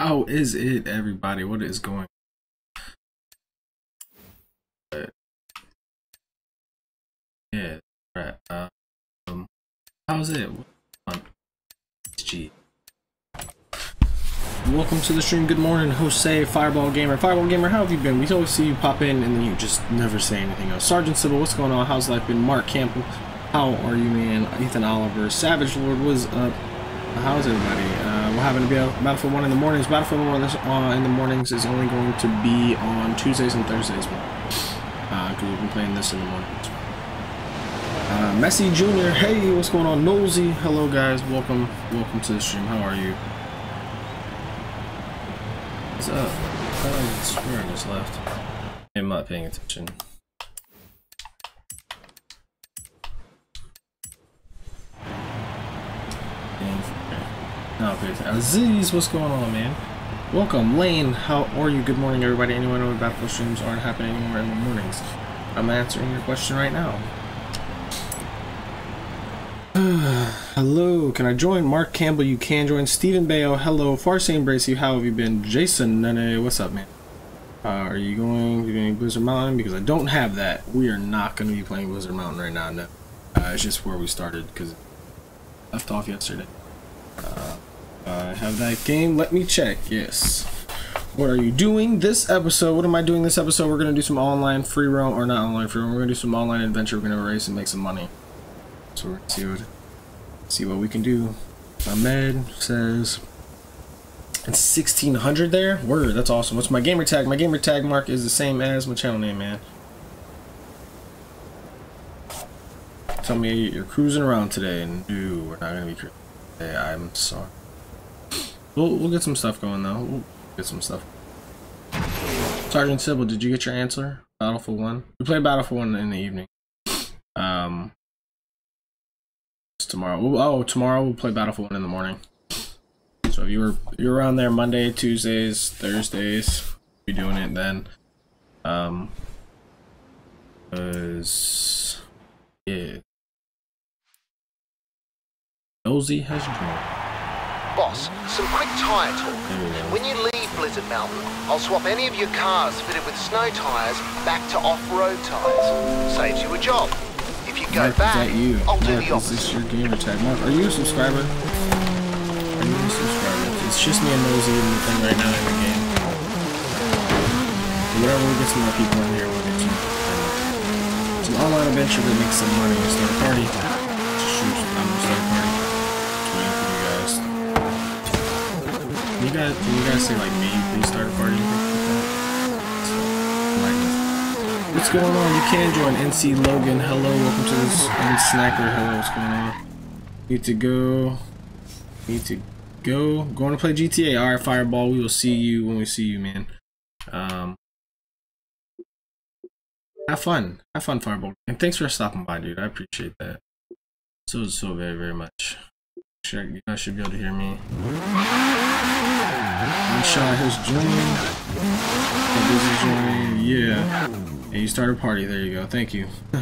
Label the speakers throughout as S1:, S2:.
S1: How is it, everybody? What is going Yeah, right. Um, how's it? G. Welcome to the stream. Good morning, Jose, Fireball Gamer. Fireball Gamer, how have you been? We always see you pop in and then you just never say anything else. Sergeant Sybil, what's going on? How's life been? Mark Campbell, how are you, man? Ethan Oliver, Savage Lord, was up? How's everybody? We're having to be out Battlefield 1 in the mornings. Battlefield 1 uh, in the mornings is only going to be on Tuesdays and Thursdays, because uh, we've been playing this in the mornings. Uh, Messi Jr., hey, what's going on? Nosy, hello guys, welcome, welcome to the stream. How are you? What's up? I swear I just left. I'm not paying attention. Okay, Aziz, what's going on, man? Welcome, Lane. How are you? Good morning, everybody. Anyone know Battlefield streams aren't happening anymore in the mornings? I'm answering your question right now. hello, can I join? Mark Campbell, you can join. Stephen Bayo, hello. Farsane Bracy, how have you been? Jason Nene, what's up, man? Uh, are you going to be Blizzard Mountain? Because I don't have that. We are not going to be playing Blizzard Mountain right now. No. Uh, it's just where we started because left off yesterday. Uh, I have that game. Let me check. Yes. What are you doing this episode? What am I doing this episode? We're going to do some online free roam, or not online free roam. We're going to do some online adventure. We're going to race and make some money. So we're going to see what, see what we can do. Ahmed says it's 1600 there. Word, that's awesome. What's my gamer tag? My gamer tag mark is the same as my channel name, man. Tell me you're cruising around today, and no, we're not gonna be cruising. Hey, I'm sorry. We'll, we'll get some stuff going though. We'll get some stuff. Sergeant Sybil, did you get your answer? Battlefield 1? We play Battlefield 1 in the evening. Um, tomorrow. Oh, tomorrow we'll play Battle for 1 in the morning. So if you were you're around there Monday, Tuesdays, Thursdays, be doing it then. Um, cause yeah, Nosy has joined.
S2: Boss, some quick tyre talk. Hmm. When you leave Blizzard Mountain, I'll swap any of your cars fitted with snow tyres back to off-road tyres. Saves you a job. If you go
S1: Mark,
S2: back,
S1: is that you?
S2: I'll do
S1: Mark,
S2: the
S1: is this your gamer tag? Mark, are you a subscriber? Are you a subscriber? It's just me and Nosy in the thing right now in the game. Whatever we get some more people in here, we'll get some. Uh, it's an online adventure that makes some money. Start a party. Shoot, Can you guys, can you guys say like me? Please start. Like, What's going on? You can join NC Logan. Hello, welcome to this. And Snacker. Hello, what's going on? Need to go. Need to go. Going to play GTA. Alright, Fireball. We will see you when we see you, man. Um. Have fun. Have fun, Fireball. And thanks for stopping by, dude. I appreciate that. So, so very, very much. Sure, you guys should be able to hear me. One shot has joined. joined. Yeah. Hey, you start a party. There you go. Thank you.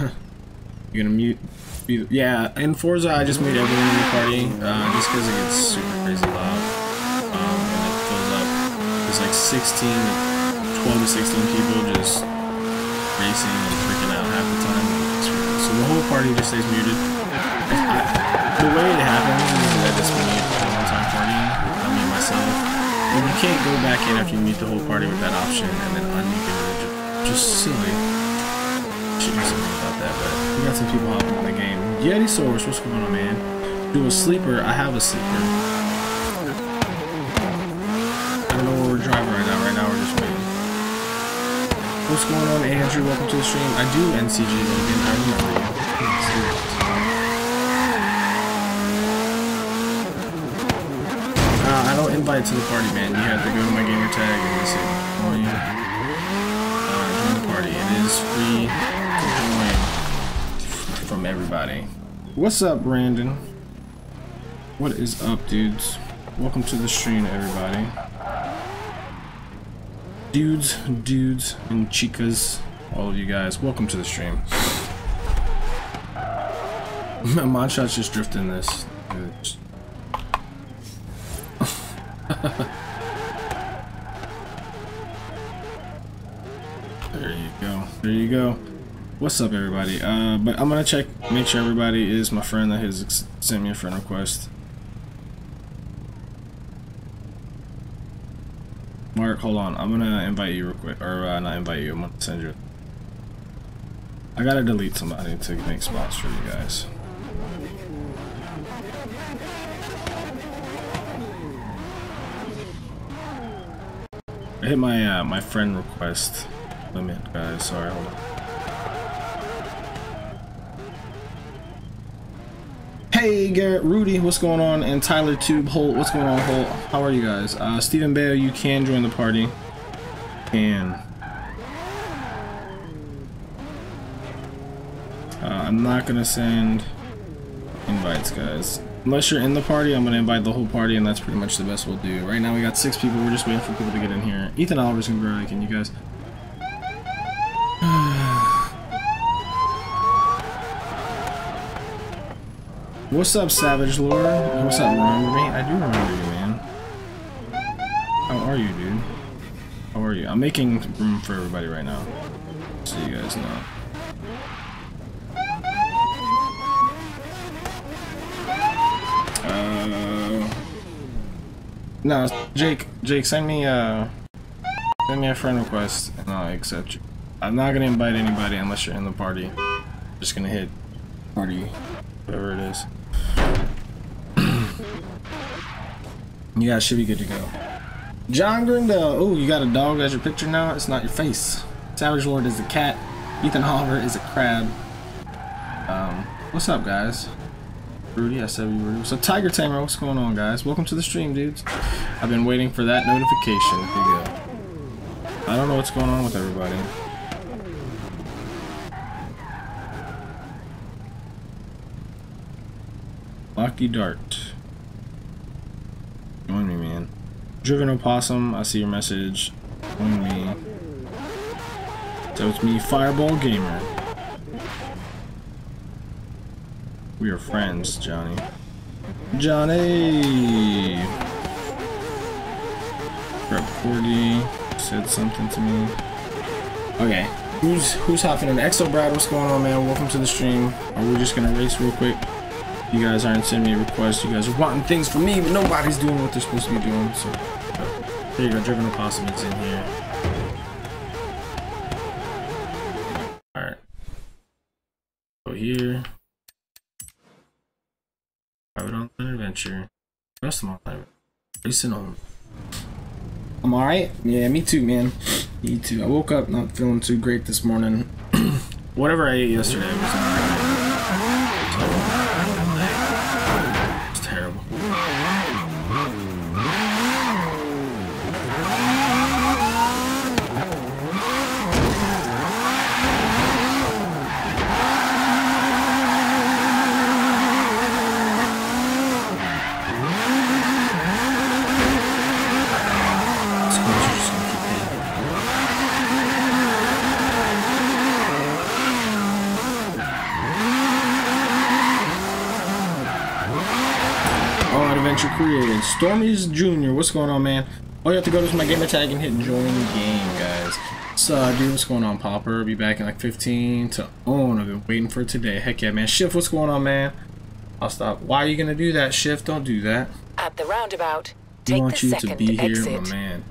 S1: You're gonna mute. Yeah, in Forza, I just mute everyone in the party uh, just because it gets super crazy loud. Um, and it fills up. There's like 16, to 12 to 16 people just racing and freaking out half the time. So the whole party just stays muted. I, the way it happens is that I just mute the one-time party. I mute myself. And you can't go back in after you mute the whole party with that option and then unmute it. Just silly. Should do something about that, but we got some people hopping on the game. Yeti Source, what's going on, man? Do a sleeper. I have a sleeper. I don't know where we're driving right now. Right now, we're just waiting. What's going on, Andrew? Welcome to the stream. I do NCG Logan. I remember you. Let's do it. Uh, I don't invite to the party, man. You have to go to my gamer tag and listen. Oh, yeah. Uh, join the party. It is free to join from everybody. What's up, Brandon? What is up, dudes? Welcome to the stream, everybody. Dudes, dudes, and chicas, all of you guys, welcome to the stream. Monshot's just drifting this there you go. There you go. What's up, everybody? Uh, but I'm gonna check, make sure everybody is my friend that has sent me a friend request. Mark, hold on. I'm gonna invite you real quick, or uh, not invite you. I'm gonna send you. I gotta delete somebody to make spots for you guys. I hit my uh, my friend request limit, guys. Sorry, hold on. Hey Garrett, Rudy, what's going on? And Tyler Tube, Holt, what's going on, Holt? How are you guys? Uh, Stephen Bale, you can join the party. And Uh, I'm not gonna send invites, guys. Unless you're in the party, I'm gonna invite the whole party, and that's pretty much the best we'll do. Right now, we got six people. We're just waiting for people to get in here. Ethan Oliver's gonna be like, can you guys? What's up, Savage Lord? What's up, remember me? I do remember you, man. How are you, dude? How are you? I'm making room for everybody right now. So you guys know. Uh, no, Jake, Jake, send me uh, send me a friend request and I'll accept you. I'm not gonna invite anybody unless you're in the party. just gonna hit party, whatever it is. you guys should be good to go. John Grindell. Oh, you got a dog as your picture now? It's not your face. Savage Lord is a cat. Ethan Oliver is a crab. Um, what's up, guys? Rudy, I said we. So Tiger Tamer, what's going on, guys? Welcome to the stream, dudes. I've been waiting for that notification. I don't know what's going on with everybody. Lucky Dart. Join me, man. Driven Opossum, I see your message. Join me. So it's me, Fireball Gamer. We are friends, Johnny. Johnny! Rep Cordy said something to me. Okay. Who's who's hopping in? Exo Brad, what's going on, man? Welcome to the stream. Are we just gonna race real quick? You guys aren't sending me requests. You guys are wanting things from me, but nobody's doing what they're supposed to be doing. So there you go. Driven Opossum is in here. Private online adventure. Custom online. Racing on. I'm alright. Yeah, me too, man. Me too. I woke up not feeling too great this morning. Whatever I ate yesterday was alright. It's terrible. Schools are just gonna keep hitting. Oh, Stormy's Jr. What's going on, man? All you have to go to is my gamer tag and hit join the game, guys. So, dude, what's going on, Popper? Be back in like 15 to own. I've been waiting for today. Heck yeah, man. Shift, what's going on, man? I'll stop. Why are you gonna do that, Shift? Don't do that.
S3: At the roundabout, take
S1: want
S3: the
S1: you to
S3: second
S1: be here,
S3: exit.
S1: my man.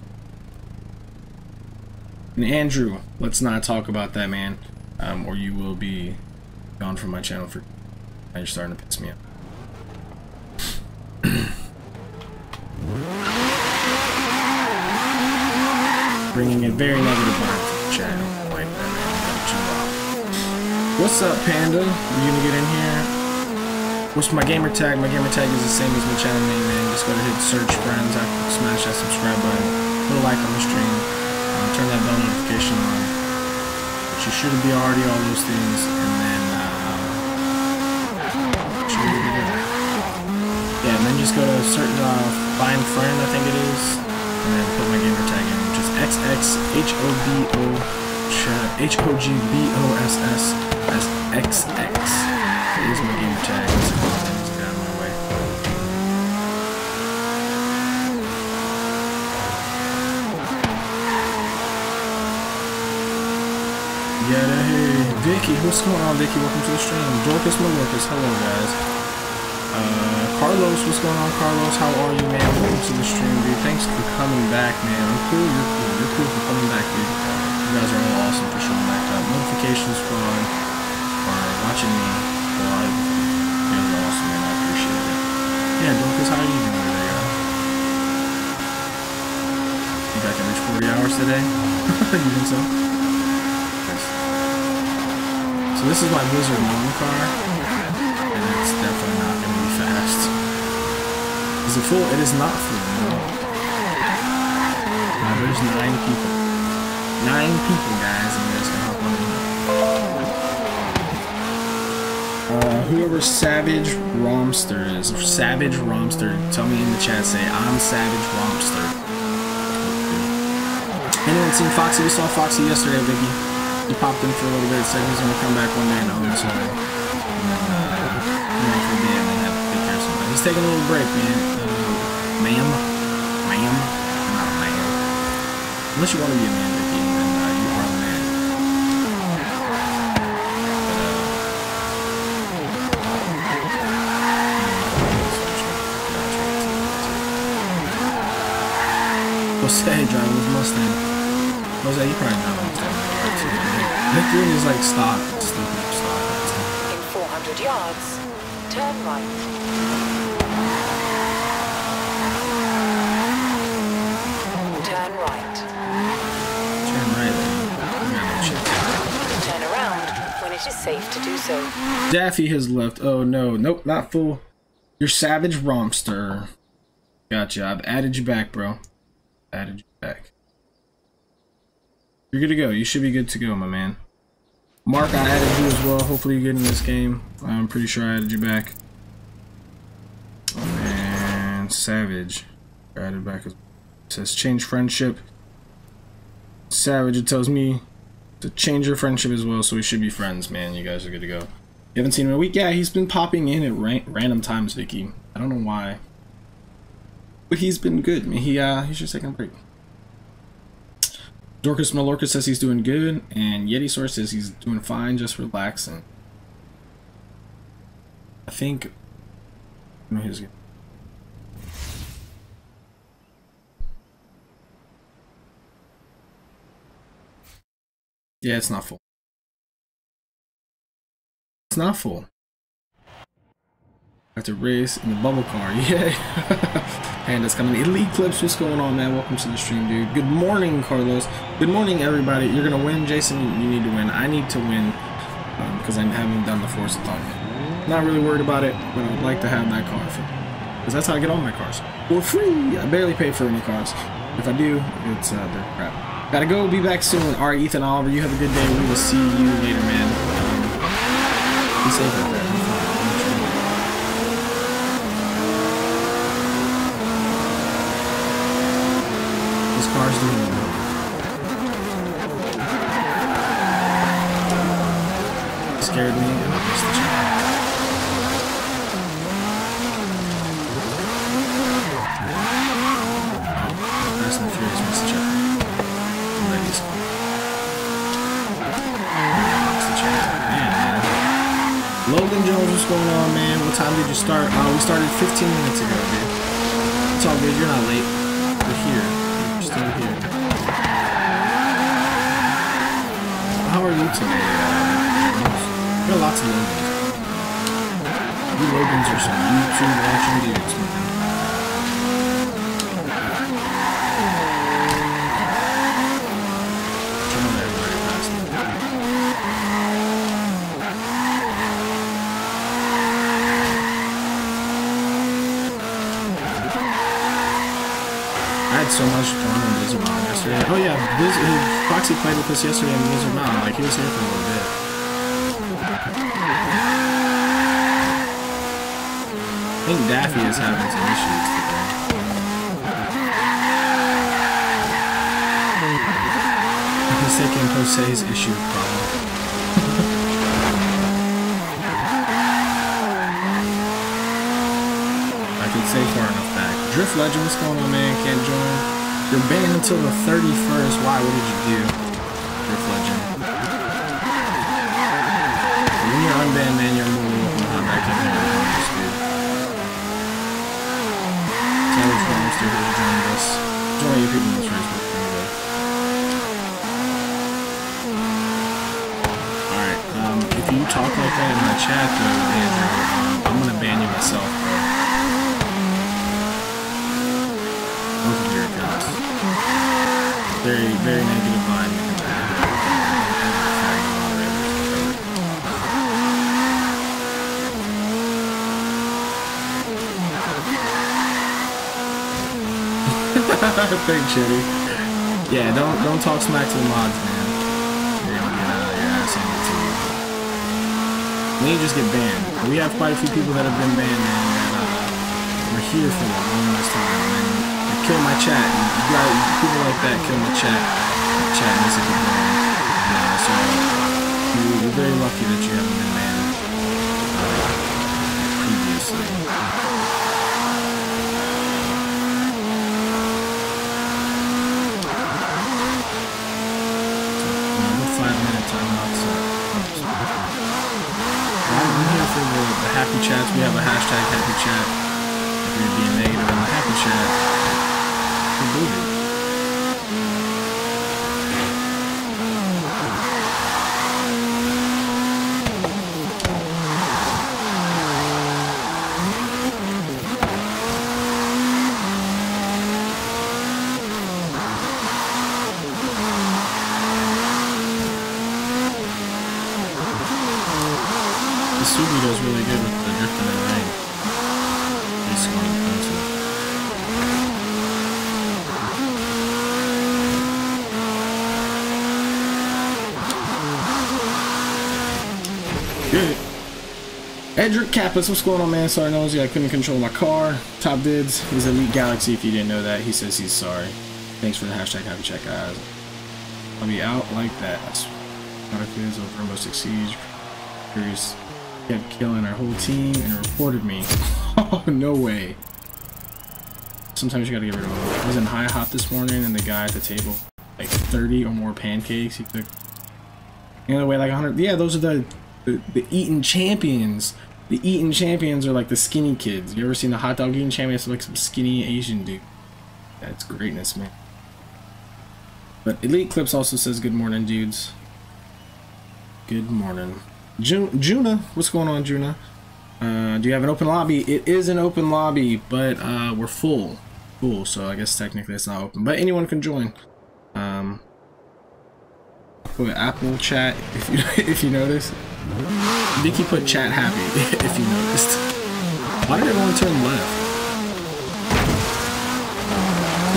S1: And Andrew, let's not talk about that, man, um, or you will be gone from my channel for. Now you're starting to piss me off. Bringing a very negative vibe to the channel, like that. What's up, Panda? Are you gonna get in here? What's my gamer tag? My gamer tag is the same as my channel name, man. Just go to hit search friends, after smash that subscribe button, put a like on the stream, um, turn that bell notification on. But you should be already all those things, and then uh, should be good to go. Yeah, and then just go to certain uh, find friend, I think it is, and then put my gamer tag in, which is XXHOBO H O G B O S S as XX. That is my gamer tag. Of my way. what's going on, Vicky? Welcome to the stream. Dorcas Malorcas, hello guys. Carlos, what's going on, Carlos? How are you, man? Welcome to the stream, dude. Thanks for coming back, man. I'm cool, you're cool. You're cool for coming back, dude. You guys are all awesome for showing back up. Notifications for, for watching me live. You guys are awesome, man. I appreciate it. Yeah, Dorcas, how are you doing today, guys? Think I can reach 40 hours today? you think so? So this is my Blizzard Mountain car, and it's definitely not going to be fast. It? Is not. No, there's nine people. Nine people, guys, and hop on. Uh, whoever Savage Romster is, Savage Romster, tell me in the chat, say, I'm Savage Romster. Anyone seen Foxy? We saw Foxy yesterday, Vicky. He popped in for a little bit, said he's gonna come back one day, and. And uh, and care of something. He's taking a little break, man. Uh, ma'am? Ma'am? I'm not a man. Unless you want to be a man, Vicky, then uh, you are a man. Jose driving his Mustang. Jose, you probably know what I'm. Nick Green is like stock. Stupid stock.
S3: In 400 yards, turn right. Turn right.
S1: Turn right. You got no shit.
S3: Turn around when it is safe to do so.
S1: Daffy has left. Oh no, nope, not full. You're Savage Romster. Gotcha. I've added you back, bro. Added you back. You're good to go. You should be good to go, my man. Mark, I added you as well. Hopefully you get in this game. I'm pretty sure I added you back. Oh, and Savage. You're added back it says change friendship. Savage, it tells me to change your friendship as well, so we should be friends, man. You guys are good to go. You haven't seen him in a week? Yeah, he's been popping in at ran random times, Vicky. I don't know why. But he's been good. I mean, he, uh, he's just taking a break. Dorcas Malorca says he's doing good, and Yeti Source says he's doing fine, just relaxing. I think... Let me his... Yeah, it's not full. It's not full. I Have to race in the bubble car. Yay! Panda's coming. Elite Clips, what's going on, man? Welcome to the stream, dude. Good morning, Carlos. Good morning, everybody. You're gonna win, Jason. You need to win. I need to win because I haven't done the Forzathon yet. Not really worried about it, but I'd like to have that car because that's how I get all my cars for free. I barely pay for any cars. If I do, it's uh, they're crap. Gotta go. Be back soon. All right, Ethan Oliver. You have a good day. We will see you later, man. Um, be safe out there. This car's doing. Scared me and I missed the chance. Fast and Furious missed the checkpoint. Ladies. Missed the checkpoint. Man, man. Logan Jones, what's going on, man? What time did you start? Uh, we started 15 minutes ago, dude. It's all good. You're not late. You're here. You're still here. How are you today? Uh, there are lots of Logans. You Logans are some YouTube watching dudes, man. Trying to everybody past me. I had so much fun on Blizzard Mountain yesterday. Oh yeah, Blizz- Foxy played with us yesterday on Blizzard Mountain. Like he was here for a little bit. I think Daffy is having some issues today. He's taking Jose's issue problem. I can say far enough back. Drift Legend, what's going on, man? Can't join. You're banned until the 31st. Why? What did you do? Drift Legend. very negative vibe. Flag moderators. Thanks, Shitty. Yeah, don't don't talk smack to the mods, man. Gonna get uh, your ass handed to you. We just get banned. We have quite a few people that have been banned, man. Uh, were here for a long ass time, and they kill my chat. You got people like that kill my chat. Chat needs to keep going. Yeah, so you- you're very lucky that you haven't been banned uh, previously. Another five minute timeout. So, I'm here for the, the happy chats. We have a hashtag happy chat. If you're being negative in the happy chat, we'll do it. The Subi does really good with the drifting in the rain. It's going into Good. Edric Kappas, what's going on, man? Sorry, nosy. I couldn't control my car. Top dids. He's Elite Galaxy. If you didn't know that, he says he's sorry. Thanks for the hashtag happy check, guys. I'll be out like that. Product is over Rainbow Six Siege. Furious kept killing our whole team and reported me. Oh, no way. Sometimes you gotta get rid of them. I was in IHOP this morning and the guy at the table, like 30 or more pancakes, he took, you know, weigh like 100. Yeah, those are the, the, the eating champions. The eating champions are like the skinny kids. You ever seen the hot dog eating champions? Like some skinny Asian dude. That's greatness, man. But Elite Clips also says good morning, dudes. Good morning. Ju- Juna, what's going on, Juna? Uh, do you have an open lobby? It is an open lobby, but uh, we're full. Full, so I guess technically it's not open. But anyone can join. Um, put Apple chat if you if you notice. Vicky put chat happy if you noticed. Why did everyone turn left?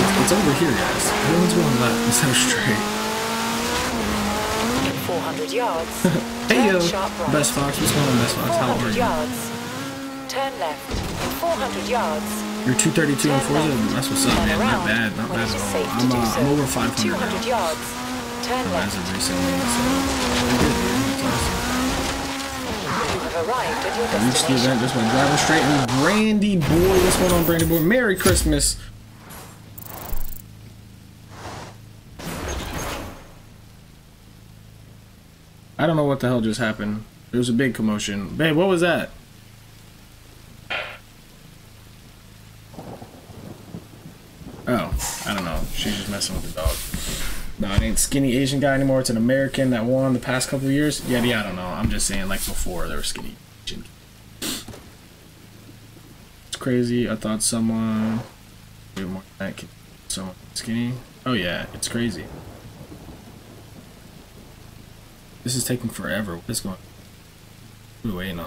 S1: It's, it's over here, guys. Everyone's going left instead of straight.
S3: In 400 yards.
S1: Hey yo,
S3: right.
S1: Best Fox, what's going on, Best Fox? How are
S3: 400
S1: you?
S3: yards. Turn left. In 400 yards.
S1: You're 232 and Forza. That's what's up,
S3: Turn
S1: man. Not bad, not bad at all. I'm, uh,
S3: so.
S1: I'm over 500
S3: 200
S1: now.
S3: yards. Turn
S1: As
S3: left.
S1: recently, so good. That's awesome.
S3: Arrived at your
S1: I reached the event just by driving straight. And Brandy boy, what's going on, Brandy boy? Merry Christmas. I don't know what the hell just happened. There was a big commotion. Babe, what was that? Oh, I don't know. She's just messing with the dog. No, it ain't skinny Asian guy anymore. It's an American that won the past couple of years. Yeah, yeah, I don't know. I'm just saying, like before, there were skinny Asian. It's crazy. I thought someone. Wait, more that. Someone skinny. Oh yeah, it's crazy. This is taking forever. What is going? Are we waiting?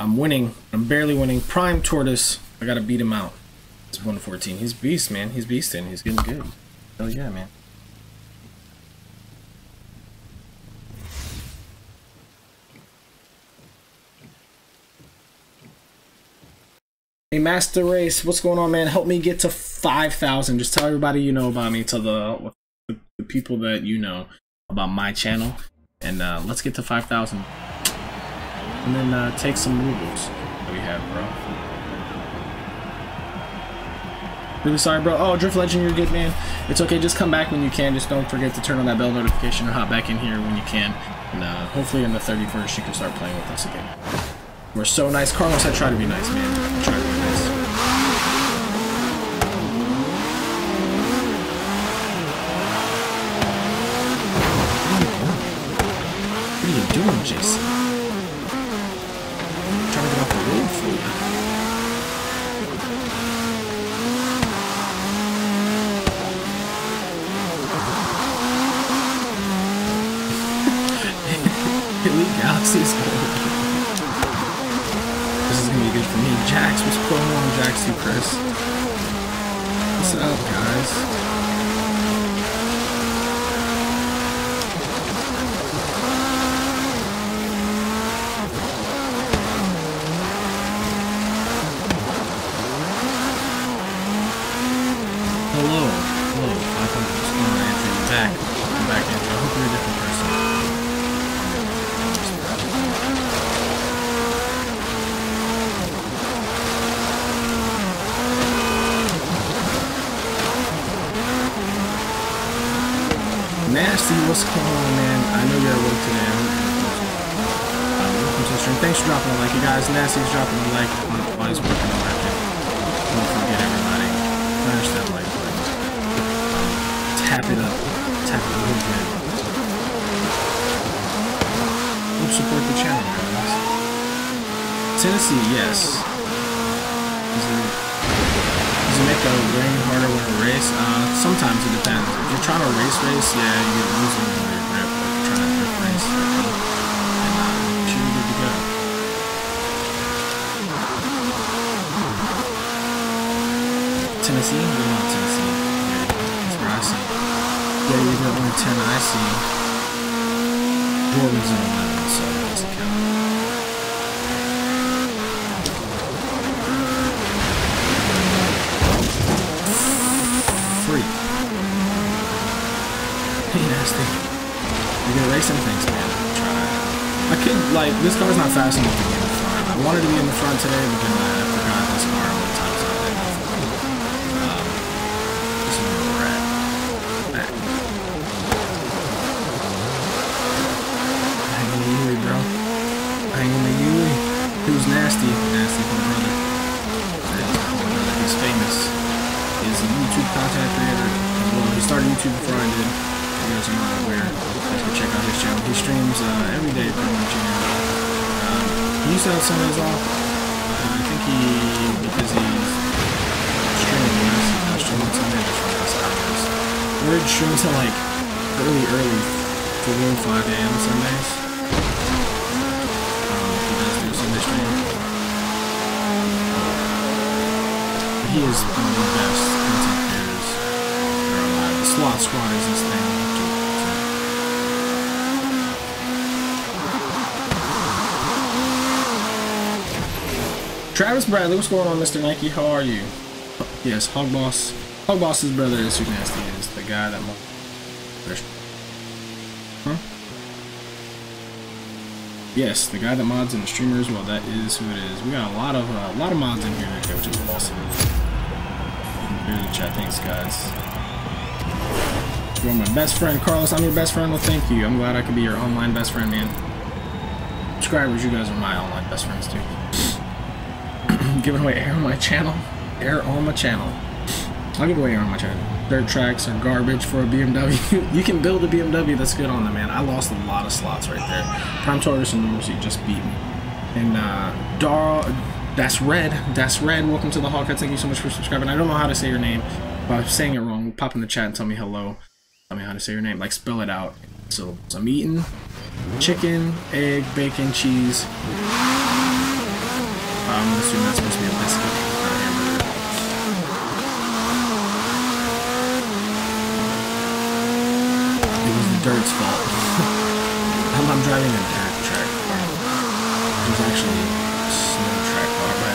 S1: I'm winning. I'm barely winning. Prime Tortoise. I gotta beat him out. It's 114. He's beast, man. He's beasting. He's getting good. Hell yeah, man. Hey, Master Race, what's going on, man? Help me get to 5,000. Just tell everybody you know about me. Tell the, the, the people that you know about my channel. And uh, let's get to 5,000. And then uh, take some rubles that we have, bro. Really sorry, bro. Oh, Drift Legend, you're a good, man. It's okay. Just come back when you can. Just don't forget to turn on that bell notification or hop back in here when you can. And uh, hopefully on the 31st, you can start playing with us again. We're so nice. Carlos, I try to be nice, man. Try to be nice. What are you doing, Jason? I'm trying to get off the road for you. This is gonna be good for me. Jax, what's going on, Jax? You, Chris? What's up, guys? Are alive. The Squad is his thing. Travis Bradley, what's going on, Mr. Nike? How are you? Yes, Hog Boss. Hog Boss's brother is who nasty is the guy that. Huh? Yes, the guy that mods in the streamer as well. That is who it is. We got a lot of uh, a lot of mods in here which is awesome. Hear the chat. Thanks, guys. You're my best friend, Carlos. I'm your best friend. Well, thank you. I'm glad I could be your online best friend, man. Subscribers, you guys are my online best friends too. Giving away air on my channel. Air on my channel. I'll give away air on my channel. Dirt tracks are garbage for a BMW. you can build a BMW that's good on them, man. I lost a lot of slots right there. Prime Tortoise and Mercy just beat me. And uh, Dar, that's red. That's red. Welcome to the HogHead. Thank you so much for subscribing. I don't know how to say your name. But I'm saying it wrong, pop in the chat and tell me hello. Tell me how to say your name. Like spell it out. So, so I'm eating chicken, egg, bacon, cheese. I'm gonna that's supposed to be a biscuit, not a hamburger. It was the dirt's fault. I'm, I'm driving a dirt track car. Was actually a snow track car, but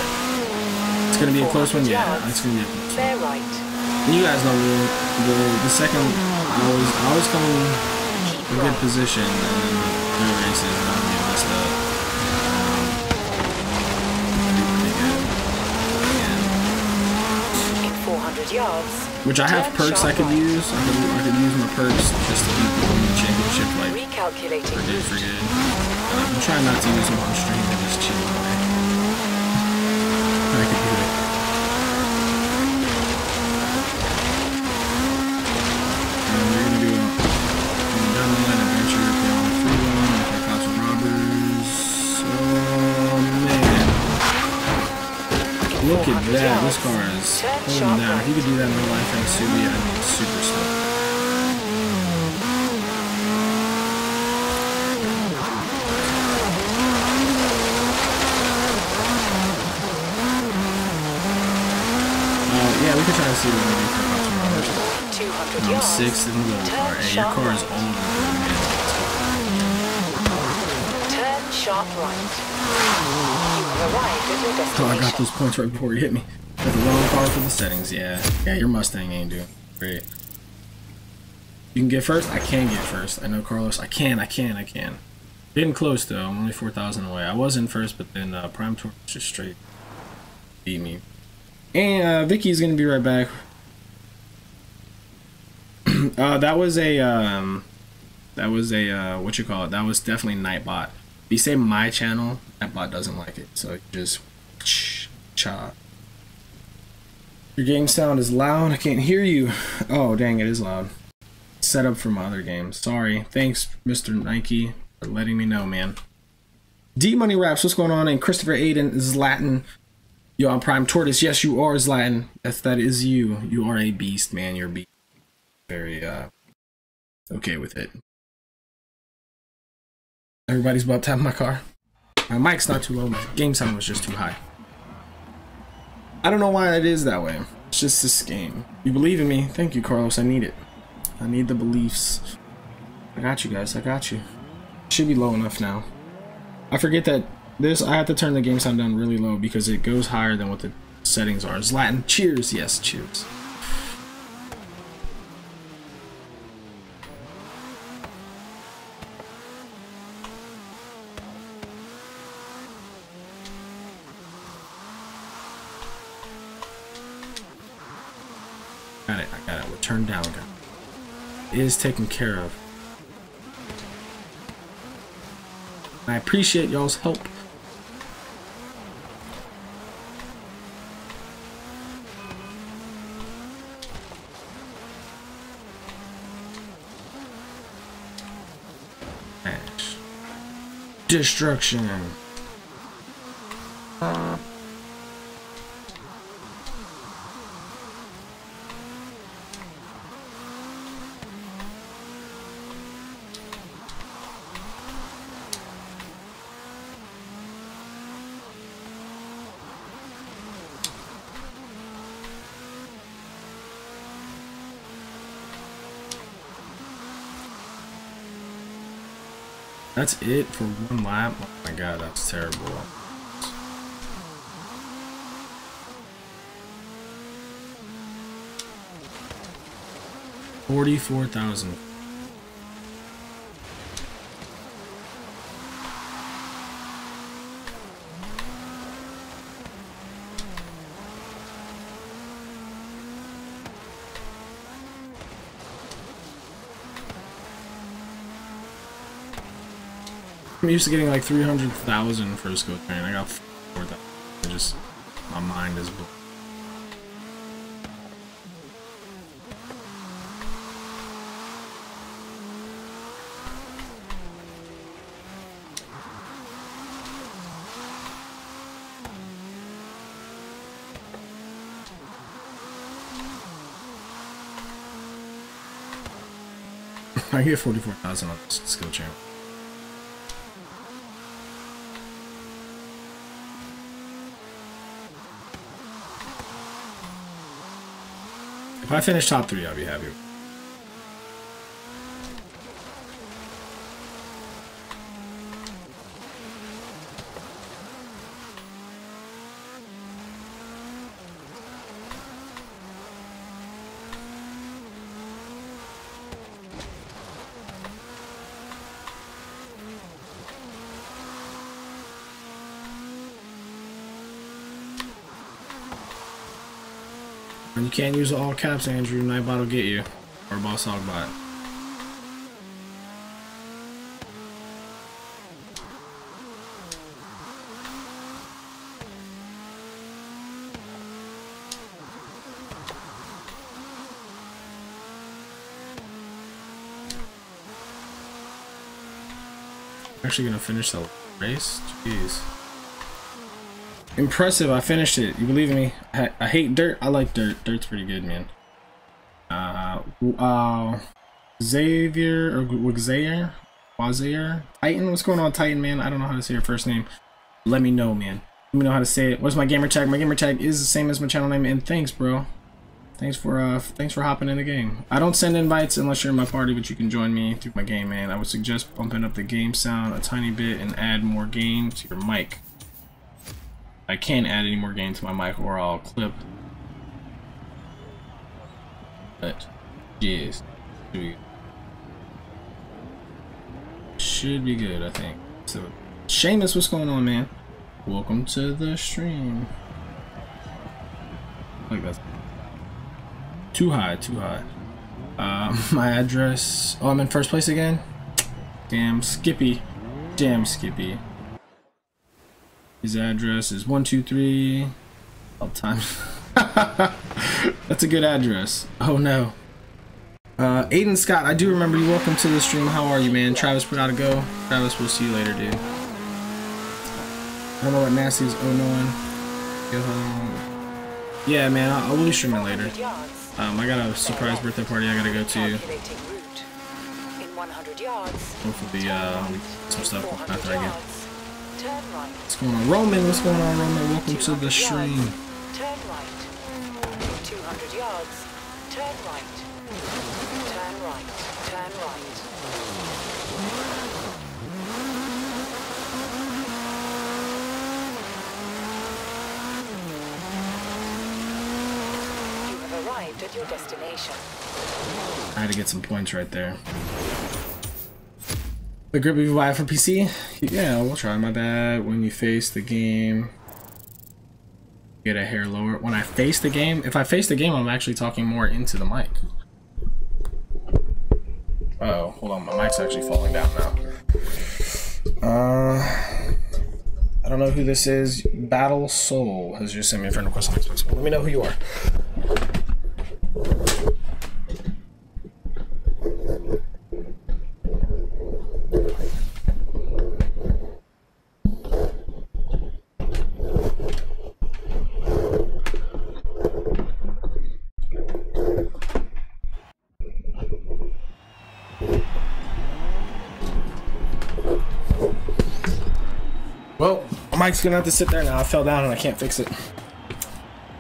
S1: it's gonna be a close one. Yeah, it's gonna be a close one.
S3: Right.
S1: And you guys know the the, the second I always I always come in a good position and then the races and get messed up. Um, good.
S3: In 400 yards.
S1: which I have perks I could
S3: right.
S1: use. I could I could use my perks just to keep the championship like
S3: Recalculating
S1: for good for good. Uh, I'm trying not to use them on stream Yeah, This car is holding down. If you could do that in real life in a Subi, I'd be super stoked. Uh, yeah, we could try to see what we do for
S3: No,
S1: 6 in the car. Hey, your car is older.
S3: Sharp right. You have arrived at your
S1: Oh, I got those points right before you hit me. Got the wrong car for the settings. Yeah, yeah, your Mustang ain't doing great. You can get first. I can get first. I know Carlos. I can. I can. I can. Getting close though. I'm only four thousand away. I was in first, but then uh, Prime Tour just straight beat me. And uh, Vicky's gonna be right back. uh, that was a um, that was a uh, what you call it? That was definitely Nightbot. If you say my channel, that bot doesn't like it, so just cha. Your game sound is loud. I can't hear you. Oh dang, it is loud. Set up for my other game. Sorry. Thanks, Mr. Nike, for letting me know, man. D Money Raps, what's going on? And Christopher Aiden is Latin. Yo, I'm Prime Tortoise. Yes, you are Zlatan. That's that is you. You are a beast, man. You're beast. Very uh okay with it. Everybody's about to have my car. My mic's not too low. My game sound was just too high. I don't know why it is that way. It's just this game. You believe in me? Thank you, Carlos. I need it. I need the beliefs. I got you guys. I got you. Should be low enough now. I forget that this. I have to turn the game sound down really low because it goes higher than what the settings are. It's Latin. Cheers. Yes, cheers. Got it. I got it. We're turned down. Got it. it is taken care of. I appreciate y'all's help. Destruction. That's it for one lap? Oh my god, that's terrible. Forty-four thousand. I'm used to getting like 300,000 for a skill train. I got 4,000. I Just, my mind is. bl- I get 44,000 on this skill channel. If I finish top three, I'll be happy. You can't use all caps, Andrew. Nightbot will get you. Or Boss Hogbot. Actually gonna finish the race? Jeez. Impressive, I finished it. You believe me? I, I hate dirt. I like dirt. Dirt's pretty good, man. Uh, uh, Xavier or Xavier? Wazier? Titan? What's going on, Titan, man? I don't know how to say your first name. Let me know, man. Let me know how to say it. What's my gamer tag? My gamer tag is the same as my channel name, and thanks, bro. Thanks for uh thanks for hopping in the game. I don't send invites unless you're in my party, but you can join me through my game, man. I would suggest bumping up the game sound a tiny bit and add more gain to your mic. I can't add any more gain to my mic or I'll clip. But yes. Should be good, I think. So Seamus, what's going on, man? Welcome to the stream. Like that's too high, too high. Uh, my address. Oh, I'm in first place again. Damn Skippy. Damn Skippy. His address is one two three. All time. That's a good address. Oh no. Uh, Aiden Scott, I do remember you. Welcome to the stream. How are you, man? Travis put out a go. Travis, we'll see you later, dude. I don't know what Nasty is oh knowing. Go home. Yeah, man, I'll, I'll be streaming later. Um, I got a surprise birthday party I gotta go to. Hopefully, uh, some stuff after I get. What's going on, Roman? What's going on, Roman? Welcome to the stream.
S3: Turn right. 200 yards. Turn right. Turn right. Turn right. You have arrived at your destination.
S1: I had to get some points right there. The grip you buy for PC? Yeah, we'll try. My bad. When you face the game, get a hair lower. When I face the game, if I face the game, I'm actually talking more into the mic. Uh oh, hold on. My mic's actually falling down now. Uh, I don't know who this is. Battle Soul has just sent me a friend request on Xbox. Let me know who you are. Gonna have to sit there now. I fell down and I can't fix it.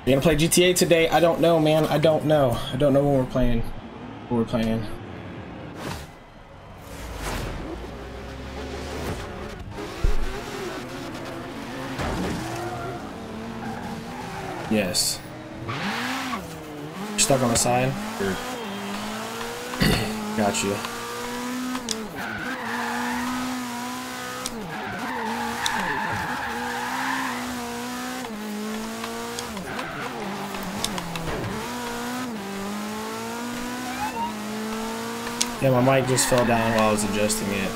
S1: You gonna play GTA today? I don't know, man. I don't know. I don't know when we're playing. What we're playing. Yes. You're stuck on the side? Got you. Yeah, my mic just fell down while I was adjusting it.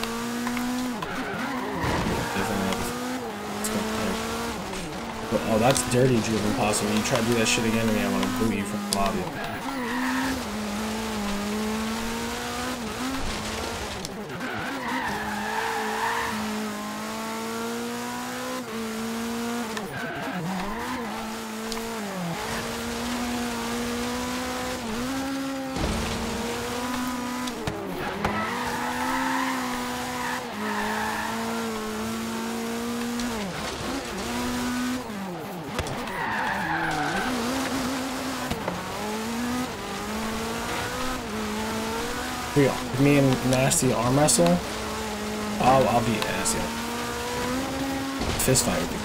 S1: Oh, that's dirty, Driven Possum. You try to do that shit again to me, I'm gonna boot you from the lobby. We, me and Nasty arm wrestle. I'll, I'll beat Nasty. Fist fight would be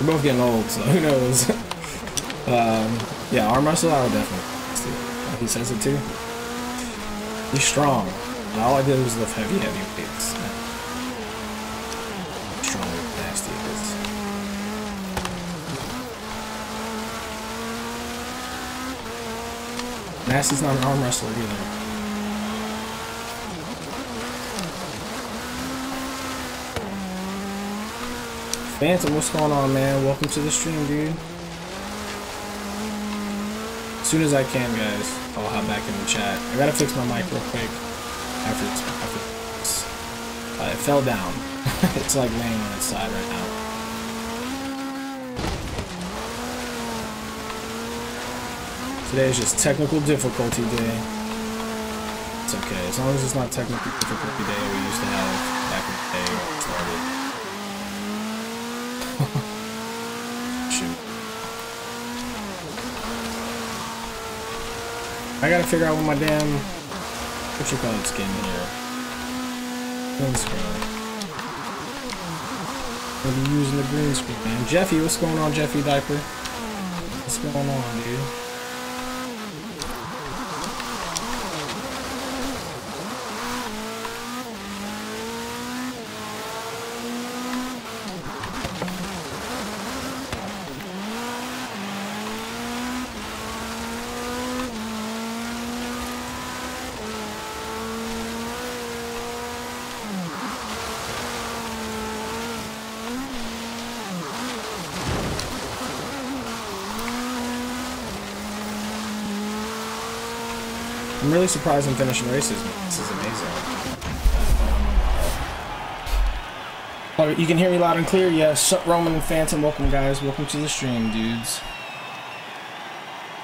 S1: We're both getting old, so who knows. um, yeah, arm wrestle, I would definitely. Like he says it too. He's strong. And all I did was lift heavy, heavy weights. Strong, nasty is. Nasty's not an arm wrestler either. Phantom, what's going on, man? Welcome to the stream, dude. As soon as I can, guys, I'll hop back in the chat. I gotta fix my mic real quick. After this, after this. Uh, it fell down. it's like laying on its side right now. Today is just technical difficulty day. It's okay, as long as it's not technical difficulty day we used to have back in the day when it started. Shoot. I gotta figure out what my damn what you call it skin here. Green screen. Be using the green screen, man. Jeffy, what's going on, Jeffy Diaper? What's going on, dude? I'm really surprised I'm finishing races. This is amazing. Oh, you can hear me loud and clear? Yes. Roman and Phantom, welcome guys. Welcome to the stream, dudes.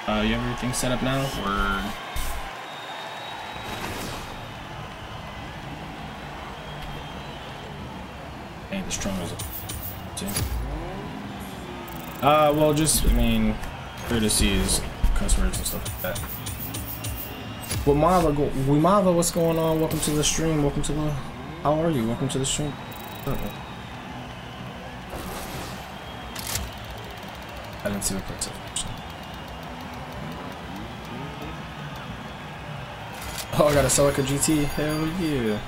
S1: Uh, you have everything set up now? Word. Hey, the strong is too. Uh, well, just, I mean, courtesies, customers and stuff like that. Wimava, go Wimava, what's going on? Welcome to the stream. Welcome to the. How are you? Welcome to the stream. I didn't see the quick Oh, I got a Celica GT. Hell yeah.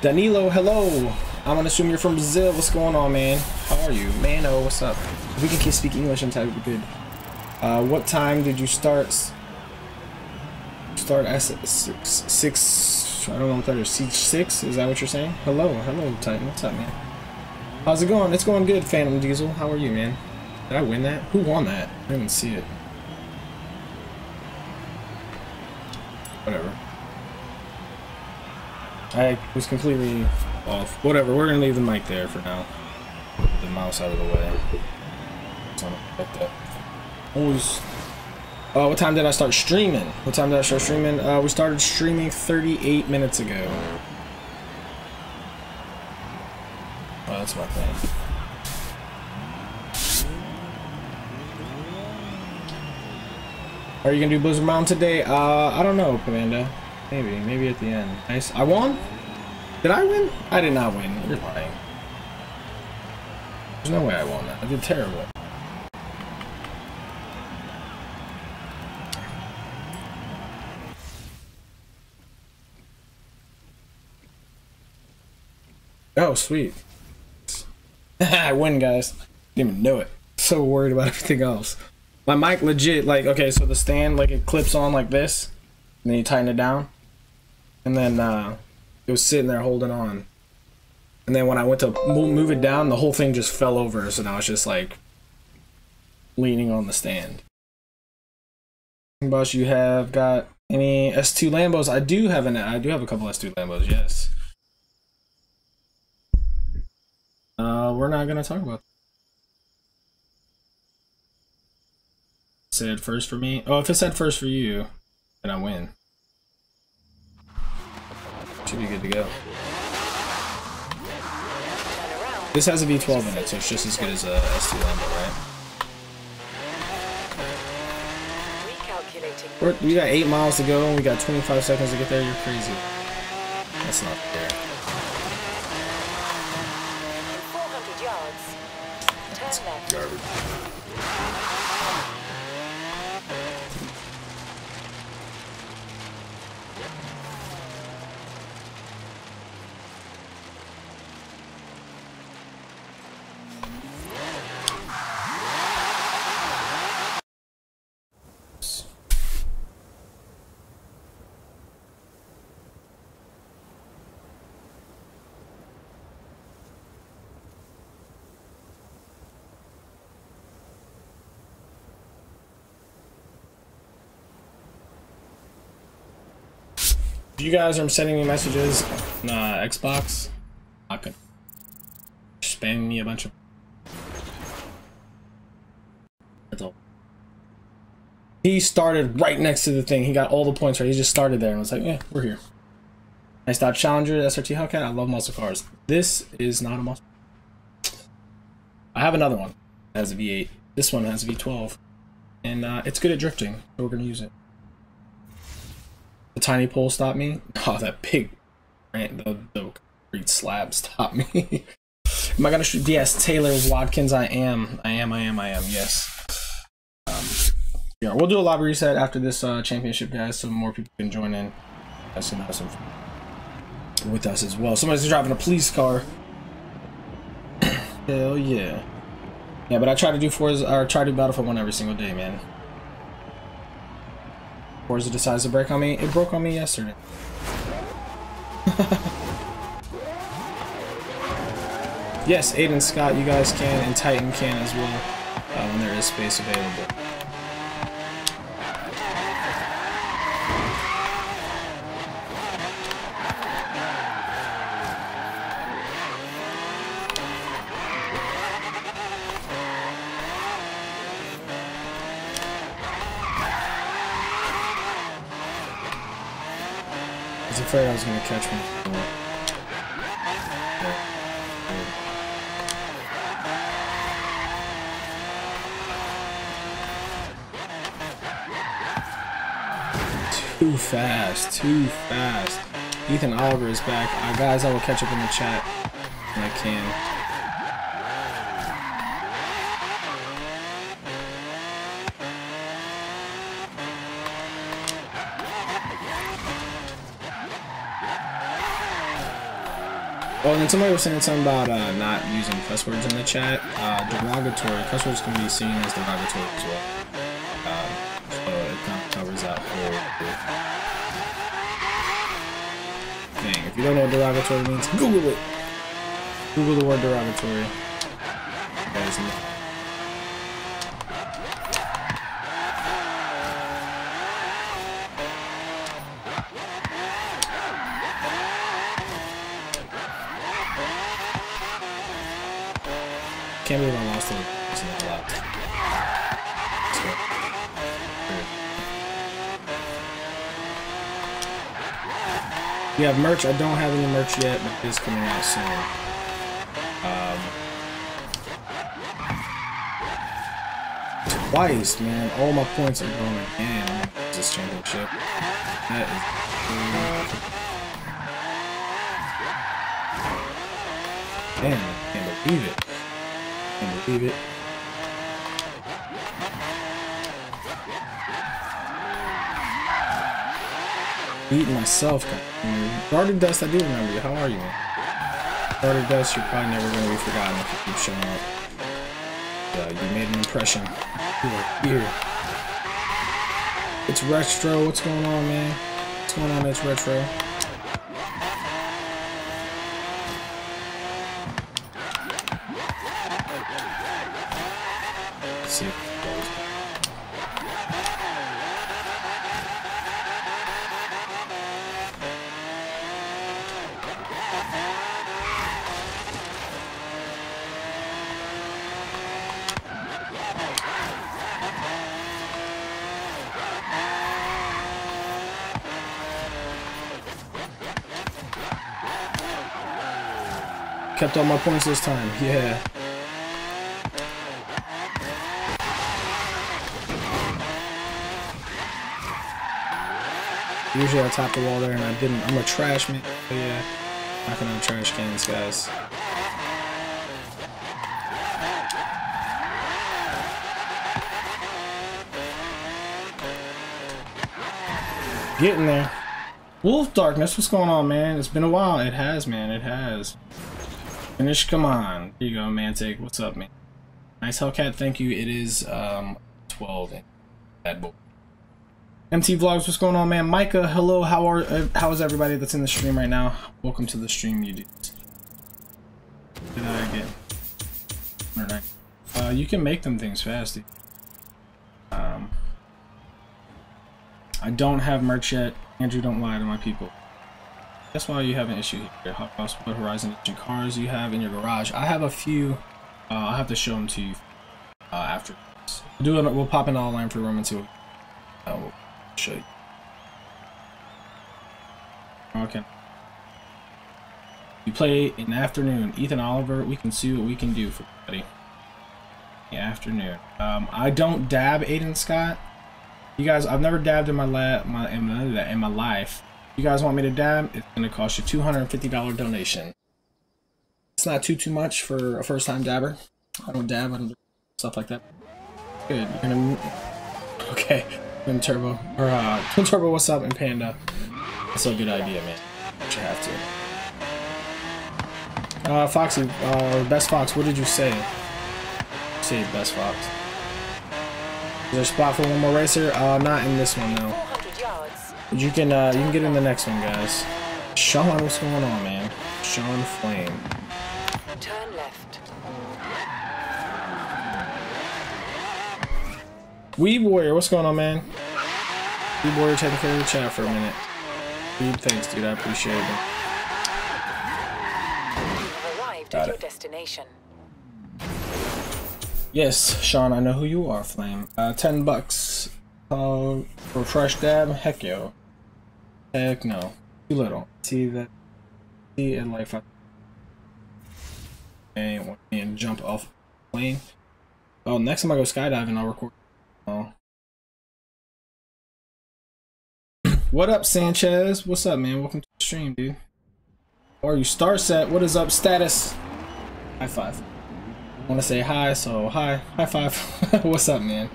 S1: Danilo, hello. I'm gonna assume you're from Brazil. What's going on, man? How are you? Mano, what's up? We can speak English in time, would be good. Uh, what time did you start? Start at six, six. I don't know what that is. Siege six? Is that what you're saying? Hello, hello, Titan. What's up, man? How's it going? It's going good, Phantom Diesel. How are you, man? Did I win that? Who won that? I didn't see it. Whatever. I was completely off. Whatever, we're gonna leave the mic there for now. Put the mouse out of the way. Uh, what time did I start streaming? What time did I start streaming? Uh, we started streaming 38 minutes ago. Oh, that's my thing. Are you gonna do Blizzard Mountain today? Uh, I don't know, Commander. Maybe, maybe at the end. Nice. I won? Did I win? I did not win. You're lying. There's no way I won that. I did terrible. Sweet. I win, guys. Didn't even know it. So worried about everything else. My mic legit, like, okay, so the stand, like, it clips on like this. And then you tighten it down. And then, uh, it was sitting there holding on. And then when I went to move it down, the whole thing just fell over. So now it's just like leaning on the stand. Boss, you have got any S2 Lambos? I do have an. I do have a couple S2 Lambos. Yes. Uh, we're not gonna talk about. Said first for me. Oh, if it said first for you, then I win. Should be good to go. This has a V12 in it, so it's just as good as a S2 Lambo, right? We're, we got 8 miles to go and we got 25 seconds to get there. You're crazy. That's not fair.
S3: 400 yards. Turn left.
S1: Garbage. You guys are sending me messages on uh, Xbox, not gonna spamming me a bunch of. That's all. He started right next to the thing. He got all the points right. He just started there and was like, "Yeah, we're here." I stopped Challenger, SRT Hellcat. I love muscle cars. This is not a muscle. I have another one. has a V8. This one has a V12. And uh, it's good at drifting, so we're going to use it. The tiny pole stopped me. Oh, that big, the, the concrete slab stopped me. am I to shoot? Yes, Taylor Watkins, I am. I am, I am, I am, yes. Um, yeah, we'll do a lobby reset after this uh, championship, guys, so more people can join in. That's some fun with us as well. Somebody's driving a police car. Hell yeah. Yeah, but I try to do Forza, or try to do Battlefield 1 every single day, man. Forza decides to break on me. It broke on me yesterday. yes, Aiden Scott, you guys can, and Titan can as well, uh, when there is space available. Afraid I was gonna catch one. Too fast, too fast. Ethan Oliver is back. Uh, guys, I will catch up in the chat when I can. Oh, and then somebody was saying something about uh, not using cuss words in the chat. Uh, derogatory, cuss words can be seen as derogatory as well. Um, so it kind of covers that whole thing. If you don't know what derogatory means, Google it. Google the word derogatory. Guys, Can't believe I lost it. a lot. We have merch. I don't have any merch yet, but it is coming out soon. Um, twice, man. All my points are going again. This championship. That is. Damn, I can't believe it can believe it. Beating myself. Guarded Dust, I do remember you. How are you? Guarded Dust, you're probably never going to be forgotten if you keep showing up. You made an impression. You are here. It's Retro. What's going on, man? What's going on, it's Retro? Kept all my points this time, yeah. Usually I top the wall there and I didn't. I'm a trash man. But yeah, knocking on trash cans, guys. Getting there. Wolf Darkness, what's going on, man? It's been a while. It has, man. It has. Finish, come on. Here you go, Mantic. What's up, man? Nice Hellcat, thank you. It is um 12 bad boy. MT Vlogs, what's going on, man? Micah, hello. How are uh, how is everybody that's in the stream right now? Welcome to the stream, you dudes. Do I get? Alright. Uh, you can make them things fast. Um, I don't have merch yet. Andrew, don't lie to my people. That's why you have an issue here. What Horizon cars you have in your garage? I have a few. Uh, I'll have to show them to you uh, after. We'll do it. We'll pop in the online free roam and. Uh, we'll show you. Okay. You play in the afternoon. Ethan Oliver. We can see what we can do for buddy. The afternoon. Um, I don't dab Aiden Scott. You guys, I've never dabbed in my la my in my, in my life. You guys want me to dab? It's gonna cost you two hundred and fifty dollar donation. It's not too too much for a first time dabber. I don't dab. I don't do stuff like that. Good. You're gonna okay. Twin Turbo or uh, Twin Turbo. What's up? And Panda. That's a good idea, man. But You have to. Uh, Foxy, uh, Best Fox, what did you say? Say Best Fox. Is there a spot for one more racer? Uh, not in this one, no.
S3: 400.
S1: You can, uh, you can get in the next one, guys. Sean, what's going on, man? Sean Flame.
S3: Turn left.
S1: Weeb Warrior, what's going on, man? Weeb Warrior taking care of the chat for a minute. Weeb, thanks, dude. I appreciate it.
S3: You have arrived
S1: Got
S3: at your
S1: it.
S3: destination.
S1: Yes, Sean, I know who you are, Flame. Uh, 10 bucks. Uh, for fresh dab? Heck yo. Heck no. Too little. See that? See in life. I- And want me to jump off plane. Oh, next time I go skydiving, I'll record. Oh. what up, Sanchez? What's up, man? Welcome to the stream, dude. Or you Starset? What is up, status? High five want to say hi, so hi, high five. What's up, man?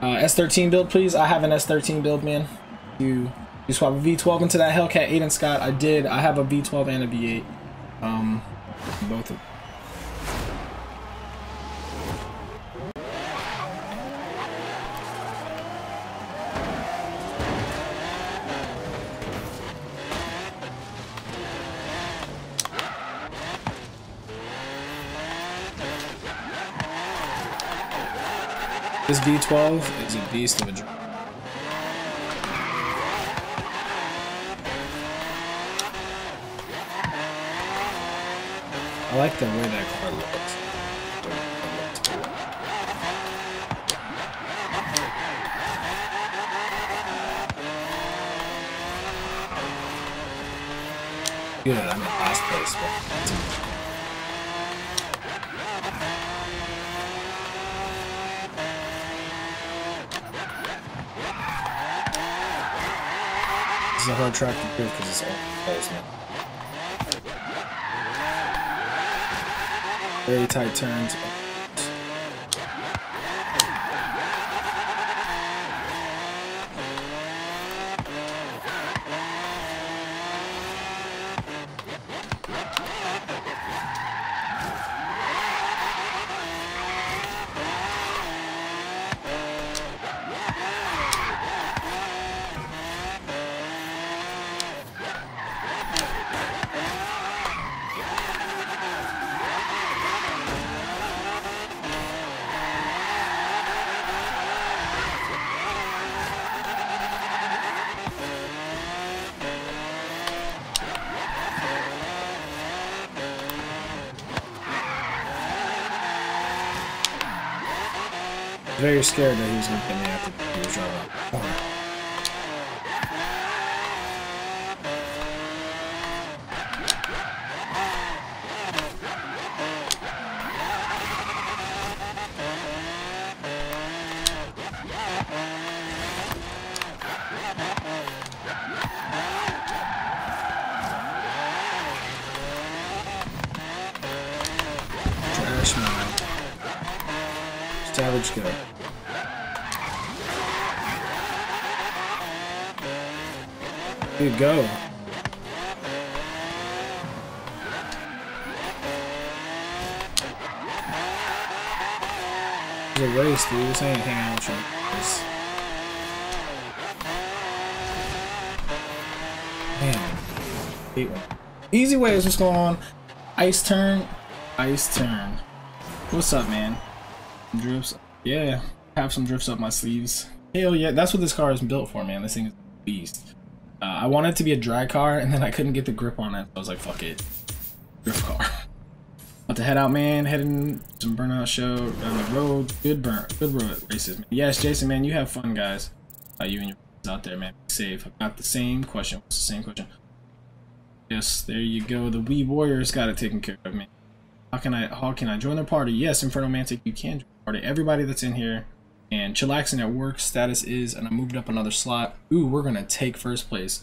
S1: Uh, S13 build, please. I have an S13 build, man. You you swap a V12 into that Hellcat Aiden Scott. I did. I have a V12 and a V8. Um, both of. This V12 is a beast of a I like the way that car looks. Good, I'm in last place. But This is a hard track to do because it's all closed now. Very tight turns. Very scared that he was gonna get me after he was driving the corner. Trash man. Savage go. Dude, go. It's a race, dude. This ain't hang out with you. Man. Hate one. Easy way is what's going on. Ice turn. Ice turn. What's up, man? Drifts. Yeah, have some drifts up my sleeves. Hell yeah, that's what this car is built for, man. This thing is a beast. I wanted it to be a drag car, and then I couldn't get the grip on it. I was like, fuck it. Drift car. About to head out, man. Heading some burnout show down the road. Good burn. Good road races, man. Yes, Jason, man, you have fun, guys. Uh, you and your out there, man. Be safe. I've got the same question. What's the same question? Yes, there you go. The Weeb Warriors got it taken care of, man. How can I how can I join their party? Yes, Inferno Mantic, you can join the party. Everybody that's in here and chillaxing at work status is, and I moved up another slot. Ooh, we're gonna take first place,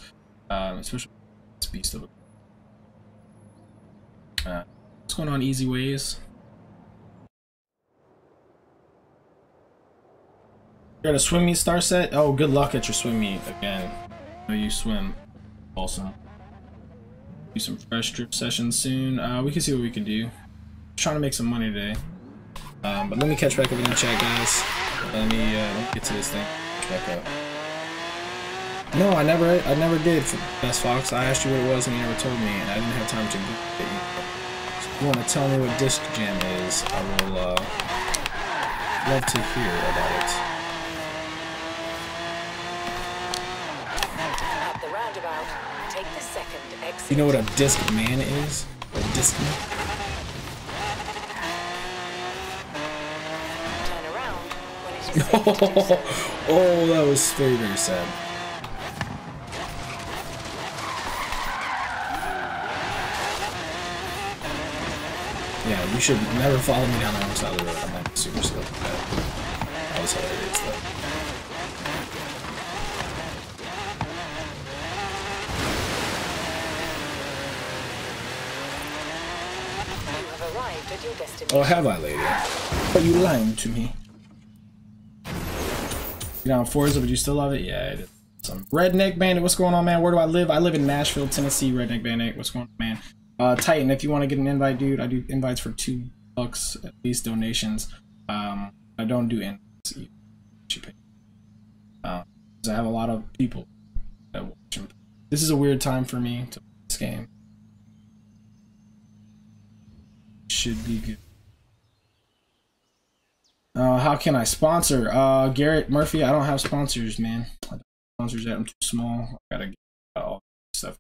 S1: um, especially this beast of a. Uh, what's going on, Easy Ways? You got a swim meet Starset? Oh, good luck at your swim meet again. Know you swim. Awesome. Do some fresh drip sessions soon. Uh, we can see what we can do. trying to make some money today. Um, but let me catch back up in the chat, guys. Let me, uh, let me get to this thing. Catch back. No, I never, I never did for Best Fox. I asked you what it was and you never told me, and I didn't have time to get you. So if you want to tell me what Disc Jam is, I will, uh, love to hear about it.
S3: At the roundabout, take the second exit.
S1: You know what a disc man is? A disc man?
S3: Turn around when it is safe to do so.
S1: oh, that was very, very sad. Yeah, you should never follow me down the wrong side of the road. I'm like super slow. That was hilarious though.
S3: You have arrived at your destination.
S1: Oh, have I, lady? But you lying to me. You know, Forza, but you still love it? Yeah, it is. Some Redneck Bandit, what's going on, man? Where do I live? I live in Nashville, Tennessee. Redneck Bandit, what's going on, man? Uh, Titan, if you want to get an invite, dude, I do invites for two bucks at least donations. Um, I don't do invites. Um, I have a lot of people that watch them. This is a weird time for me to play this game. Should be good. Uh, how can I sponsor? Uh, Garrett Murphy. I don't have sponsors, man. I don't have sponsors yet. I'm too small. I gotta get all stuff.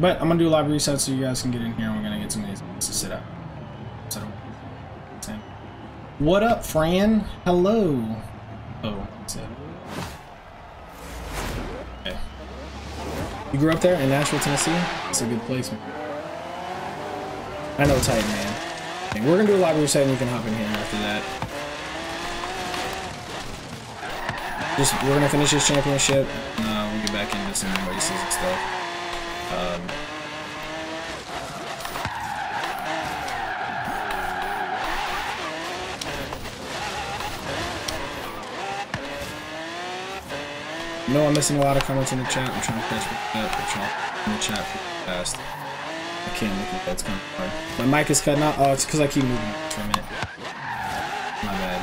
S1: But I'm gonna do a live reset so you guys can get in here. We're gonna get some of these to sit up. What up, Fran? Hello. Oh, You grew up there in Nashville, Tennessee? It's a good place. I know Titan, man. Okay, we're gonna do a live reset and you can hop in here after that. Just, we're gonna finish this championship. Uh, we'll get back into some races and stuff. Um, No, I'm missing a lot of comments in the chat. I'm trying to catch up, in the chat fast. I can't look at that. It's kind of hard. My mic is cutting out. Oh, it's because I keep moving for a minute. My bad.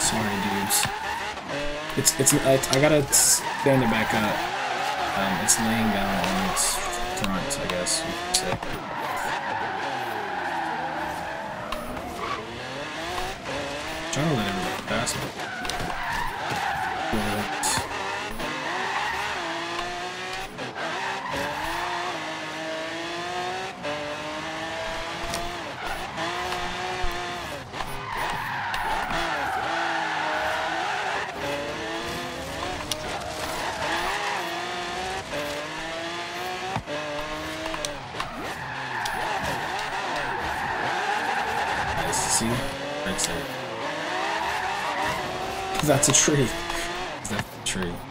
S1: Sorry, dudes. It's it's I, I gotta stand it back up. Um, it's laying down on its front, I guess you could say. trying to let everybody pass it. That's a tree. That's a tree.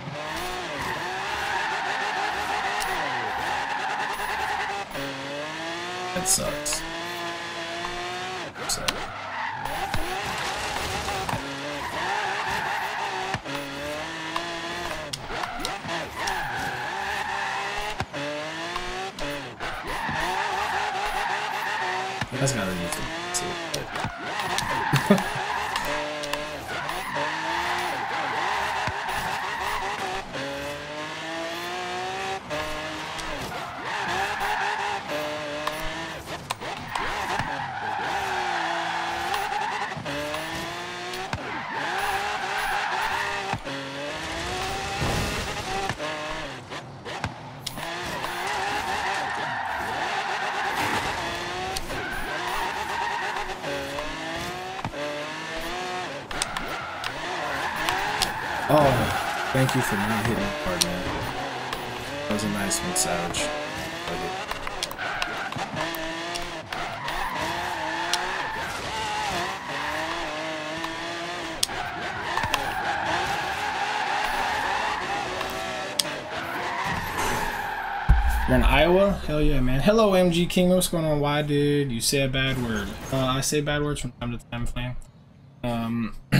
S1: thank you for not hitting hard, part, man. That was a nice one, Savage. You're in Iowa? Hell yeah, man. Hello, MG King. What's going on? Why did you say a bad word? Uh, I say bad words from time to time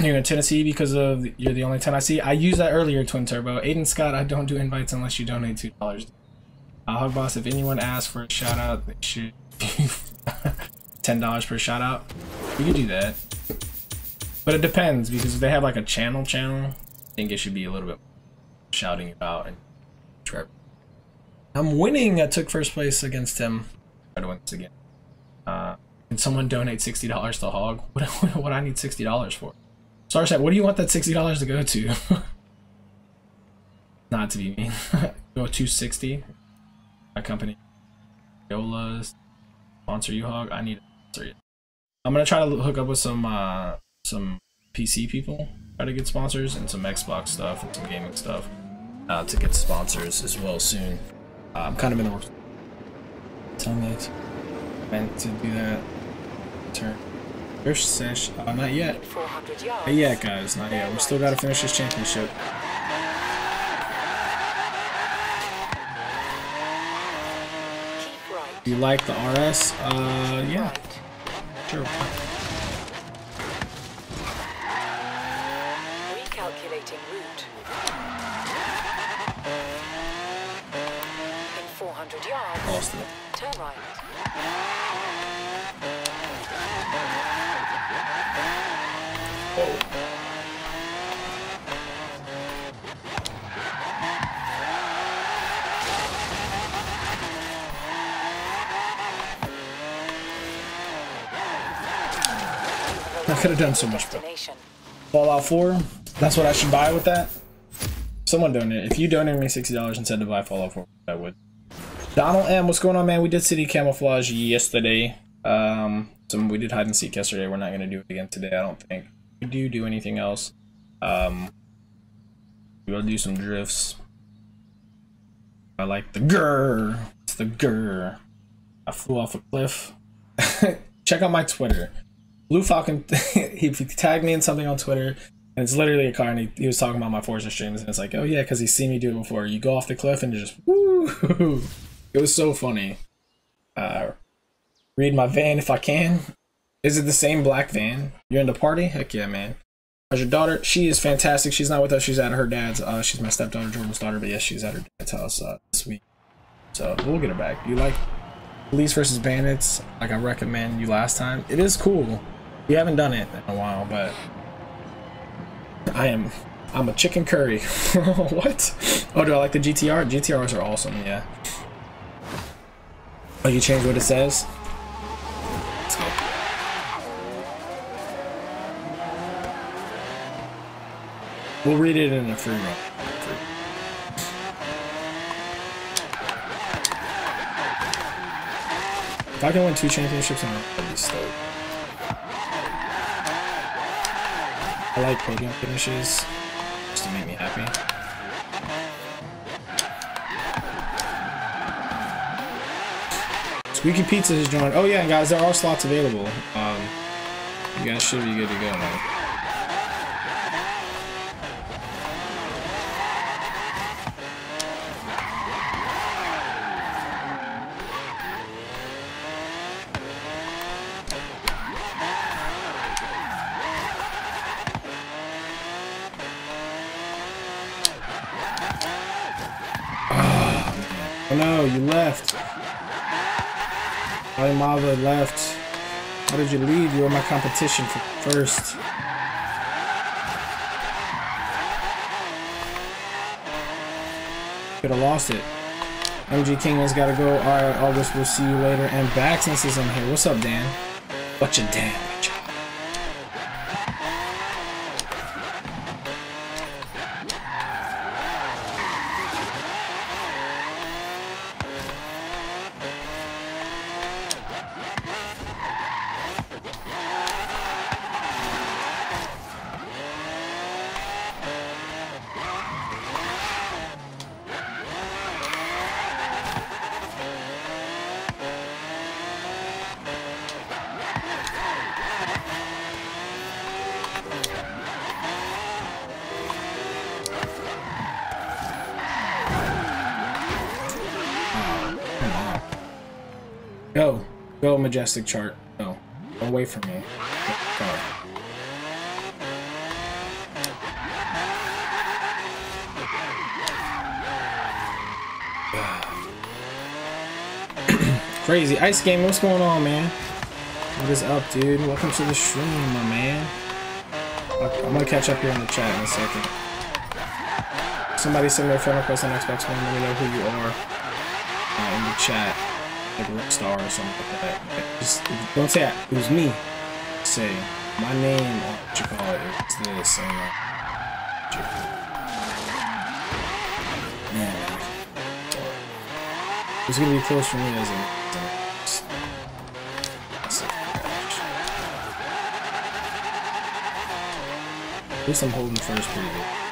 S1: you're in Tennessee because of you're the only Tennessee. I see. I used that earlier, Twin Turbo. Aiden Scott, I don't do invites unless you donate two dollars. Uh, Hog Boss, if anyone asks for a shout out, they should ten dollars per shout out. We could do that, but it depends because if they have like a channel channel, I think it should be a little bit shouting about and. trip. I'm winning. I took first place against him. Try to win this again. Uh, can someone donate sixty dollars to Hog? What what I need sixty dollars for? Starset, what do you want that sixty dollars to go to? Not to be mean. go to sixty. My company. Yola's sponsor you Hog. I need sponsor. I'm gonna try to hook up with some uh, some PC people. Try to get sponsors and some Xbox stuff and some gaming stuff uh, to get sponsors as well soon. Uh, I'm kind of in the works. Teammates meant to do that. Turn. First sesh. Uh, not yet.
S3: 400 yards.
S1: Not yet, guys. Not yet. We still got to finish this championship. You like the RS? Uh, yeah. Sure.
S3: Recalculating route. In 400 yards,
S1: Lost it.
S3: turn right.
S1: I could have done so much better. Fallout 4? That's what I should buy with that? Someone donate. If you donated me $60 and said to buy Fallout 4, I would. Donald M, what's going on, man? We did City Camouflage yesterday. Um, some we did hide and seek yesterday. We're not gonna do it again today, I don't think. We do do anything else. Um, we'll do some drifts. I like the grr. It's the grr. I flew off a cliff. Check out my Twitter. Blue Falcon, he tagged me in something on Twitter, and it's literally a car, and he, he was talking about my Forza streams, and it's like, oh yeah, because he's seen me do it before. You go off the cliff and just woo. It was so funny. Uh, read my van if I can. Is it the same black van? You're in the party? Heck yeah, man. How's your daughter? She is fantastic. She's not with us. She's at her dad's. Uh, she's my stepdaughter, Jordan's daughter, but yes, she's at her dad's house uh, this week. So we'll get her back. You like Police versus Bandits? Like I recommend you last time. It is cool. We haven't done it in a while, but I am I'm a chicken curry. what? Oh, do I like the GTR? GTRs are awesome, yeah. Oh, you changed what it says? Let's go. We'll read it in a free run. If I can win two championships, I'm gonna be stoked. I like podium finishes just to make me happy. Squeaky Pizza has joined. Oh yeah, guys, there are slots available. Um, you guys should be good to go now. Oh no, you left. Left. How did you leave? You were my competition for first. Could have lost it. MG King has got to go. All right, August. We'll see you later. And Baxness is in here. What's up, Dan? What you Dan? Majestic chart. Don't wait for me. Crazy. Ice Game, what's going on, man? What is up, dude? Welcome to the stream, my man. I'm gonna catch up here in the chat in a second. Somebody send me a friend request on Xbox One. Let me know who you are uh, in the chat, like Rockstar or something like that. Just don't say it was me. Say my name or what you call it. It's this. And, uh, man, it's gonna be close for me as a. At least I'm holding first pretty good.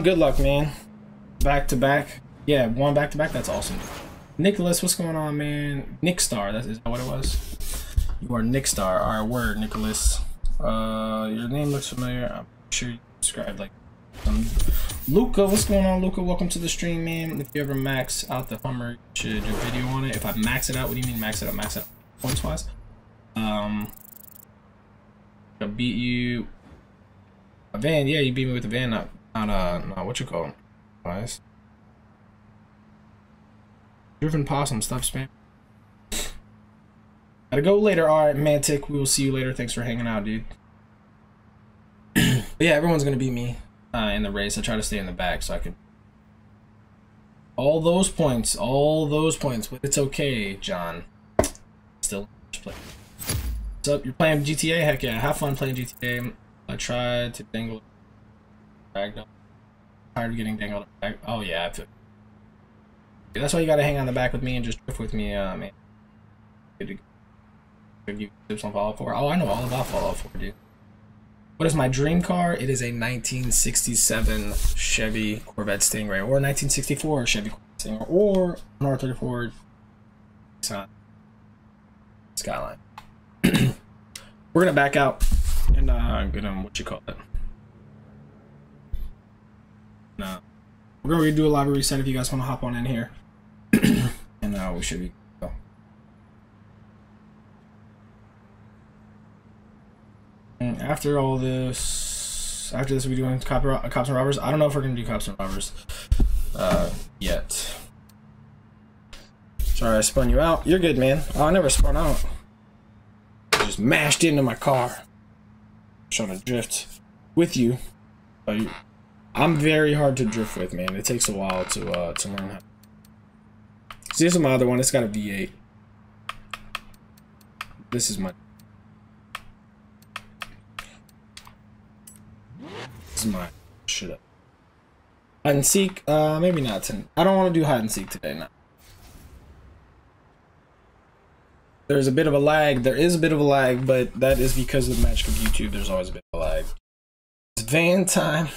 S1: Good luck, man. Back to back. Yeah, one back to back, that's awesome. Nicholas, what's going on, man? Nick Star, that is that what it was? You are Nick Star, our word, Nicholas. Uh, your name looks familiar. I'm sure you described like um, Luca, what's going on, Luca? Welcome to the stream, man. If you ever max out the Hummer, should do a video on it. If I max it out, what do you mean max it out? Max it out points wise? Um, I beat you. A van, yeah, you beat me with the van, not not uh not what you call it. Wise. Driven possum, stop spam. Gotta go later. Alright, Mantic, we will see you later. Thanks for hanging out, dude. yeah, everyone's gonna beat me uh, in the race. I try to stay in the back so I can. All those points, all those points, but it's okay, John. Still play. What's up? You're playing GTA? Heck yeah, have fun playing GTA. I tried to dangle. Ragdoll. Tired of getting dangled. Oh yeah, I feel. That's why you gotta hang on the back with me and just drift with me, uh, man. Good to give you tips on Fallout 4. Oh, I know all about Fallout 4, dude. What is my dream car? It is a 1967 Chevy Corvette Stingray, or 1964 Chevy Corvette Stingray, or an R34 Skyline. We're gonna back out and uh, gonna what you call it. No, we're gonna redo a live reset if you guys want to hop on in here, and uh, we should be. Go. And after all this, after this, we doing cop, cops and robbers. I don't know if we're gonna do cops and robbers uh, yet. Sorry, I spun you out. You're good, man. Oh, I never spun out. I just mashed into my car. Trying to drift with you. I'm very hard to drift with, man. It takes a while to uh, to learn how. See, this is my other one. It's got a V8. This is my. This is my. Shut up. Hide and seek. Uh, maybe not. I don't want to do hide and seek today. Now. There's a bit of a lag. There is a bit of a lag, but that is because of the magic of YouTube. There's always a bit of a lag. It's van time.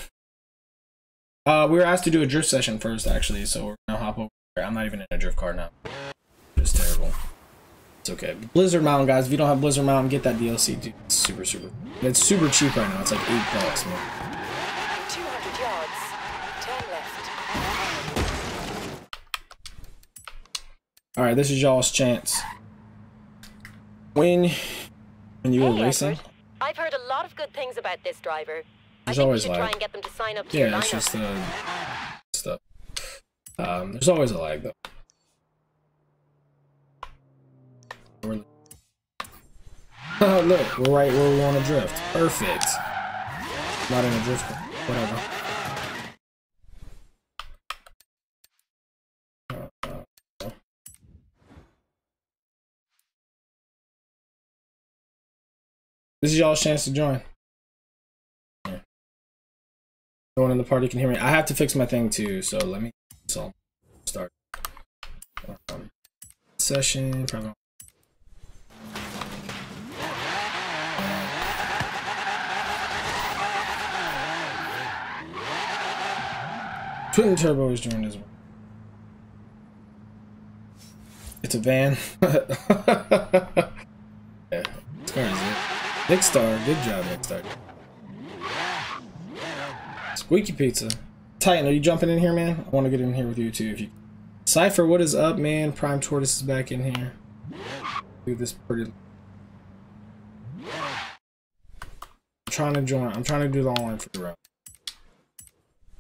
S1: Uh, we were asked to do a drift session first, actually, so we're gonna hop over. Here. I'm not even in a drift car now. It's terrible. It's okay. Blizzard Mountain, guys. If you don't have Blizzard Mountain, get that DLC, dude. It's super, super. It's super cheap right now. It's like eight bucks, man.
S3: 200 yards. Turn left.
S1: All right, this is y'all's chance. When, when you were racing,
S4: I've heard a lot of good things about this driver.
S1: There's always lag.
S4: try and get them to sign up to
S1: yeah, it's just uh, stuff. Um, there's always a lag though. Oh, look, we're right where we want to drift. Perfect. Not in a drift, car. whatever. This is y'all's chance to join. One in the party can hear me. I have to fix my thing too, so let me so start. Um, session. Probably. Twin Turbo is joined as well. It's a van. yeah. Nick Star, good job, Nick Star. Squeaky Pizza. Titan, are you jumping in here, man? I want to get in here with you too. If you, Cipher, what is up, man? Prime Tortoise is back in here. Do this pretty. I'm trying to join. I'm trying to do the online for the round.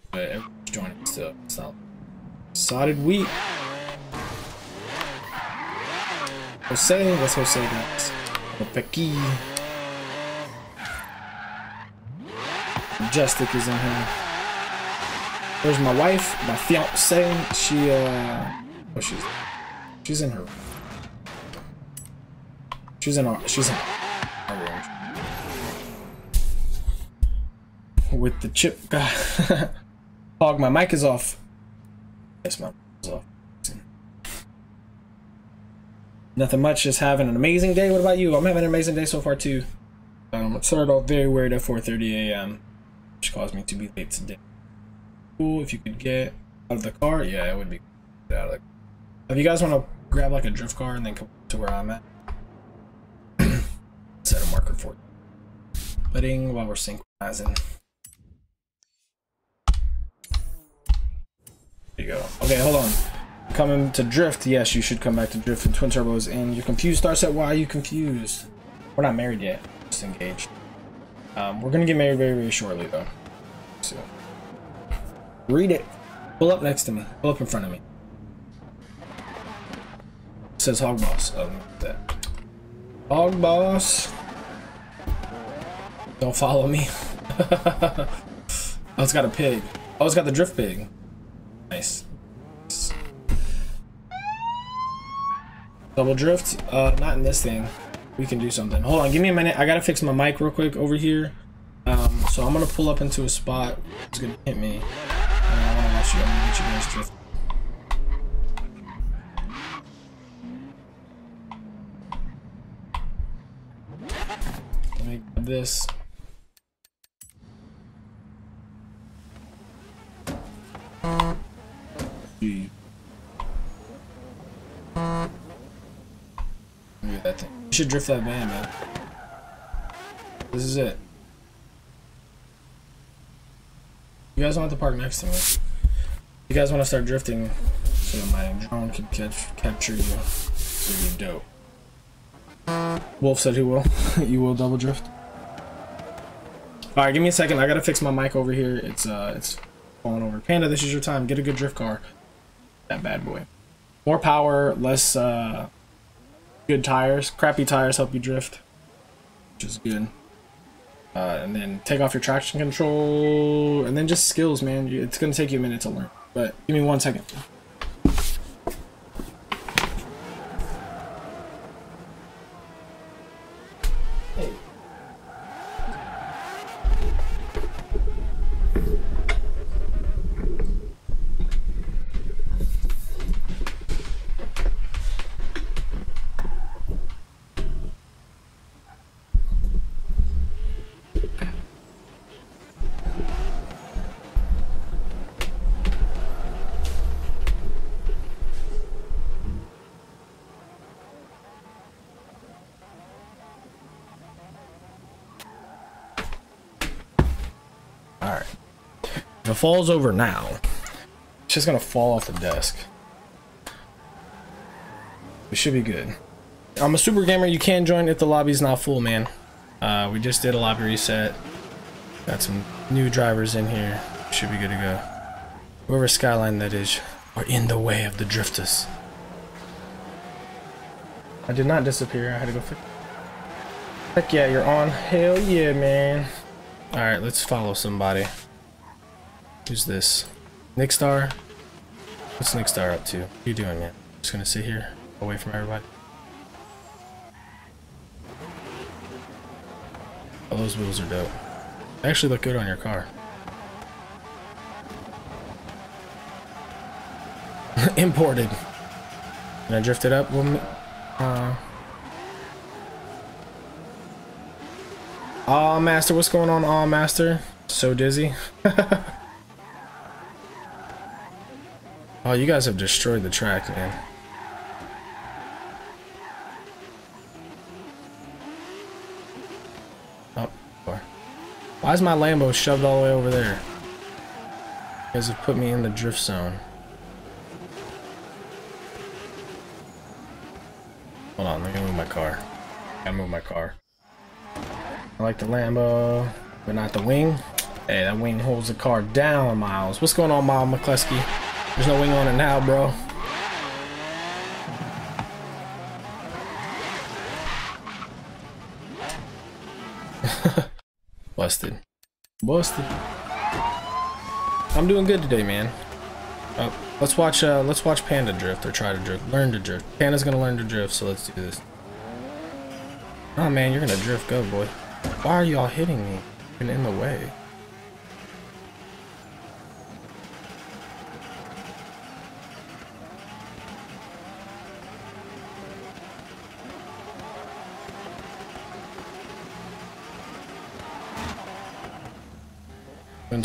S1: But everyone's joining still. It's not. Sodded wheat. Jose, what's Jose next? Becky. Majestic is in here. There's my wife, my fiance. She, uh, oh, she's, she's in her. She's in our, she's in. With the chip guy. Hog, my mic is off. Yes, my mic is off. Nothing much, just having an amazing day. What about you? I'm having an amazing day so far too. Um, started off very weird at 4:30 a.m., which caused me to be late today. Cool if you could get out of the car. Yeah, it would be get out of the. If you guys want to grab like a drift car and then come to where I'm at, set a marker for you. Putting while we're synchronizing. There you go. Okay, hold on. Coming to drift, yes, you should come back to drift in twin turbos. And you're confused, Starset. Why are you confused? We're not married yet. Just engaged. Um, we're gonna get married very, very shortly, though. So, read it. Pull up next to me. Pull up in front of me. It says Hog Boss. Oh, that. Hog Boss. Don't follow me. oh, it's got a pig. Oh, it's got the drift pig. Nice. Double drift? Uh, not in this thing. We can do something. Hold on, give me a minute. I gotta fix my mic real quick over here. Um, so I'm gonna pull up into a spot. It's gonna hit me. And I wanna watch you. I'm gonna get you guys drift. This. Gee. Look at that thing. You should drift that van, man. This is it. You guys want to park next to me? You guys want to start drifting so my drone can catch capture you. It'd be dope. Wolf said he will. you will double drift. Alright, give me a second. I gotta fix my mic over here. It's uh it's falling over. Panda, this is your time. Get a good drift car. That bad boy. More power, less uh good tires. Crappy tires help you drift, which is good. Uh, and then take off your traction control, and then just skills, man. It's gonna take you a minute to learn, but give me one second. Falls over now, it's just gonna fall off the desk. We should be good. I'm a super gamer. You can join if the lobby's not full, man. Uh, we just did a lobby reset. Got some new drivers in here. Should be good to go. Whoever Skyline that is, are in the way of the drifters. I did not disappear. I had to go fix. Heck yeah, you're on. Hell yeah, man. Alright, let's follow somebody. Who's this? Nick Star? What's Nick Star up to? What are you doing, man? Just gonna sit here, away from everybody? Oh, those wheels are dope. They actually look good on your car. Imported. Can I drift it up? Well, uh, Aw, Master, what's going on, Aw, Master? So dizzy. Oh, you guys have destroyed the track, man. Oh. Why is my Lambo shoved all the way over there? You guys have put me in the drift zone. Hold on, let me move my car. I gotta move my car. I like the Lambo, but not the wing. Hey, that wing holds the car down, Miles. What's going on, Miles McCleskey? There's no wing on it now, bro. Busted. Busted. I'm doing good today, man. Oh, let's watch uh let's watch Panda drift or try to drift. Learn to drift. Panda's gonna learn to drift, so let's do this. Oh man, you're gonna drift, go boy. Why are y'all hitting me? You're in the way.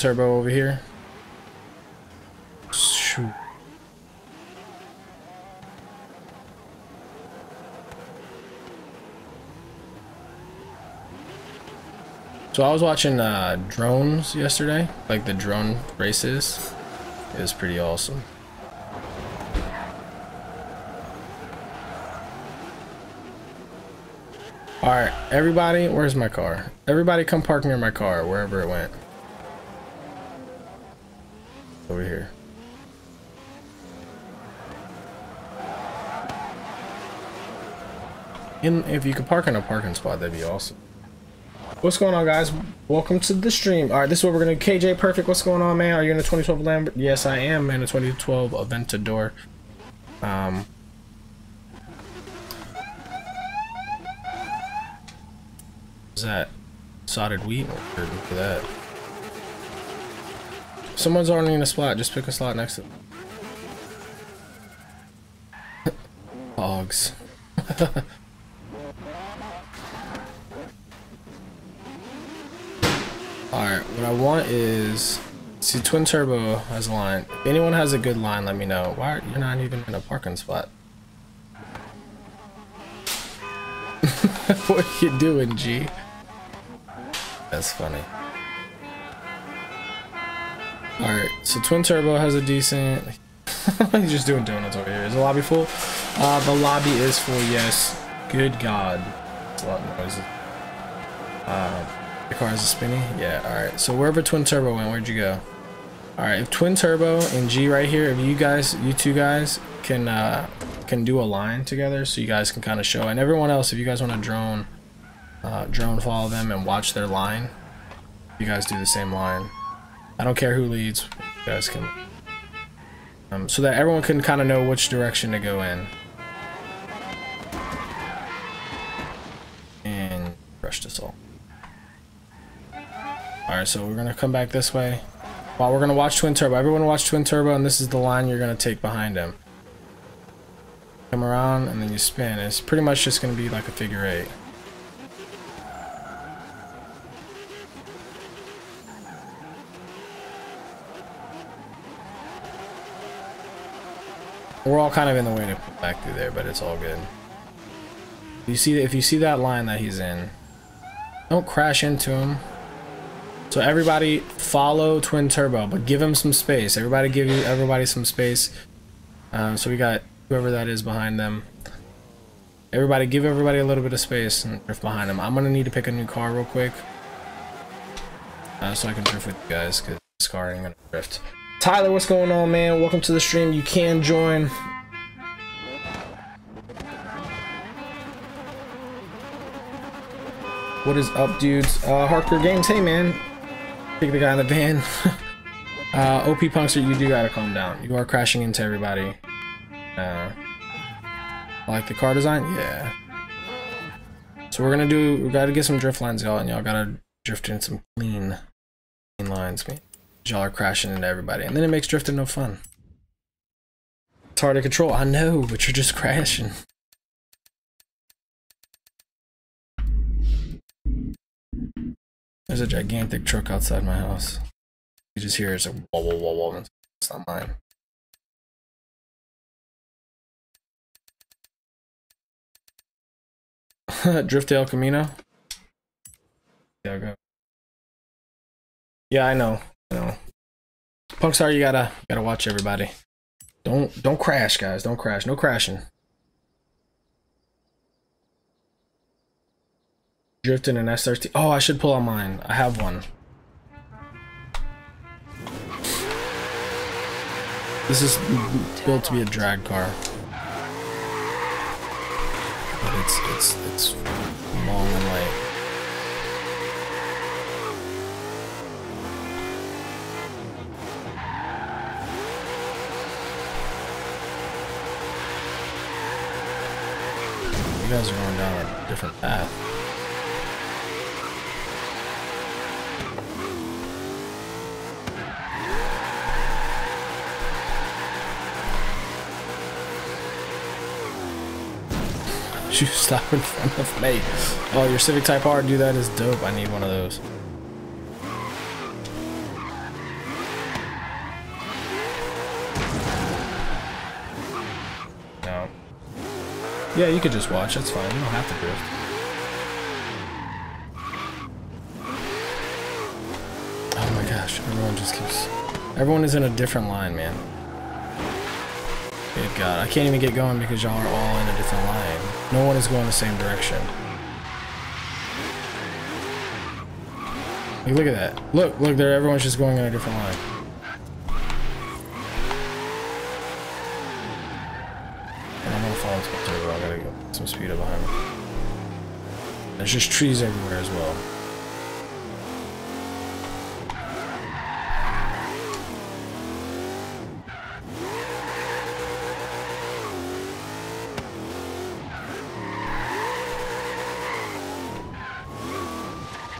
S1: Turbo over here. Shoot. So I was watching uh, drones yesterday, like the drone races. It was pretty awesome. Alright, everybody, where's my car? Everybody come park near my car, wherever it went. Over here. In, if you could park in a parking spot, that'd be awesome. What's going on, guys? Welcome to the stream. All right, this is what we're gonna. do. KJ, perfect. What's going on, man? Are you in a 2012 Lambert? Yes, I am in a 2012 Aventador. Um. Is that sodded wheat? Look at that. Someone's already in a spot. Just pick a slot next to. Hogs. Alright, what I want is... See, Twin Turbo has a line. If anyone has a good line, let me know. Why are, you're not even in a parking spot? what are you doing, G? That's funny. Alright, so Twin Turbo has a decent... He's just doing donuts over here. Is the lobby full? Uh, the lobby is full, yes. Good God. It's a lot of noises. Uh, the car has spinning? Yeah, alright. So wherever Twin Turbo went, where'd you go? Alright, if Twin Turbo and G right here, if you guys, you two guys, can uh, can do a line together so you guys can kind of show. And everyone else, if you guys want to drone, uh, drone follow them and watch their line, you guys do the same line. I don't care who leads, you guys can. Um, so that everyone can kind of know which direction to go in. And brush this all. Alright, so we're gonna come back this way. While we're gonna watch Twin Turbo. Everyone watch Twin Turbo, and this is the line you're gonna take behind him. Come around, and then you spin. It's pretty much just gonna be like a figure eight. We're all kind of in the way to put back through there, but it's all good. You see, if you see that line that he's in, don't crash into him. So everybody follow Twin Turbo, but give him some space. Everybody give you everybody some space. Um, so we got whoever that is behind them. Everybody give everybody a little bit of space and drift behind them. I'm gonna need to pick a new car real quick. Uh, so I can drift with you guys, because this car ain't gonna drift. Tyler, what's going on, man? Welcome to the stream. You can join. What is up, dudes? Uh, Games, hey, man. Pick the guy in the van. uh, OP Punkster, you do gotta calm down. You are crashing into everybody. Uh, like the car design? Yeah. So we're gonna do, we gotta get some drift lines, y'all, and y'all gotta drift in some clean, clean lines, man. Y'all are crashing into everybody, and then it makes drifting no fun. It's hard to control. I know, but you're just crashing. There's a gigantic truck outside my house. You just hear it's a whoa, whoa, whoa, whoa. It's not mine. Drift El Camino. Yeah. Yeah, I know. I know. Punkstar, you gotta gotta watch everybody. Don't don't crash, guys. Don't crash. No crashing. Drifting an SRT. Oh, I should pull on mine. I have one. This is built to be a drag car. But it's it's it's long and light. You guys are going down a different path. You stop in front of me. Oh, your Civic Type R, do that is dope. I need one of those. Yeah, you could just watch. That's fine. You don't have to drift. Oh my gosh, everyone just keeps... Everyone is in a different line, man. Good God, I can't even get going because y'all are all in a different line. No one is going the same direction. Look at that. Look, look there, everyone's just going in a different line. And I'm gonna fall into a turbo, I gotta get some speed up behind me. There's just trees everywhere as well.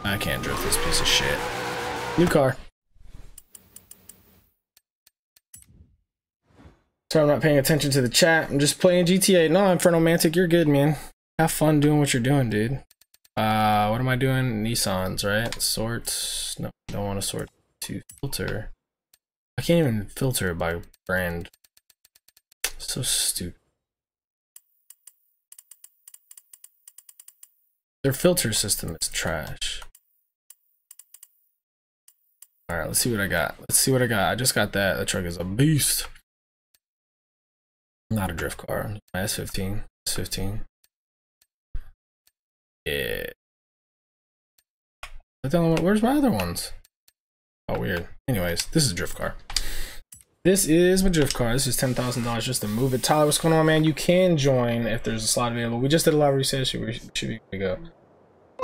S1: I can't drift this piece of shit. New car. Sorry, I'm not paying attention to the chat. I'm just playing GTA. No, I'm Fernomantic. You're good, man. Have fun doing what you're doing, dude. Uh, what am I doing? Nissans, right? Sort. No, don't want to sort to filter. I can't even filter by brand. So stupid. Their filter system is trash. Alright, let's see what I got. Let's see what I got. I just got that. The truck is a beast. Not a drift car. My S15. S15. Yeah. Where's my other ones? Oh, weird. Anyways, this is a drift car. This is my drift car. This is $10,000 just to move it. Tyler, what's going on, man? You can join if there's a slot available. We just did a lot of research. We should be good to go.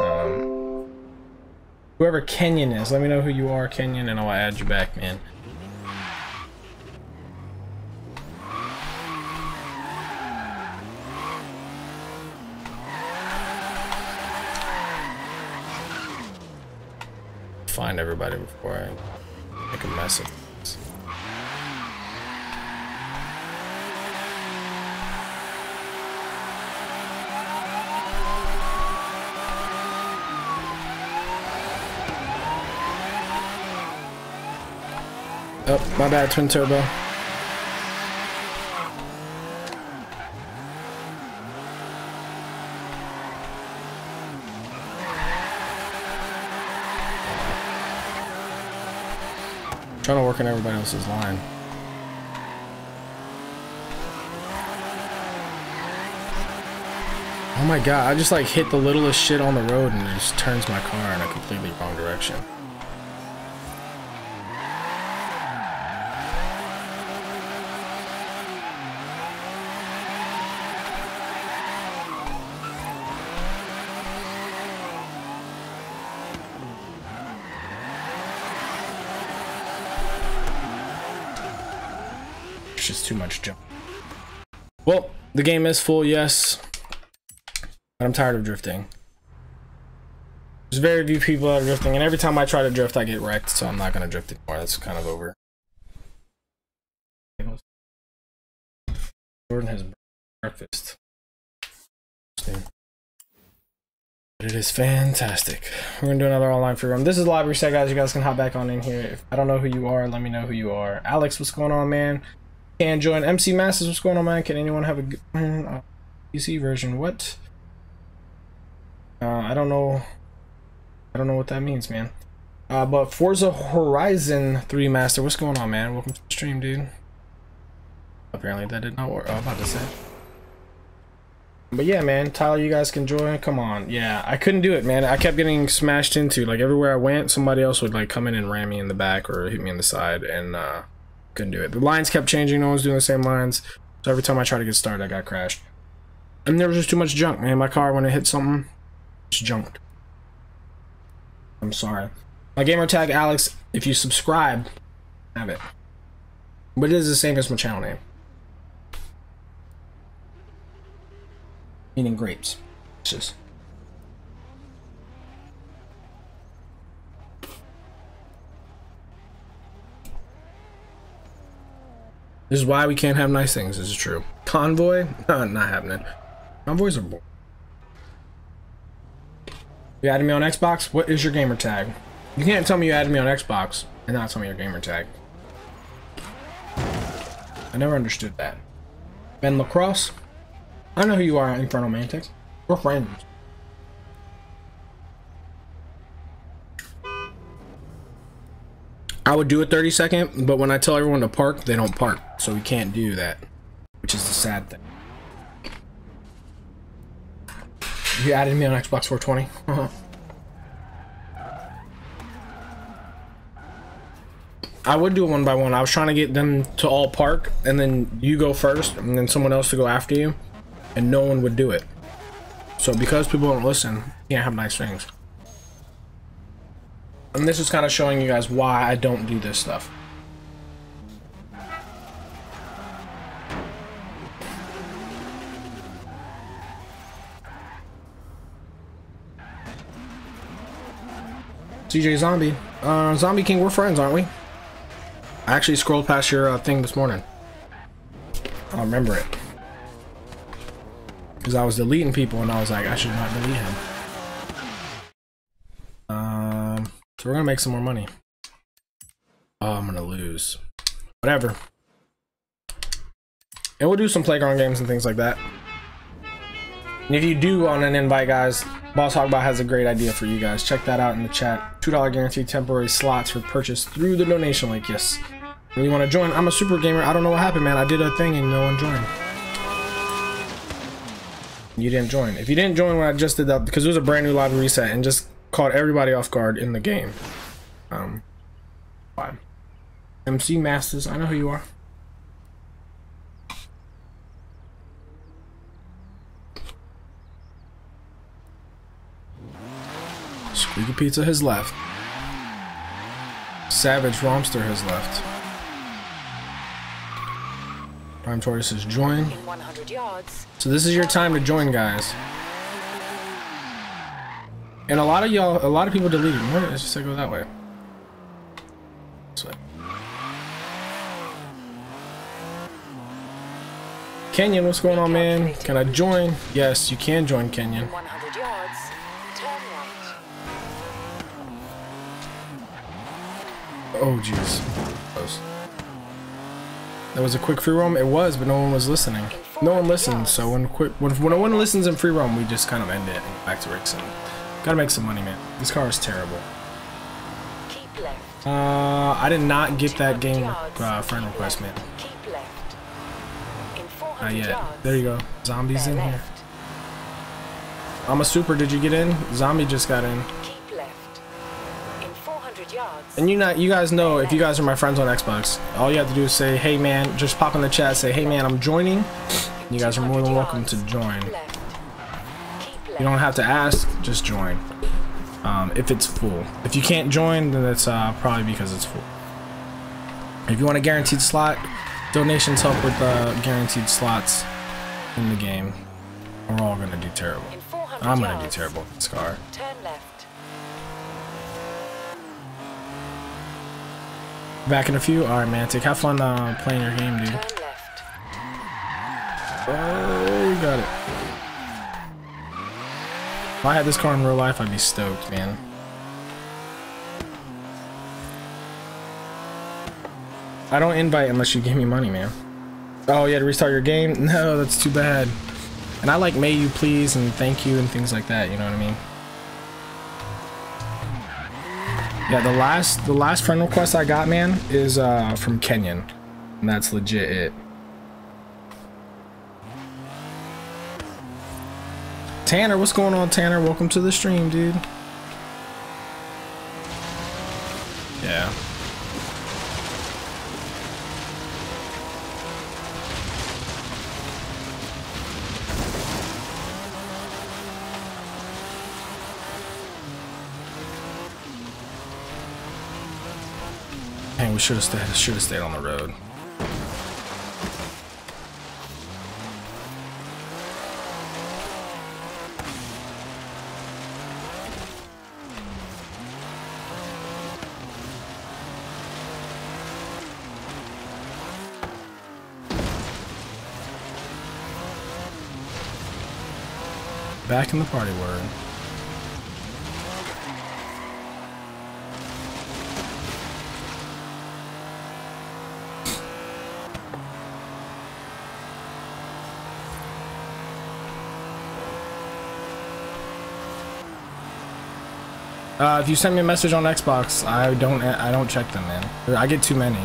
S1: Um, whoever Kenyon is, let me know who you are, Kenyon, and I'll add you back, man. Find everybody before I make a mess of this. Oh, my bad, twin turbo. Trying to work on everybody else's line. Oh my god, I just like hit the littlest shit on the road and it just turns my car in a completely wrong direction. Just too much jump. Well, the game is full, yes. But I'm tired of drifting. There's very few people that are drifting, and every time I try to drift, I get wrecked, so I'm not gonna drift anymore. That's kind of over. Jordan has breakfast. But it is fantastic. We're gonna do another online free roam. This is live reset, guys. You guys can hop back on in here. If I don't know who you are, let me know who you are. Alex, what's going on, man? Can join MC Masters. What's going on, man? Can anyone have a PC version? What? Uh, I don't know. I don't know what that means, man. Uh, but Forza Horizon 3 Master, what's going on, man? Welcome to the stream, dude. Apparently that did not work. Oh, I was about to say. But yeah, man, Tyler, you guys can join. Come on. Yeah, I couldn't do it, man. I kept getting smashed into. Like, everywhere I went, somebody else would, like, come in and ram me in the back or hit me in the side, and, uh, couldn't do it. The lines kept changing. No one's doing the same lines. So every time I tried to get started, I got crashed. And there was just too much junk, man. My car, when it hit something, it's junked. I'm sorry. My gamer tag, Alex, if you subscribe, have it. But it is the same as my channel name. Meaning grapes. It's just. This is why we can't have nice things. This is true. Convoy? Not happening. Convoys are boring. You added me on Xbox? What is your gamer tag? You can't tell me you added me on Xbox and not tell me your gamer tag. I never understood that. Ben Lacrosse? I know who you are, Infernal Mantic. We're friends. I would do a 30 second, but when I tell everyone to park, they don't park. So we can't do that, which is the sad thing. You added me on Xbox 420? Uh-huh. I would do it one by one. I was trying to get them to all park, and then you go first, and then someone else to go after you, and no one would do it. So because people don't listen, you can't have nice things. And this is kind of showing you guys why I don't do this stuff. CJ Zombie. Uh, Zombie King, we're friends, aren't we? I actually scrolled past your uh, thing this morning. I remember it. Because I was deleting people and I was like, I should not delete him. Um, so we're to make some more money. Oh, I'm to lose. Whatever. And we'll do some playground games and things like that. And if you do want an invite, guys, Boss Hogbot has a great idea for you guys. Check that out in the chat. $2 guaranteed temporary slots for purchase through the donation link. Yes. You want to join, I'm a super gamer. I don't know what happened, man. I did a thing and no one joined. You didn't join. If you didn't join when I just did that, because it was a brand new live reset and just caught everybody off guard in the game. Um, fine. MC Masters, I know who you are. Squeaky Pizza has left. Savage Romster has left. Prime Tortoise has joined.
S3: In 100 yards.
S1: So this is your time to join, guys. And a lot of y'all, a lot of people deleted. Where is just go that way? This way. Kenyon, what's going on, man? Can I join? Yes, you can join Kenyon.
S3: In 100 yards. Turn right.
S1: Oh, jeez. That was a quick free roam. It was, but no one was listening. No one listens, so when quick when, when no one listens in free roam, we just kind of end it and go back to racing. Gotta make some money, man. This car is terrible. Uh, I did not get that game uh, friend request, man.
S3: left. Keep left. In 400
S1: Not yet. There you go. Zombies in here. I'm a super. Did you get in? Zombie just got in.
S3: Keep left. In 400 yards.
S1: And you not you guys know if you guys are my friends on Xbox, all you have to do is say, "Hey man," just pop in the chat, say, "Hey man, I'm joining." You guys are more than welcome to join.
S3: Keep left. Keep left.
S1: You don't have to ask, just join. Um, if it's full. If you can't join, then it's uh, probably because it's full. If you want a guaranteed slot, donations help with uh, guaranteed slots in the game. We're all gonna do terrible. I'm gonna do terrible with this car.
S3: Turn left.
S1: Back in a few. All right, Mantic. Have fun uh, playing your game, dude. Oh, you got it. I had this car in real life, I'd be stoked, man. I don't invite unless you give me money, man. Oh, you had to restart your game? No, that's too bad. And I like may you please and thank you and things like that, you know what I mean? Yeah, the last the last friend request I got, man, is uh from Kenyon. And that's legit it. Tanner, what's going on, Tanner? Welcome to the stream, dude. Yeah. Dang, we should have stayed should have stayed on the road. Back in the party word. Uh, if you send me a message on Xbox, I don't I don't check them, man. I get too many.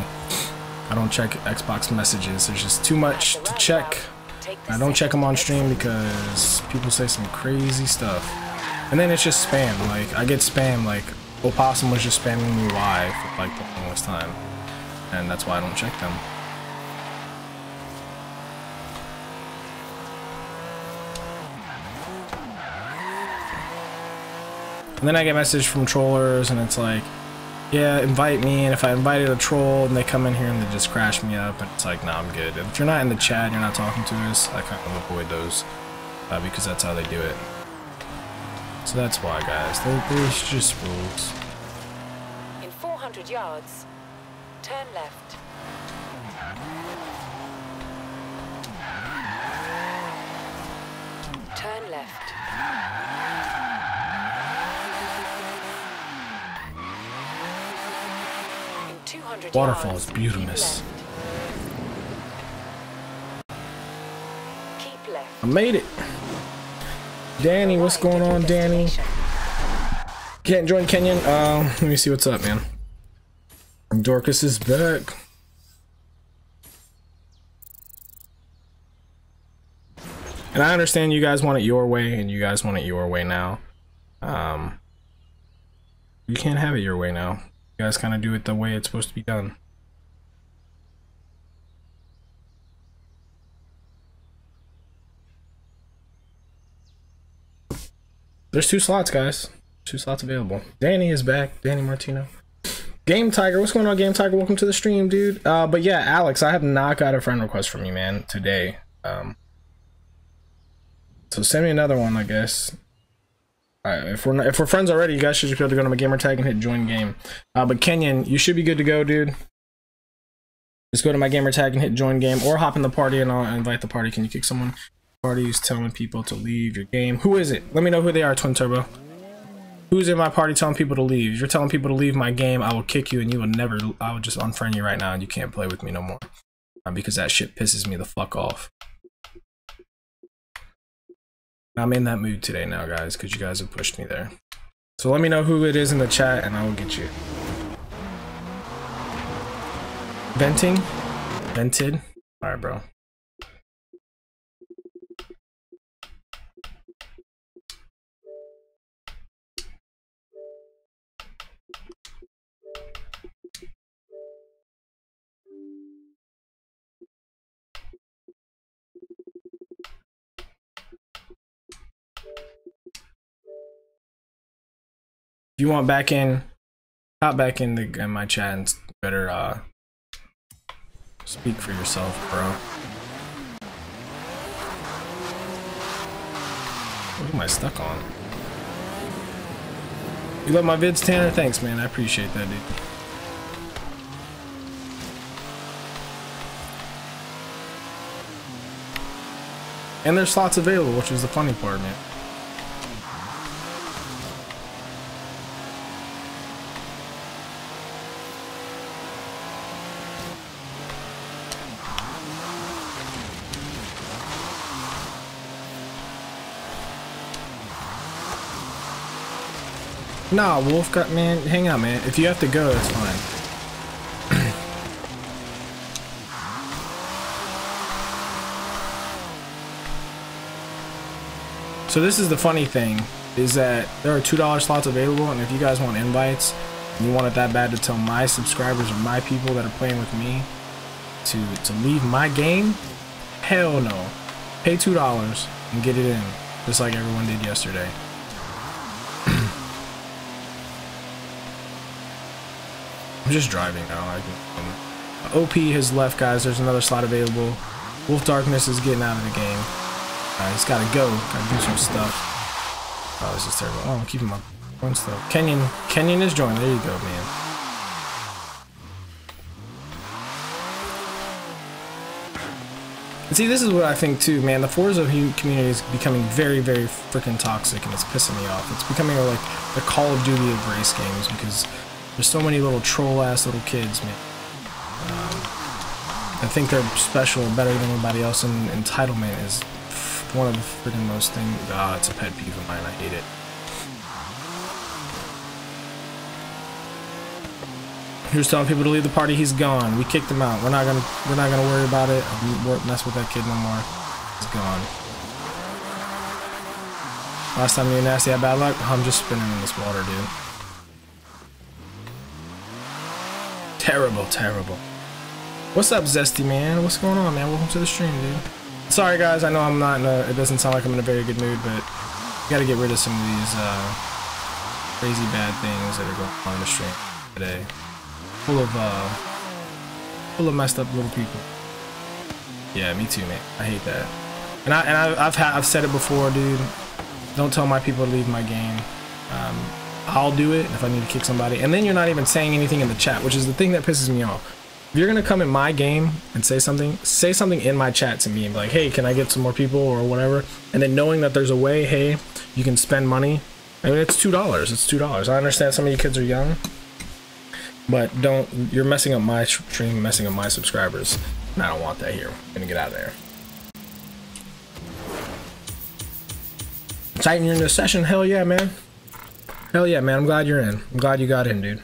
S1: I don't check Xbox messages. There's just too much to check. I don't check them on stream because people say some crazy stuff. And then it's just spam. Like, I get spam. Like, Opossum was just spamming me live for like the longest time. And that's why I don't check them. And then I get message from trollers and it's like, yeah, invite me. And if I invited a troll and they come in here and they just crash me up, and it's like, nah, I'm good. If you're not in the chat, you're not talking to us, I kind of avoid those uh, because that's how they do it. So that's why, guys. There's just rules.
S3: In 400 yards, turn left. Turn left. In 200
S1: Waterfall is beautimous.
S3: Keep left. Keep left.
S1: I made it. Danny, what's going on, Danny? Can't join Kenyon. Um, let me see what's up, man. Dorcas is back. And I understand you guys want it your way, and you guys want it your way now. Um, you can't have it your way now. Guys kind of do it the way it's supposed to be done. There's two slots, guys. Two slots available. Danny is back. Danny Martino. Game Tiger, what's going on, Game Tiger? Welcome to the stream, dude. Uh, but yeah, Alex, I have not got a friend request from you, man, today. Um, so send me another one, I guess. Alright, if we're not, if we're friends already, you guys should just be able to go to my gamer tag and hit join game. Uh, but Kenyon, you should be good to go, dude. Just go to my gamer tag and hit join game, or hop in the party and I'll invite the party. Can you kick someone? Parties telling people to leave your game. Who is it? Let me know who they are, Twin Turbo. Who's in my party telling people to leave? If you're telling people to leave my game, I will kick you and you will never, I will just unfriend you right now and you can't play with me no more. Uh, because that shit pisses me the fuck off. I'm in that mood today now, guys, because you guys have pushed me there. So let me know who it is in the chat and I will get you. Venting? Vented? Alright, bro. If you want back in, hop back in, the, in my chat and better uh, speak for yourself, bro. What am I stuck on? You love my vids, Tanner? Thanks, man. I appreciate that, dude. And there's slots available, which is the funny part, man. Nah, Wolf got man. Hang on, man. If you have to go, that's fine. so this is the funny thing, is that there are two dollar slots available, and if you guys want invites, and you want it that bad to tell my subscribers or my people that are playing with me to to leave my game, hell no. Pay two dollars and get it in, just like everyone did yesterday. Just driving now. I can, OP has left, guys. There's another slot available. Wolf Darkness is getting out of the game. Uh, he's got to go. Got to do some stuff. Oh, this is terrible. Oh, I'm keeping my one stuff. Kenyon, Kenyon is joined. There you go, man. And see, this is what I think too, man. The Forza community is becoming very, very freaking toxic, and it's pissing me off. It's becoming like the Call of Duty of race games because there's so many little troll-ass little kids, man. Um, I think they're special, better than anybody else, and entitlement is one of the freaking most things. Ah, it's a pet peeve of mine. I hate it. Who's telling people to leave the party. He's gone. We kicked him out. We're not gonna. We're not gonna worry about it. We won't mess with that kid no more. He's gone. Last time you nasty had bad luck. I'm just spinning in this water, dude. Terrible, terrible. What's up, Zesty man? What's going on, man? Welcome to the stream, dude. Sorry, guys. I know I'm not in a. It doesn't sound like I'm in a very good mood, but I gotta get rid of some of these uh, crazy bad things that are going on the stream today full of uh full of messed up little people. Yeah, me too, man. I hate that. And I and I, have I've said it before, dude. Don't tell my people to leave my game. Um, I'll do it if I need to kick somebody. And then you're not even saying anything in the chat, which is the thing that pisses me off. If you're gonna come in my game and say something, say something in my chat to me and be like, hey, can I get some more people or whatever? And then knowing that there's a way, hey, you can spend money. I mean, it's two dollars. It's two dollars. I understand some of you kids are young, but don't, you're messing up my stream, messing up my subscribers. And I don't want that here. I'm gonna get out of there. Titan, you're in session? Hell yeah, man. Hell yeah, man. I'm glad you're in. I'm glad you got in, dude.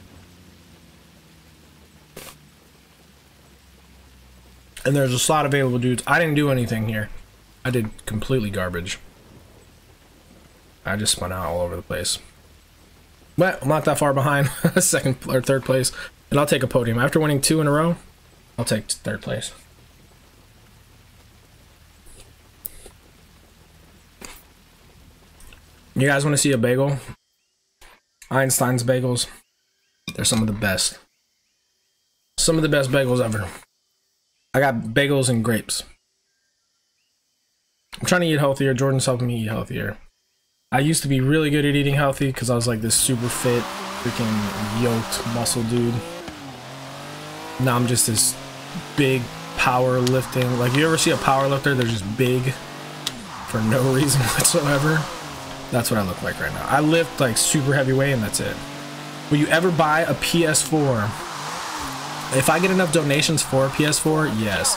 S1: And there's a slot available, dudes. I didn't do anything here. I did completely garbage. I just spun out all over the place. But I'm not that far behind, second or third place, and I'll take a podium. After winning two in a row, I'll take third place. You guys want to see a bagel? Einstein's bagels. They're some of the best. Some of the best bagels ever. I got bagels and grapes. I'm trying to eat healthier. Jordan's helping me eat healthier. I used to be really good at eating healthy because I was like this super fit, freaking yoked muscle dude. Now I'm just this big power lifting. Like you ever see a power lifter? They're just big for no reason whatsoever. That's what I look like right now. I lift like super heavyweight and that's it. Will you ever buy a PS4? If I get enough donations for a PS4, yes.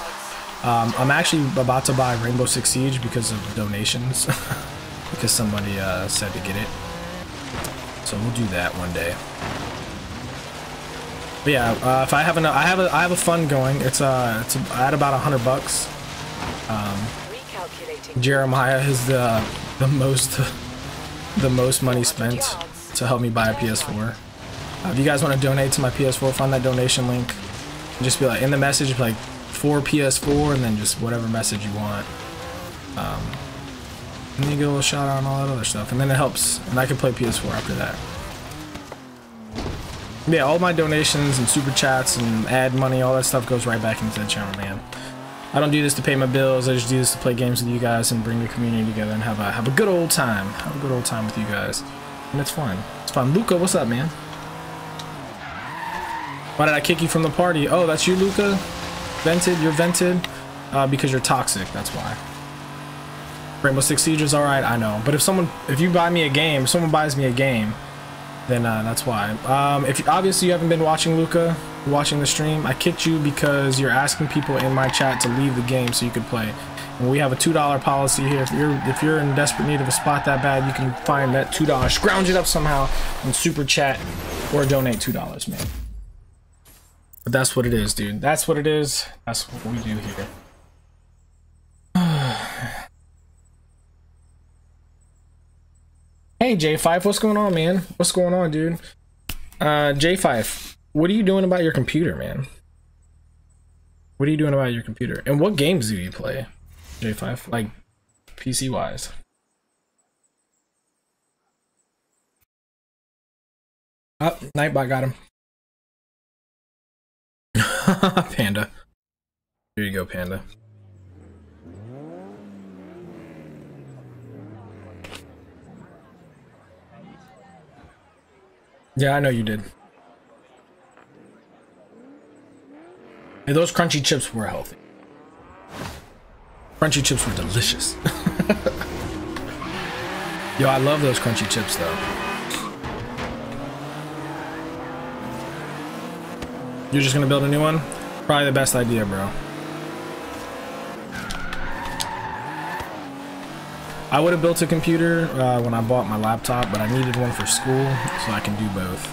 S1: Um, I'm actually about to buy Rainbow Six Siege because of donations. because somebody uh, said to get it. So we'll do that one day. But yeah, uh, if I have enough, I have a I have a fund going. It's uh it's at about a hundred bucks. Um, Jeremiah is the the most the most money spent to help me buy a PS4. Uh, if you guys want to donate to my PS4, find that donation link. Just be like in the message, like for PS4, and then just whatever message you want. Um, and you get a little shout out and all that other stuff. And then it helps. And I can play PS4 after that. Yeah, all my donations and super chats and ad money, all that stuff goes right back into the channel, man. I don't do this to pay my bills. I just do this to play games with you guys and bring the community together and have a have a good old time. Have a good old time with you guys. And it's fun. It's fun. Luca, what's up, man? Why did I kick you from the party? Oh, that's you, Luca? Vented? You're vented? Uh, because you're toxic, that's why. Rainbow Six Siege is alright, I know. But if someone, if you buy me a game, if someone buys me a game, then uh, that's why. Um, if obviously you haven't been watching Luca, watching the stream, I kicked you because you're asking people in my chat to leave the game so you could play. And we have a two dollar policy here. If you're if you're in desperate need of a spot that bad, you can find that two dollars, scrounge it up somehow, and super chat or donate two dollars, man. But that's what it is, dude. That's what it is. That's what we do here. Hey J5, what's going on, man? What's going on, dude? Uh, J5, what are you doing about your computer, man? What are you doing about your computer? And what games do you play, J5? Like, PC wise. Oh, Nightbot got him. Panda. Here you go, Panda. Yeah, I know you did. Hey, those crunchy chips were healthy. Crunchy chips were delicious. Yo, I love those crunchy chips though. You're just gonna build a new one? Probably the best idea, bro. I would have built a computer uh, when I bought my laptop, but I needed one for school, so I can do both.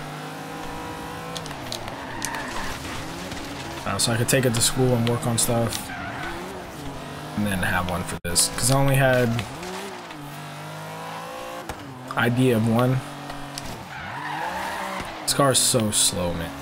S1: Uh, so I could take it to school and work on stuff, and then have one for this. Because I only had idea of one. This car is so slow, man.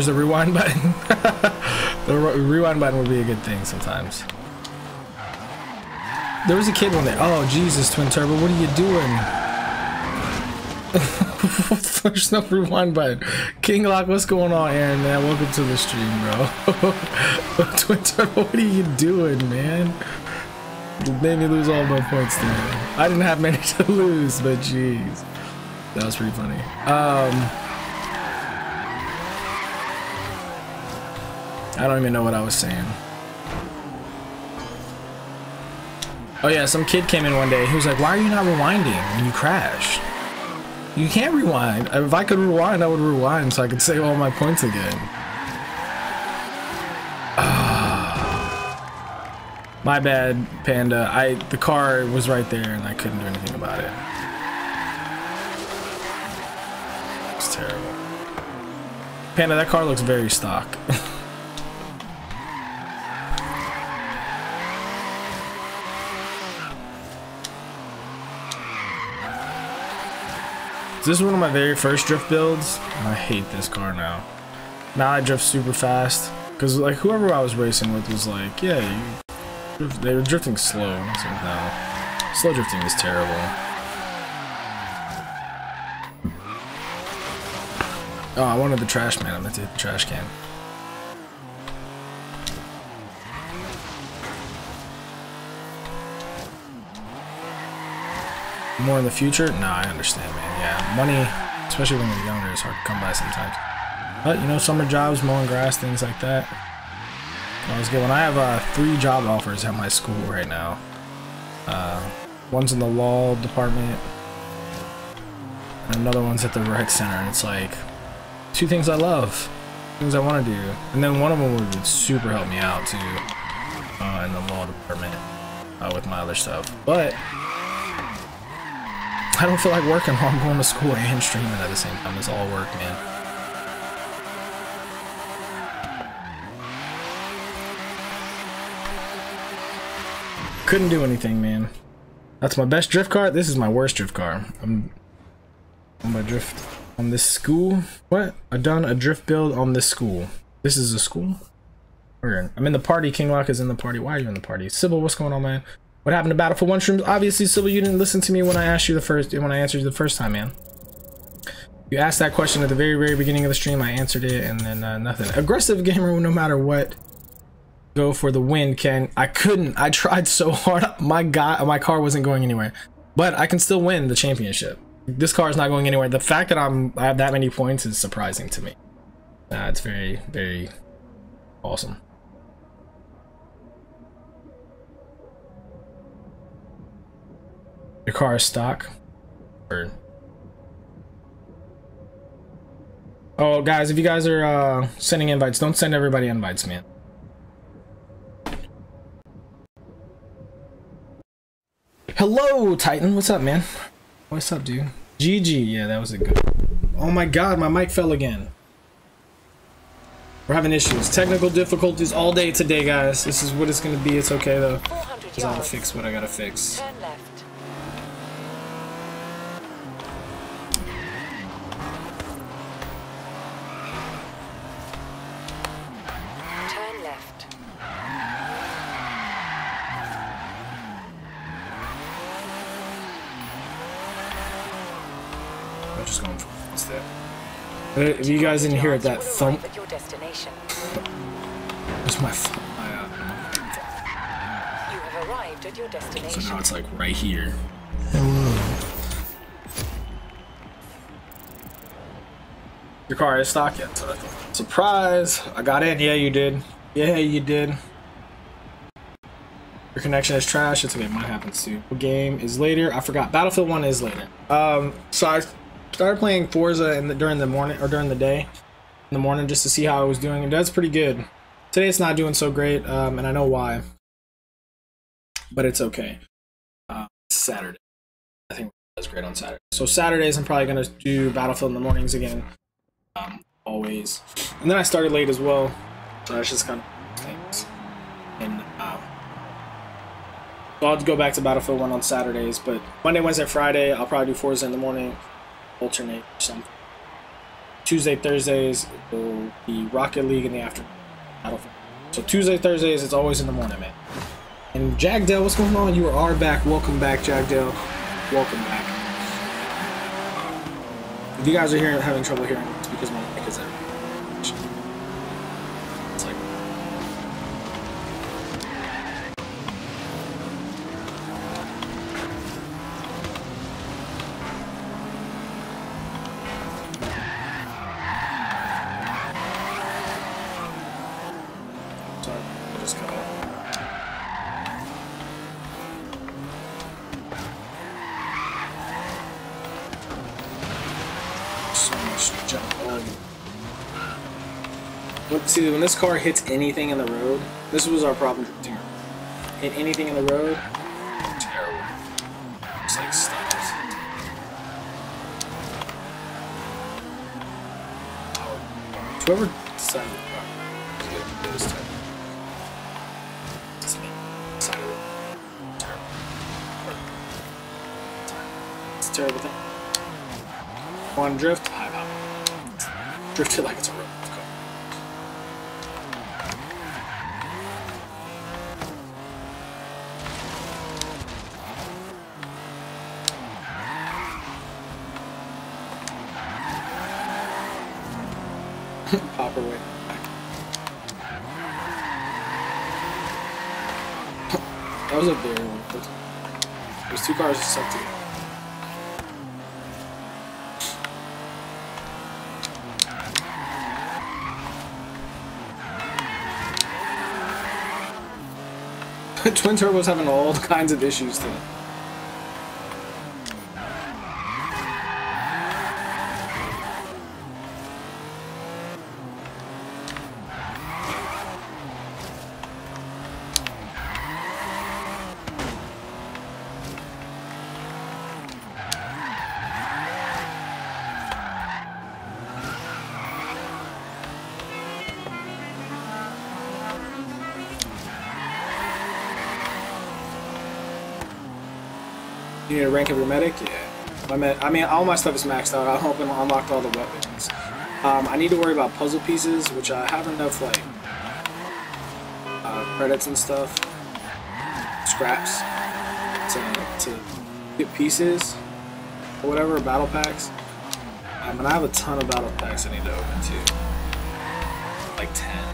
S1: Where's the rewind button? the re rewind button would be a good thing sometimes. There was a kid one day. Oh, Jesus, Twin Turbo, what are you doing? There's no rewind button. King Lock, what's going on, Aaron, man? Welcome to the stream, bro. Twin Turbo, what are you doing, man? Made me lose all my points today. I didn't have many to lose, but jeez. That was pretty funny. Um... I don't even know what I was saying. Oh yeah, some kid came in one day. He was like, why are you not rewinding when you crash? You can't rewind. Uh, if I could rewind, I would rewind so I could save all my points again. Ah. my bad, Panda. I The car was right there and I couldn't do anything about it. It's terrible. Panda, that car looks very stock. This is one of my very first drift builds. I hate this car now. Now I drift super fast. Because like whoever I was racing with was like, yeah, they were drifting slow. So no. Slow drifting is terrible. Oh, I wanted the trash man. I meant to hit the trash can. More in the future? No, I understand, man. Yeah, money, especially when you're younger, is hard to come by sometimes. But, you know, summer jobs, mowing grass, things like that. Always good. When I have uh, three job offers at my school right now. Uh, one's in the law department, and another one's at the rec center, and it's like two things I love, things I want to do, and then one of them would super help me out too uh, in the law department uh, with my other stuff. But I don't feel like working while I'm going to school and streaming at the same time. It's all work, man. Couldn't do anything, man. That's my best drift car. This is my worst drift car. I'm on my drift on this school. What? I done a drift build on this school. This is a school? Weird. I'm in the party. King Lock is in the party. Why are you in the party? Sybil, what's going on, man? What happened to Battlefield One streams? Obviously, Sybil, you didn't listen to me when I asked you the first when I answered you the first time, man. You asked that question at the very, very beginning of the stream. I answered it, and then uh, nothing. Aggressive gamer, no matter what. go for the win, Ken. I couldn't. I tried so hard. My guy, my car wasn't going anywhere, but I can still win the championship. This car is not going anywhere. The fact that I'm I have that many points is surprising to me. Uh, it's very very awesome. Your car is stock, or Oh, guys, if you guys are uh, sending invites, don't send everybody invites, man. Hello, Titan. What's up, man? What's up, dude? GG. Yeah, that was a good. Oh my god, my mic fell again. We're having issues. Technical difficulties all day today, guys. This is what it's gonna be. It's okay though. Cause I'll fix what I gotta fix.
S3: Turn left. Turn left.
S1: I'm just going for what's that? Uh, If you guys didn't hear it, that thump
S3: arrive at your destination.
S1: was my phone. Uh,
S3: You have arrived at your
S1: so now it's like right here. Hello. Your car is stock yet? So Surprise! I got in. Yeah, you did. Yeah, you did. Your connection is trash. It's okay. Mine happens too. What game is later? I forgot. Battlefield One is later. Um, so I started playing Forza in the, during the morning or during the day, in the morning, just to see how I was doing. And that's pretty good. Today it's not doing so great, um, and I know why. But it's okay. Uh, Saturday. I think that's great on Saturday. So Saturdays I'm probably gonna do Battlefield in the mornings again. Um, always. And then I started late as well. So that's just kind of things. And um, so I'll go back to Battlefield 1 on Saturdays, but Monday, Wednesday, Friday, I'll probably do Forza in the morning, alternate something. Tuesday, Thursdays, will be Rocket League in the afternoon. So Tuesday, Thursdays, it's always in the morning, man. And Jagdale, what's going on? You are back. Welcome back, Jagdale. Welcome back. If you guys are here having trouble hearing, it's because my mic is there. It's like Sorry, I just got off. So much jump on. Look, see, when this car hits anything in the road, this was our problem drifting. Hit anything in the road, terrible. It's like stops. Whoever decided it was terrible. It's a terrible thing. One drift, high. Drift it like it's a road. Let's go. Pop away. that was. There's two cars stuck together. Twin Turbo's having all kinds of issues today. Your medic? Yeah. My med I mean, all my stuff is maxed out. I hope I unlocked all the weapons. Um, I need to worry about puzzle pieces, which I have enough, like, uh, credits and stuff, scraps, to, to get pieces, or whatever, battle packs. I mean, I have a ton of battle packs I need to open, too. Like 10.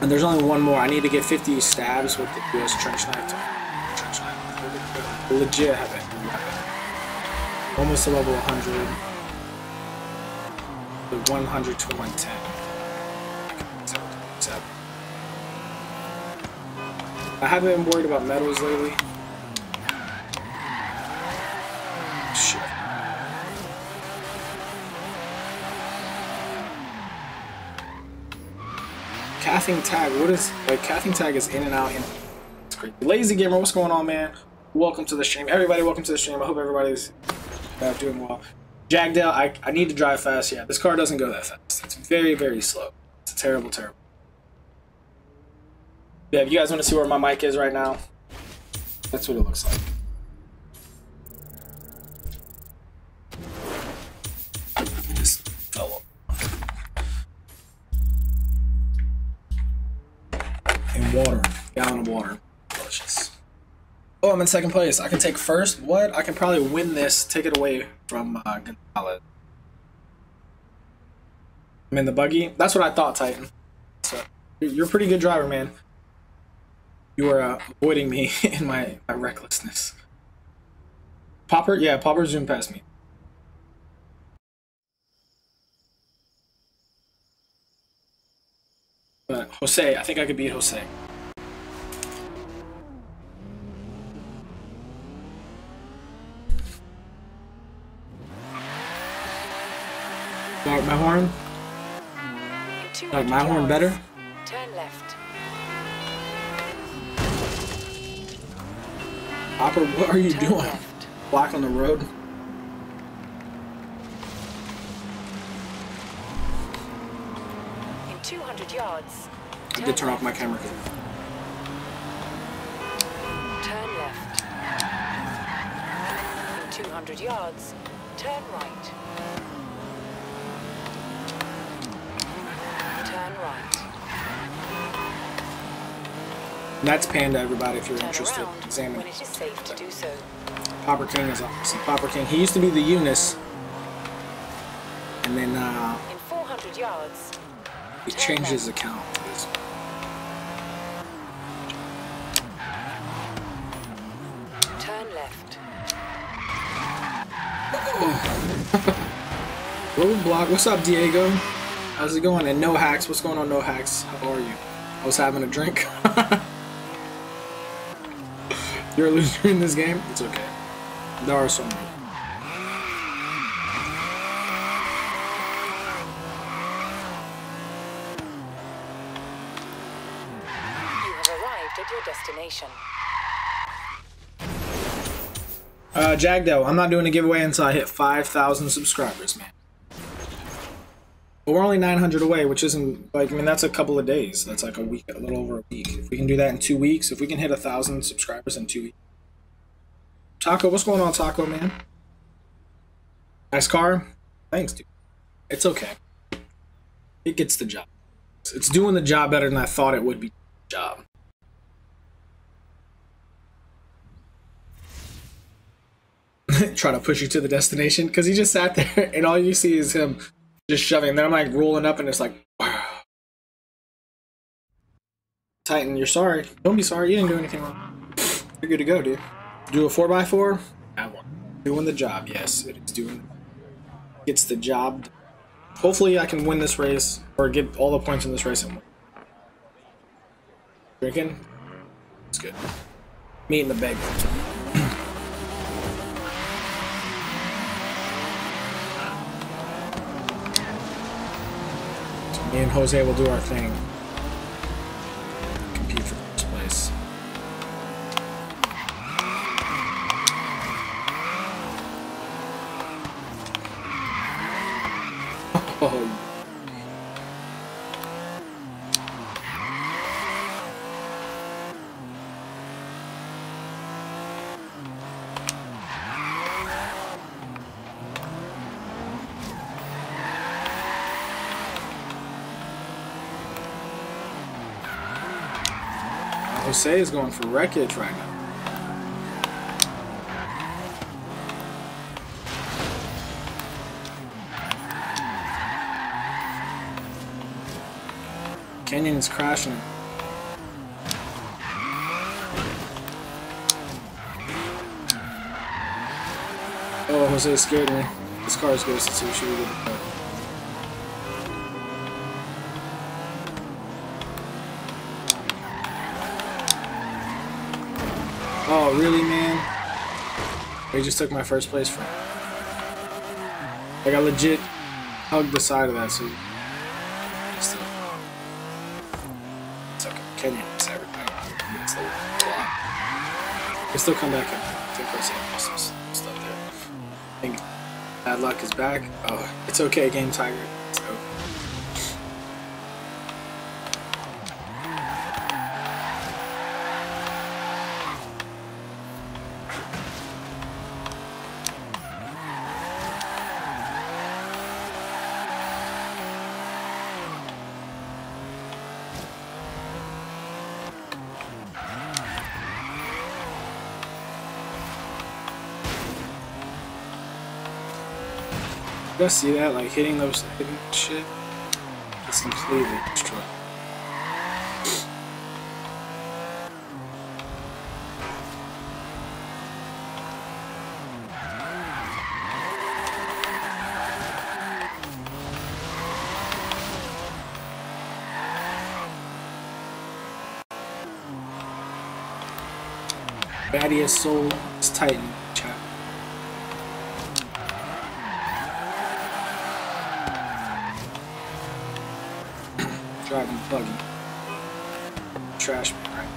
S1: And there's only one more. I need to get 50 stabs with the US trench knife. Legit have it. Almost to level 100. The 100 to 110. I haven't been worried about medals lately. Cathing tag, what is like cathing tag is in and out in it's crazy. Lazy gamer, what's going on man? Welcome to the stream. Everybody, welcome to the stream. I hope everybody's uh, doing well. Jagdale, I, I need to drive fast. Yeah, this car doesn't go that fast. It's very, very slow. It's a terrible, terrible. Yeah, if you guys want to see where my mic is right now, that's what it looks like. I'm in second place. I can take first. What? I can probably win this. Take it away from uh, Gonzalez. I'm in the buggy. That's what I thought, Titan. So you're a pretty good driver, man. You are uh, avoiding me in my, my recklessness. Popper, yeah, Popper zoomed past me. But Jose, I think I could beat Jose. My horn? Like my horn better?
S3: Turn left.
S1: Hopper, what are you
S3: Turn
S1: doing?
S3: left.
S1: Block on the road?
S3: In 200 yards.
S1: I did turn off my camera.
S3: Turn left. In 200 yards. Turn right. Turn right.
S1: And that's Panda, everybody, if you're
S3: Turn
S1: interested. Examine
S3: when it is safe to do so.
S1: Popper King is awesome. Popper King. He used to be the Eunice. And then uh,
S3: In 400 yards.
S1: he changed
S3: left.
S1: his account.
S3: Turn left.
S1: Roadblock. What's up, Diego? How's it going? And no hacks. What's going on, no hacks? How are you? I was having a drink. You're a loser in this game. It's okay. There are so many.
S3: You have arrived at your destination.
S1: Uh, Jagdo, I'm not doing a giveaway until I hit 5,000 subscribers, man. But we're only 900 away, which isn't like I mean that's a couple of days. That's like a week, a little over a week. If we can do that in two weeks, if we can hit a thousand subscribers in two weeks. Taco, what's going on, Taco man? Nice car. Thanks, dude. It's okay. It gets the job. It's doing the job better than I thought it would be. Job. Try to push you to the destination because he just sat there and all you see is him just shoving. And then I'm like rolling up and it's like, wow. Titan, you're sorry. Don't be sorry. You didn't do anything wrong. You're good to go, dude. Do a 4x4? I want. Doing the job. Yes, it is doing. Gets the job. Done. Hopefully, I can win this race or get all the points in this race and win. Drinking? It's good. Me and the bag. Me and Jose will do our thing. Compete for first place. Oh. Jose is going for wreckage right now. Canyon is crashing. Oh, Jose scared me. This car is ghosted, so we should get it Oh, really, man? They just took my first place from. Like, I legit hugged the side of that, suit. It's. It's okay. Kenyon is everything. It's still come back and take first and stuff there. I think Bad Luck is back. Oh, it's okay, Game Tiger. Let's go. You guys see that? Like hitting those hitting shit? It's completely destroyed. Soul is Titan chat. driving buggy. Trash man,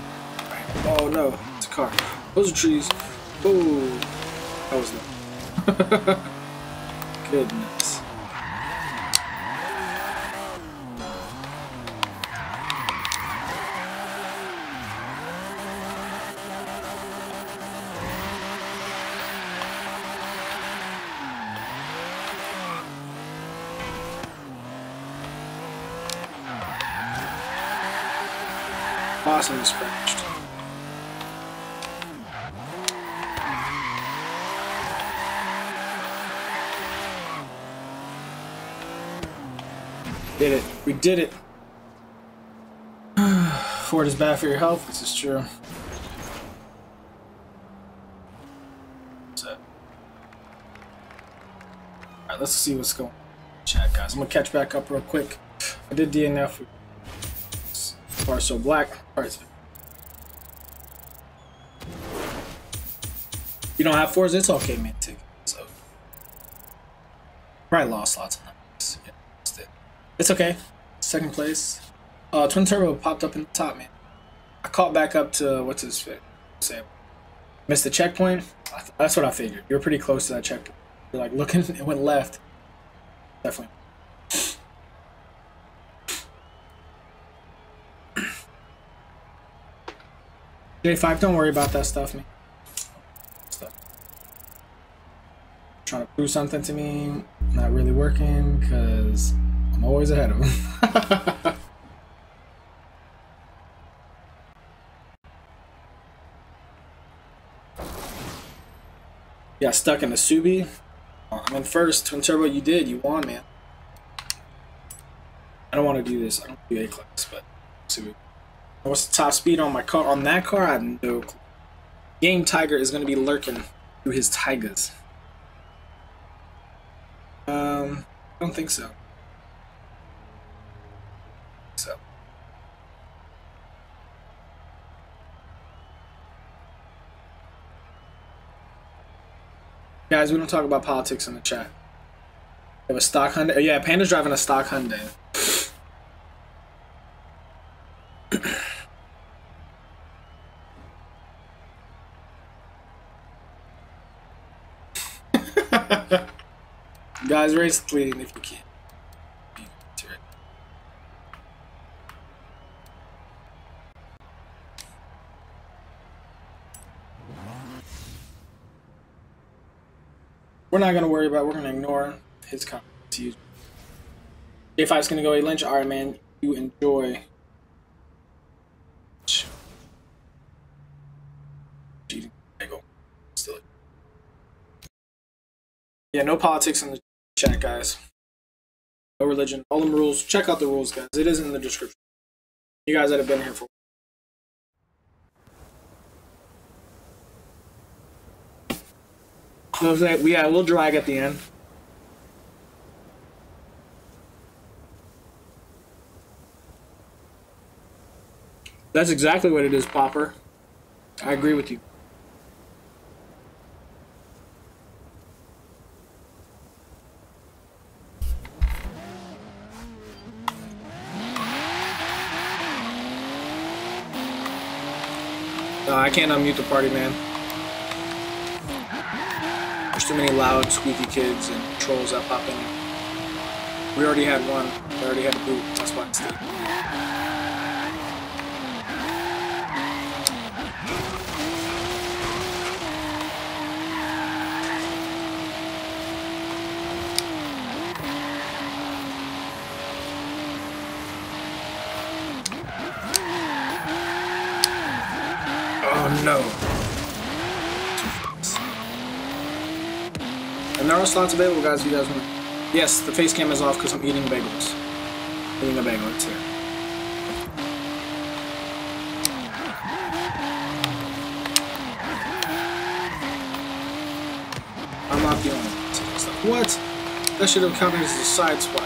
S1: right? Oh no, it's a car. Those are trees. Oh, that was no. Goodness. Did it. Ford is bad for your health. This is true. Alright, let's see what's going on. Chat, guys. I'm gonna catch back up real quick. I did DNF. Far so black. Alright. You don't have fours, it's okay, man. So probably lost lots of numbers. Yeah, it. It's okay. Second place. Uh, Twin Turbo popped up in the top, man. I caught back up to what's his fit? Say, missed the checkpoint. Th- That's what I figured. You were pretty close to that checkpoint. You're like looking, it went left. Definitely. J5, don't worry about that stuff, man. Stuff. Trying to prove something to me, not really working, because I'm always ahead of him. yeah, stuck in the Subi. I'm in first. Twin Turbo, you did. You won, man. I don't want to do this. I don't do A class, but Subi. What's the top speed on my car? On that car, I have no clue. Game Tiger is going to be lurking through his tigers. Um, I don't think so. So. Guys, we don't talk about politics in the chat. We have a stock Hyundai. Oh, yeah, Panda's driving a stock Hyundai. Guys, race clean if you can. We're not gonna worry about. We're gonna ignore his comments. He's- J5 is gonna go a lynch. All right, man. You enjoy. Yeah, no politics in the chat, guys. No religion. All them rules. Check out the rules, guys. It is in the description. You guys that have been here for. So that yeah, we'll drag at the end. That's exactly what it is, Popper. I agree with you. Uh, I can't unmute the party, man. Too many loud, squeaky kids and trolls pop in. We already had one. We already had a boot. That's why. Oh no. Slots available, guys, you guys want. Yes, the face cam is off because I'm eating bagels. Eating a bagel, it's here. I'm not the only one. What? That should have counted as a side swipe.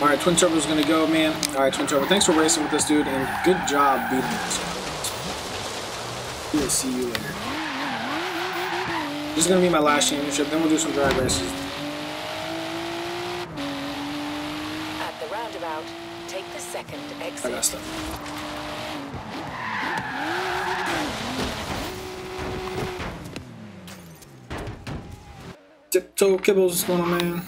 S1: Alright, Twin Turbo's gonna go, man. Alright, Twin Turbo, thanks for racing with us, dude, and good job beating us. We'll see you later. This is gonna be my last championship, then we'll do some drag races.
S3: At the roundabout, take the second
S1: I got
S3: exit.
S1: stuff. Tiptoe Kibbles, what's going on, man?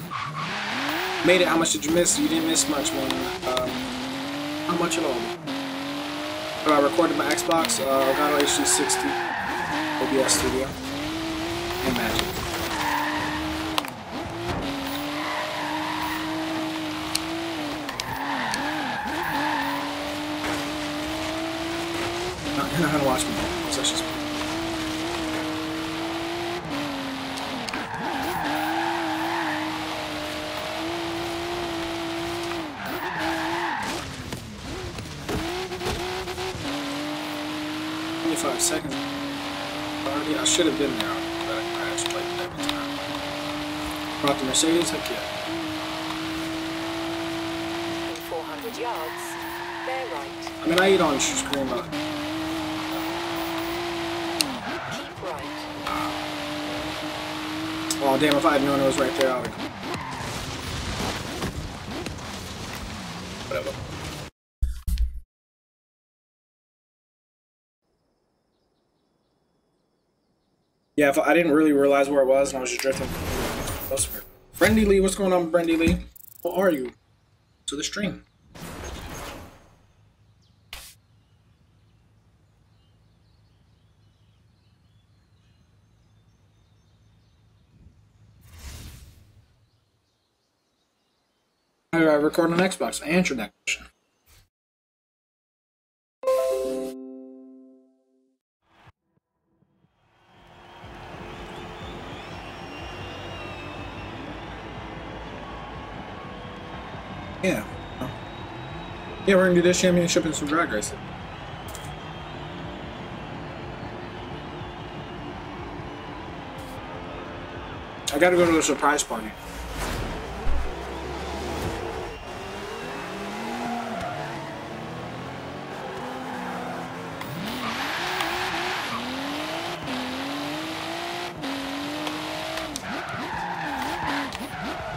S1: Made it. How much did you miss? You didn't miss much, man. Um, how much at all? Uh, I recorded my Xbox, uh, Elgato HD60, OBS Studio, watch me. Twenty-five seconds. Already, I should have been there, but I crashed like every time. Brought the Mercedes. Heck yeah.
S3: In 400 yards, bear right.
S1: I mean, I eat on screen, but
S3: Keep right.
S1: oh damn, if I had known it was right there, I would have. Whatever. Yeah, if I didn't really realize where it was, and I was just drifting. That's weird. Brendy Lee, what's going on, Brendy Lee? How are you? To the stream. I record on Xbox? I answered that question. Yeah, we're gonna do this championship and some drag racing. I gotta go to a surprise party.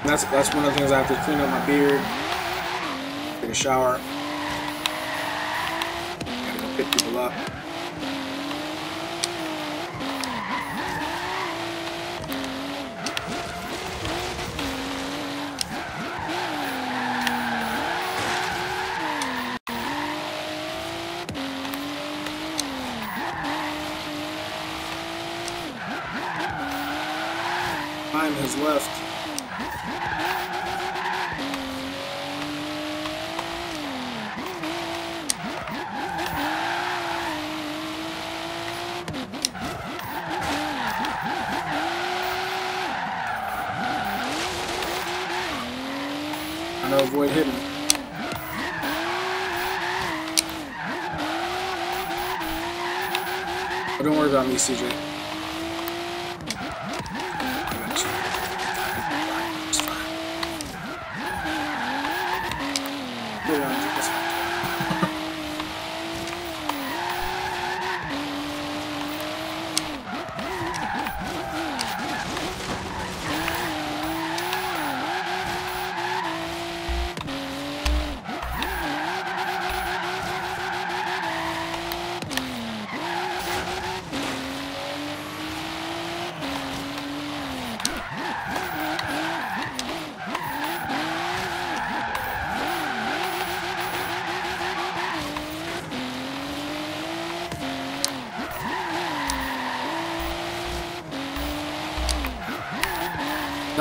S1: That's that's one of the things I have to clean up my beard, take a shower,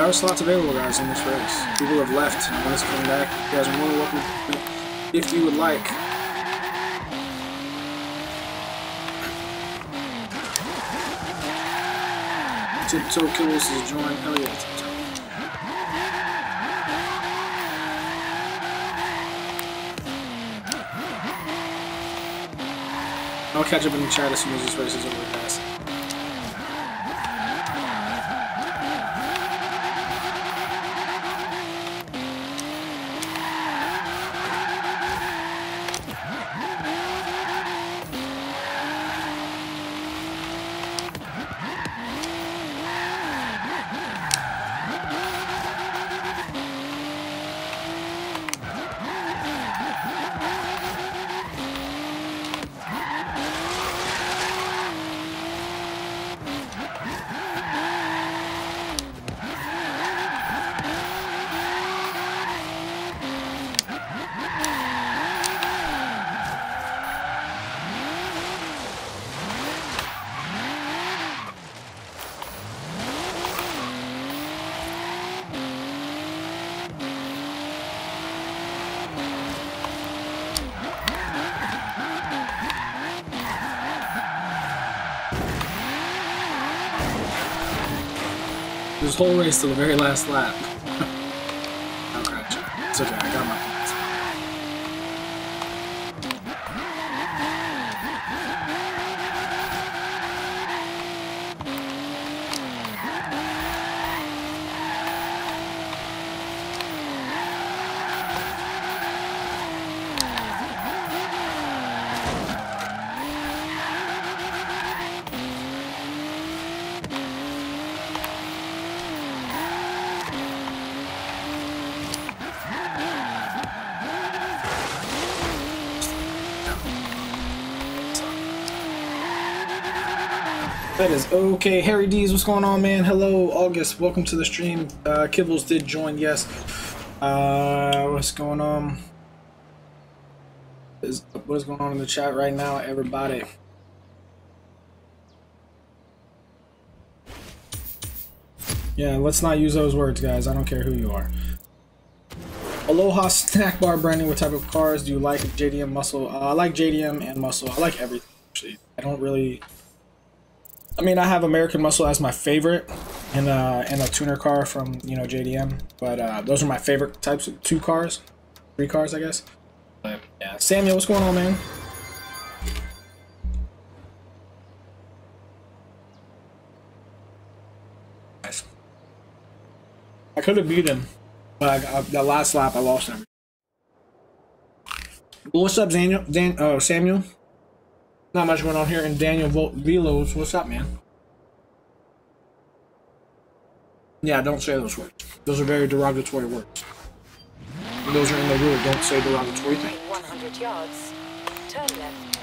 S1: are slots available, guys, in this race. People have left, when it's coming back, you guys are more than welcome if you would like. Tiptoe Kills is joined. Yeah, I'll catch up in the chat as soon as this race is over, guys. This whole race to the very last lap. oh. It's okay, I got my points. That is okay. Harry D's, what's going on, man? Hello, August. Welcome to the stream. Uh, Kibbles did join, yes. Uh, what's going on? Is, what's going on in the chat right now, everybody? Yeah, let's not use those words, guys. I don't care who you are. Aloha Snack Bar Branding. What type of cars do you like? JDM Muscle. Uh, I like JDM and Muscle. I like everything, actually. I don't really. I mean, I have American Muscle as my favorite, and uh, a tuner car from you know JDM. But uh, those are my favorite types of two cars, three cars, I guess. But yeah, Samuel, what's going on, man? I could have beat him, but I, I, the last lap I lost him. What's up, Daniel? Dan, oh, Samuel. Not much going on here. And Daniel Velos, what's up, man? Yeah, don't say those words. Those are very derogatory words. Those are in the rule. Don't say derogatory things.
S3: 100 yards. Turn left.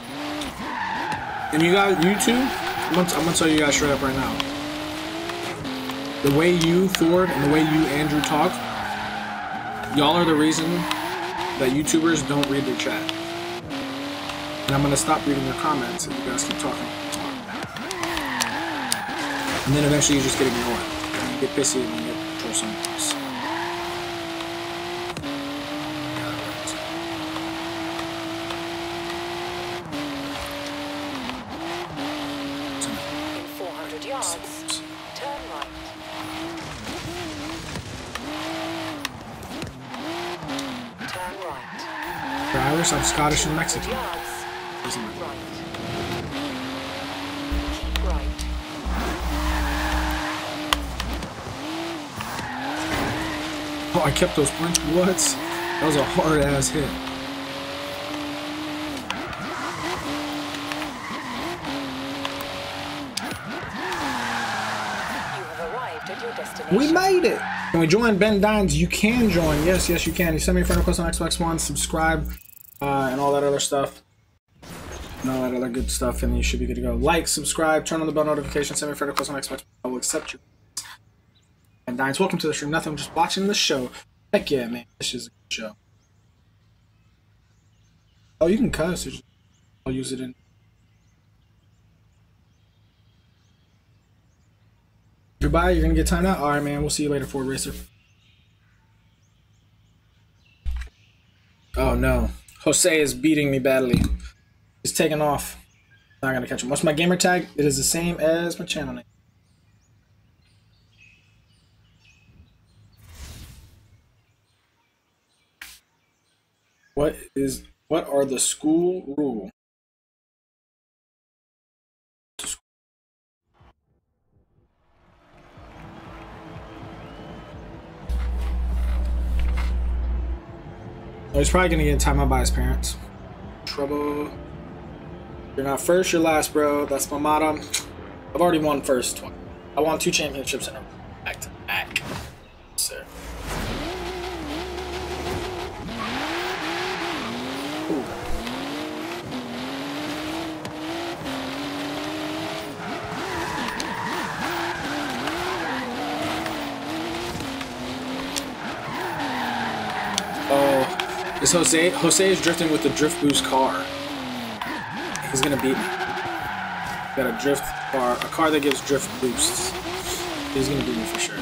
S1: And you guys, you two, I'm gonna, I'm gonna tell you guys straight up right now. The way you, Ford, and the way you, Andrew, talk, y'all are the reason that YouTubers don't read their chat. And I'm gonna stop reading your comments if you guys keep talking. And then eventually you just get ignored. And you get pissy and you get troll someone else.
S3: In 400 yards. Turn right. Turn right.
S1: Drivers, I'm Scottish and
S3: 100
S1: Mexican. Right.
S3: Right.
S1: Oh, I kept those points? What? That was a hard-ass hit. We made it! Can we join Ben Dines? You can join. Yes, yes, you can. You send me a friend request on Xbox One, subscribe, uh, and all that other stuff. And all that other good stuff, and you should be good to go. Like, subscribe, turn on the bell notification, send me friend request on Xbox. I will accept you. And Dines, welcome to the stream. Nothing, I'm just watching the show. Heck yeah, man. This is a good show. Oh, you can cuss. I'll use it in. Goodbye. You're gonna get timed out. All right, man. We'll see you later, Ford Racer. Oh no, Jose is beating me badly. He's taking off. Not gonna catch him. What's my gamer tag? It is the same as my channel name. What is what are the school rule? Oh, he's probably gonna get time out by his parents. Trouble. You're not first, you're last, bro. That's my motto. I've already won first. twice. I won two championships in a. Back to back. Sir. Oh, is Jose? Jose is drifting with the drift boost car. He's gonna beat me. Got a drift car, a car that gives drift boosts. He's gonna beat me for sure.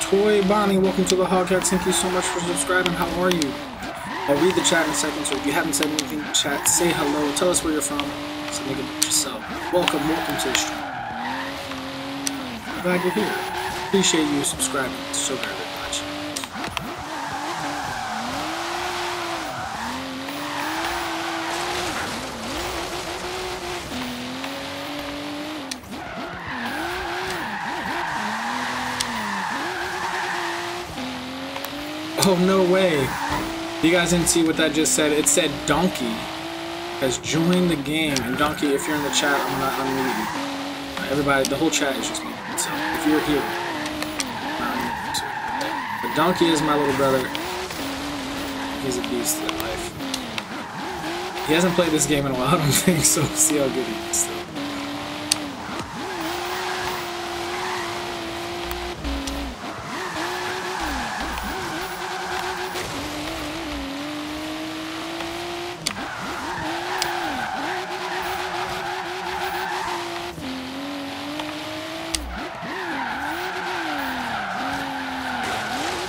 S1: Toy Bonnie, welcome to the HogHeads. Thank you so much for subscribing. How are you? I'll read the chat in a second, so if you haven't said anything in chat, say hello, tell us where you're from, so make it yourself. Welcome, welcome to the stream. Glad you're here. Appreciate you subscribing so very, very much. Oh, no way. You guys didn't see what that just said. It said Donkey has joined the game. And Donkey, if you're in the chat, I'm gonna unmute you. Uh, everybody, the whole chat is just me. So if you're here, too. but Donkey is my little brother. He's a beast in life. He hasn't played this game in a while, I don't think, so see how good he is still.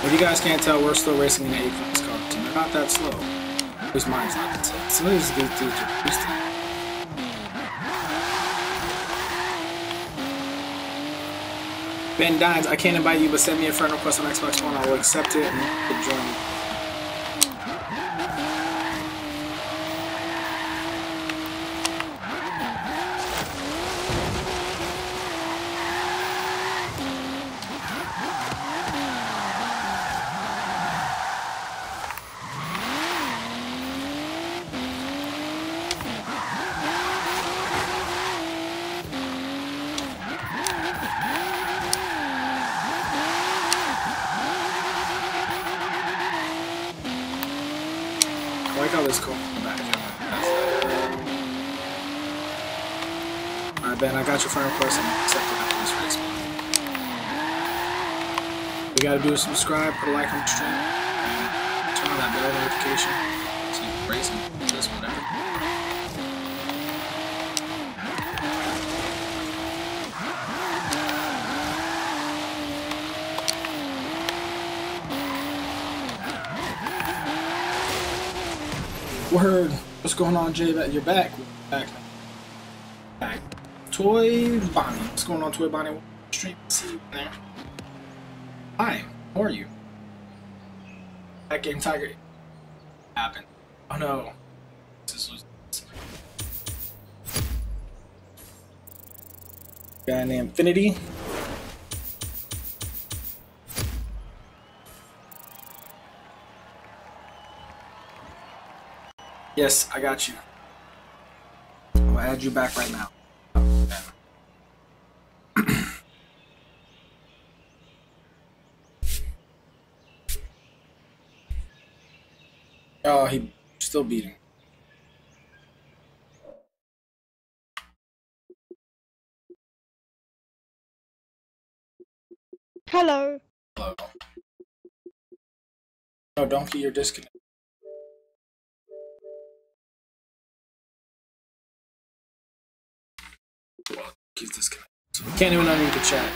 S1: If you guys can't tell, we're still racing in an 8 class car, so they're not that slow. At least mine's not that slow. Some of these dudes are boosting. Ben Dines, I can't invite you, but send me a friend request on Xbox One. I will accept it and join me. this cool. Back. Alright, Ben, I got your friend request and accepted after this race. You gotta do is subscribe, put a like on the stream, turn on that bell notification so you can race and this whatever. Word. What's going on, Jay? You're back. Back. Back. Toy Bonnie. What's going on, Toy Bonnie? Tiger happened. Oh no. This was guy named Infinity. Yes, I got you. I'll add you back right now. Oh, he still beating.
S5: Hello.
S1: Oh, hello. No, Donkey, you're disconnected. He's disconnected. So we can't even unmute the chat.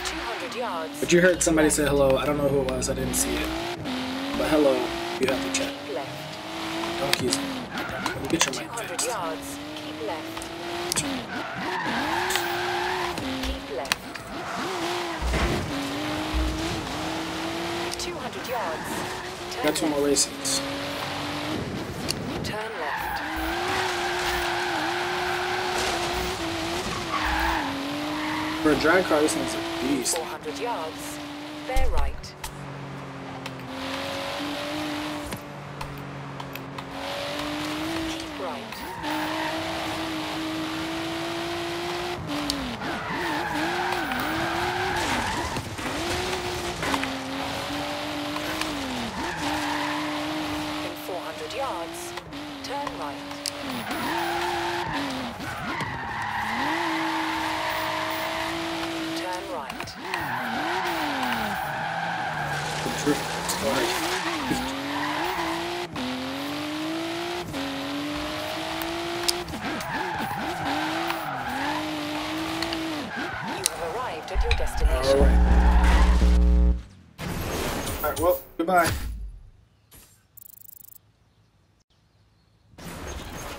S1: But you heard somebody say hello. I don't know who it was. I didn't see it. But hello. You have to chat.
S3: Keep left.
S1: Donkey's. Let get your mic
S3: 200
S1: fixed.
S3: yards. Keep left. Keep left. 200 yards. Turn
S1: Got two more races.
S3: Turn left.
S1: For a drag car, this thing's a beast.
S3: 400 yards. Bear right. Keep right. In 400 yards, turn right. Turn right.
S1: The drift story.
S3: You have arrived at your destination.
S1: Alright. Alright, well, goodbye.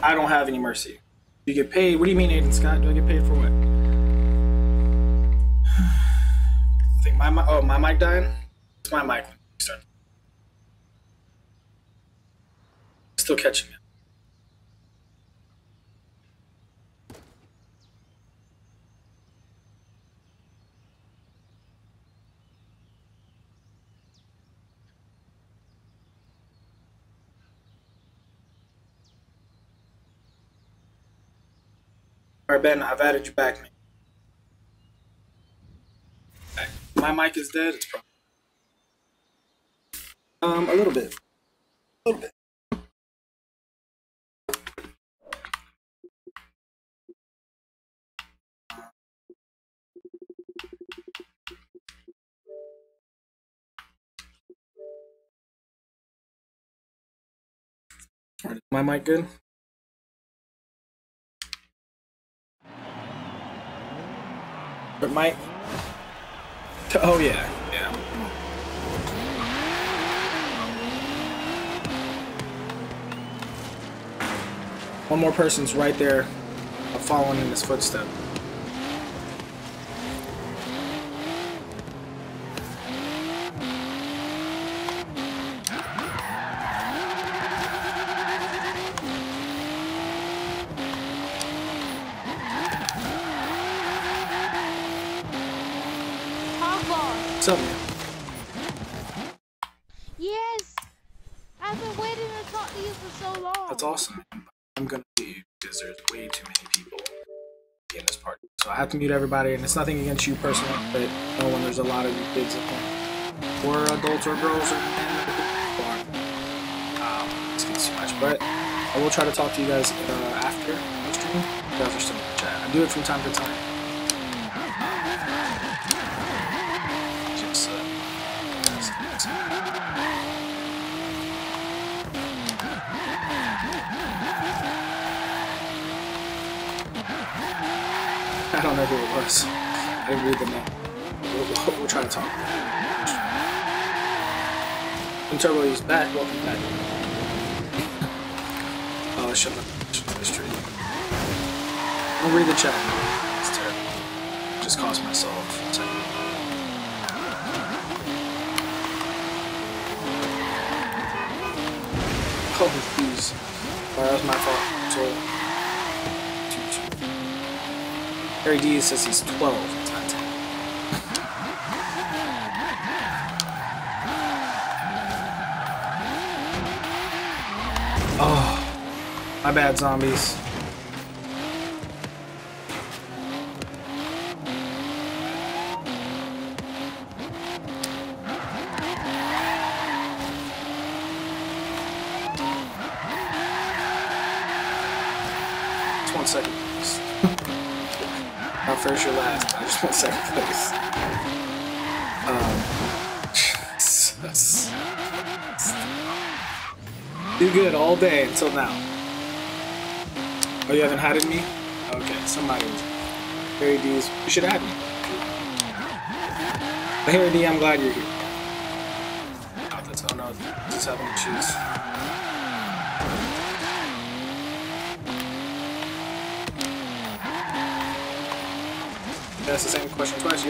S1: I don't have any mercy. You get paid. What do you mean, Aiden Scott? Do I get paid for what? I think my mi- oh my mic died. It's my mic. Still catching it. All right, Ben, I've added you back, man. My mic is dead. It's probably um a little bit, a little bit. Right, My mic good? But mic. Oh yeah, yeah. One more person's right there, following in his footstep.
S5: Papa.
S1: What's up, man?
S5: Yes. I've been waiting to talk to you for so long.
S1: That's awesome. I'm gonna leave because there's way too many people in this party. So I have to mute everybody, and it's nothing against you personally, but you know when there's a lot of you kids in there, or adults or girls or men um, it's, it's too much. But I will try to talk to you guys uh, after the stream. You guys are still in the chat. I do it from time to time. Just, uh, just- I don't know who it was. I read the name. We'll, we'll, we'll try to talk. And Turbo is back. Welcome back. oh, should have the stream. I'll read the chat. It's terrible. Just cost myself. second. Oh, please. Alright, that was my fault. So, two, two. Harry D says he's 12. It's not 10. Oh, my bad, zombies. Just one second, first or last. I just want second place. Um. Do good all day until now. Oh, you haven't had me? Okay, somebody. Harry D's. You should add me. Harry D, I'm glad you're here.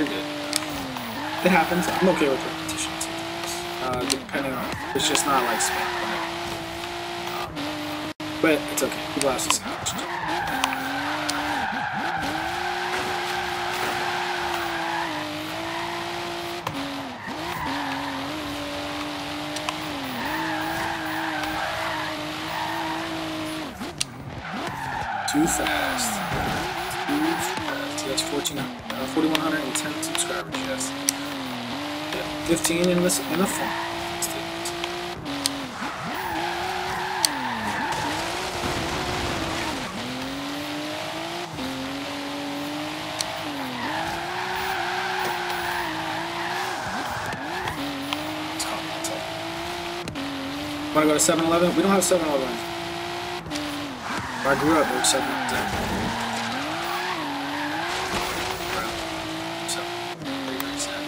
S1: You're good. It happens. I'm okay with repetition sometimes. Uh, depending on, it's just not like spam. Um, but it's okay. People ask same. Too fast. Too fast. Yes, 14, uh, 4,110 subscribers, yes. Yeah, 15 in the, in the phone. Want to go to 7 Eleven? We don't have 7 Eleven. I grew up, there was 7 Eleven. So, very, very sad.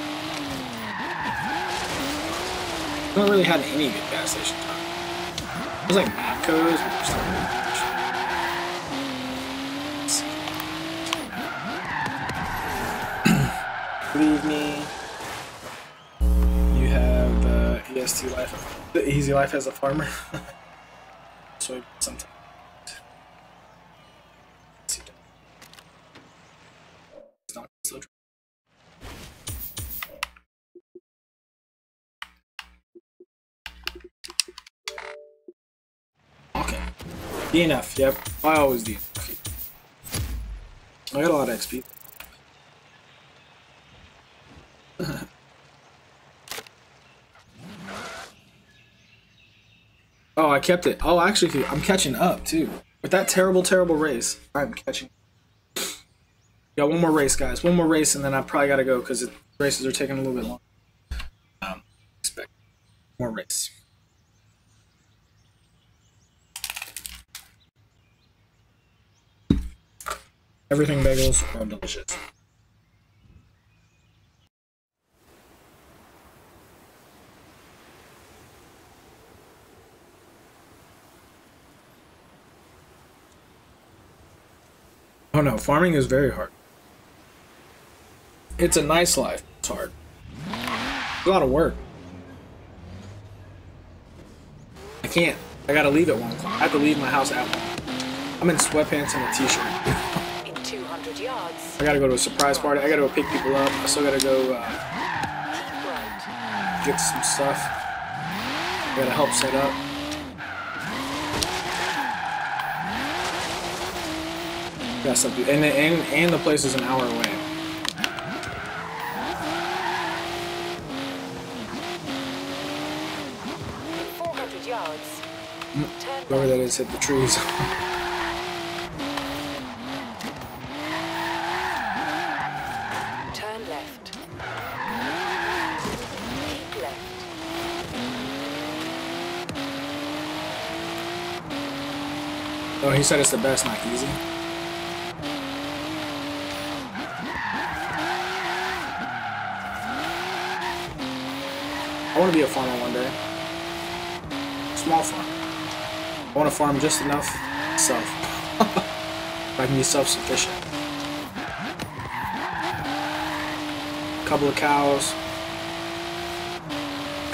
S1: We don't really have any good gas station time. It was like Matco's. see. Believe me. You have uh, the EST life, the easy life as a farmer. so sometimes. Let's see. It's not still Okay. DNF, yep. I always DNF. I got a lot of XP. oh, I kept it. Oh, actually, I'm catching up too. With that terrible, terrible race, I'm catching. Got one more race, guys. One more race, and then I probably gotta go because races are taking a little bit long. Um, expect more race. Everything bagels are delicious. Oh no, farming is very hard. It's a nice life. It's hard. It's a lot of work. I can't. I gotta leave at one o'clock. I have to leave my house at one. I'm in sweatpants and a t-shirt.
S3: In 200 yards,
S1: I gotta go to a surprise party. I gotta go pick people up. I still gotta go uh, get some stuff. I gotta help set up. Got stuff to do. And, and, and the place is an hour away.
S3: 400 yards, Turn
S1: Whoever that is hit the trees.
S3: Turn left. Keep left.
S1: He said it's the best, not easy. I want to be a farmer one day. Small farm. I want to farm just enough self. I can be self-sufficient. Couple of cows.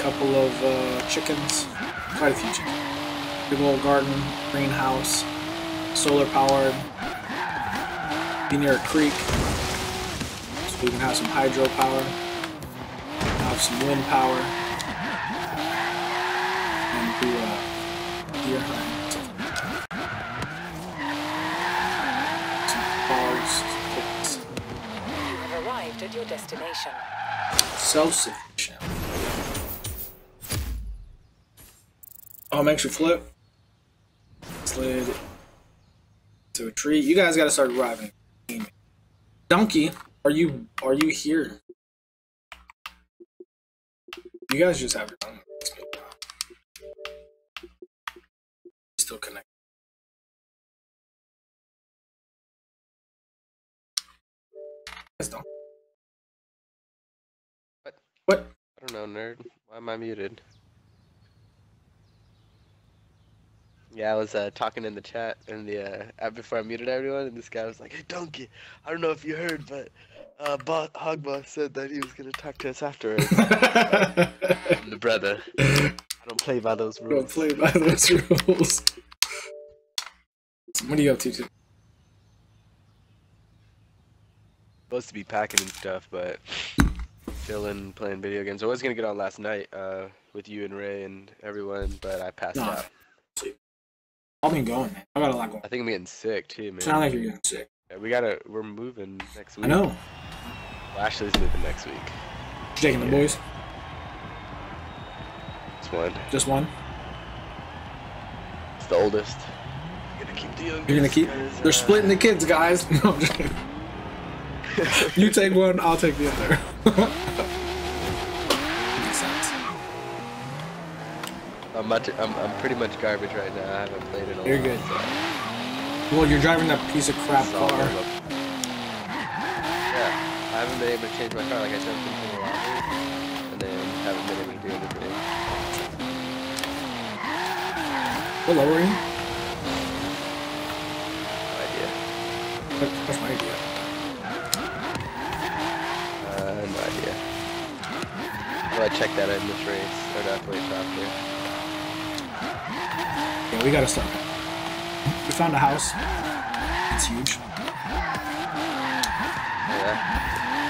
S1: Couple of uh, chickens. Quite a few chickens. Big old garden, greenhouse, solar powered. Be near a creek. So we can have some hydro power. Have some wind power. And do uh, deer hunting. stuff like that. Some hogs, chickens.
S3: You have arrived at your destination.
S1: Self-sufficient. Oh, makes you flip. Slid to a tree. You guys got to start driving. Donkey, are you are you here? You guys just have your own. Still connected. Don't.
S6: What?
S1: What?
S6: I don't know, nerd. Why am I muted? Yeah, I was uh, talking in the chat in the uh, before I muted everyone, and this guy was like, "Hey, Donkey, I don't know if you heard, but uh, Bo- Hog Boss said that he was gonna talk to us afterwards." I'm the brother. I don't play by those rules.
S1: Don't
S6: rules.
S1: play by those rules. What are you up to? today?
S6: Supposed to be packing and stuff, but chilling, playing video games. I was gonna get on last night uh, with you and Ray and everyone, but I passed
S1: Nah.
S6: out.
S1: I've been going, man. I got a lot going.
S6: I think I'm getting sick too, man.
S1: Sound like you're getting sick.
S6: Yeah, we gotta. We're moving next week.
S1: I know.
S6: Ashley's moving next week.
S1: Taking the
S6: Yeah.
S1: boys.
S6: It's one.
S1: Just one.
S6: It's the oldest. You're gonna keep the youngest.
S1: You're gonna keep. They're
S6: uh,
S1: splitting the kids, guys. No, just you take one, I'll take the other.
S6: I'm, much, I'm I'm pretty much garbage right now. I haven't played in a
S1: You're good.
S6: so
S1: Well, you're driving that piece of crap car.
S6: Yeah, I haven't been able to change my car. Like I the lobby, and then haven't been able to do anything.
S1: Are you?
S6: No idea.
S1: That- That's my idea.
S6: Uh, no idea. Well, I check that in this race, or do I have to wait till after?
S1: We gotta start. We found a house. It's huge.
S6: Yeah.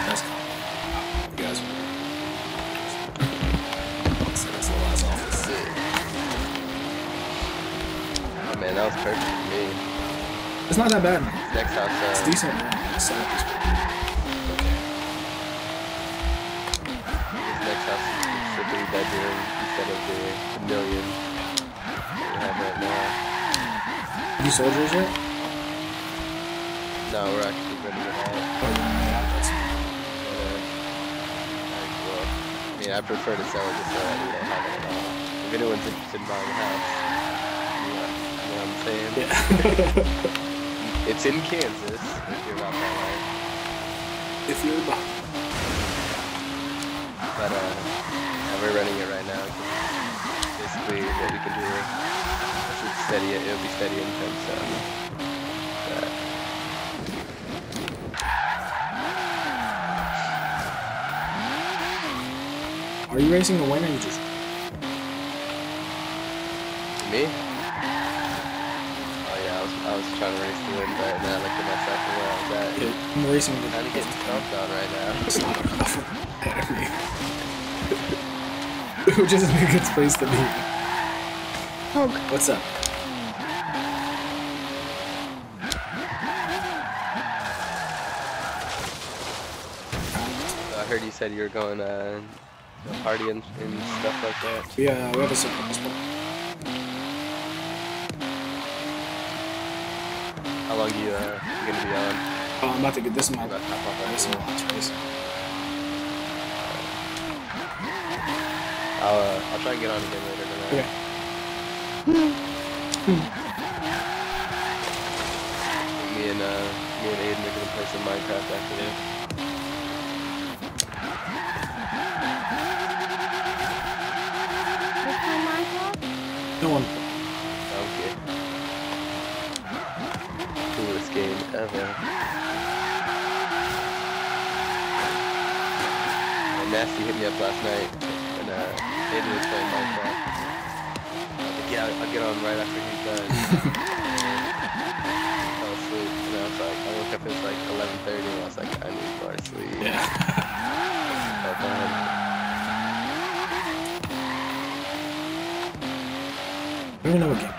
S1: That's cool. You guys. The last office.
S6: Oh man, that was perfect for me.
S1: It's not that bad.
S6: Next house,
S1: It's
S6: uh,
S1: decent. man. The setup is
S6: this next house is the three bedroom instead of the, million that we have right now.
S1: Have you sold yours yet?
S6: No, we're actually renting it out.
S1: Yeah, that's-
S6: But, uh, like, well, I mean, I prefer to sell it just so that we don't have it at all. If anyone's interested in buying a house, you know, you know what I'm saying?
S1: Yeah.
S6: It's in Kansas, if you're about that way.
S1: if you're about.
S6: But, uh, yeah, we're running it right now. Basically, what we can do is it's steady, it'll be steady income, so. But,
S1: Are you racing to win or you just?
S6: me? Oh yeah, I was, I was trying to race to win, but then I looked at myself and where I was at.
S1: Yeah, I'm racing to
S6: Kind of getting stomped on right now.
S1: It's not enough. Which isn't a good place to be. What's up?
S6: said you were going to uh, party and, and stuff like that.
S1: Yeah, we have a surprise party.
S6: How long you, uh, you gonna be on?
S1: Oh, I'm about to get this mic.
S6: About to
S1: this watch race.
S6: I'll, uh, I'll try to get on again later tonight.
S1: Okay.
S6: me and uh, me and Aiden are gonna play some Minecraft after this. Ever. And Nasty hit me up last night, and uh, Aiden was playing Minecraft. I was like, yeah, I'll get on right after he's done. asleep, and I was like, I woke up, it was like 11.30, and I was like, I need more sleep.
S1: Yeah.
S6: Felt bad.
S1: I don't even know what game.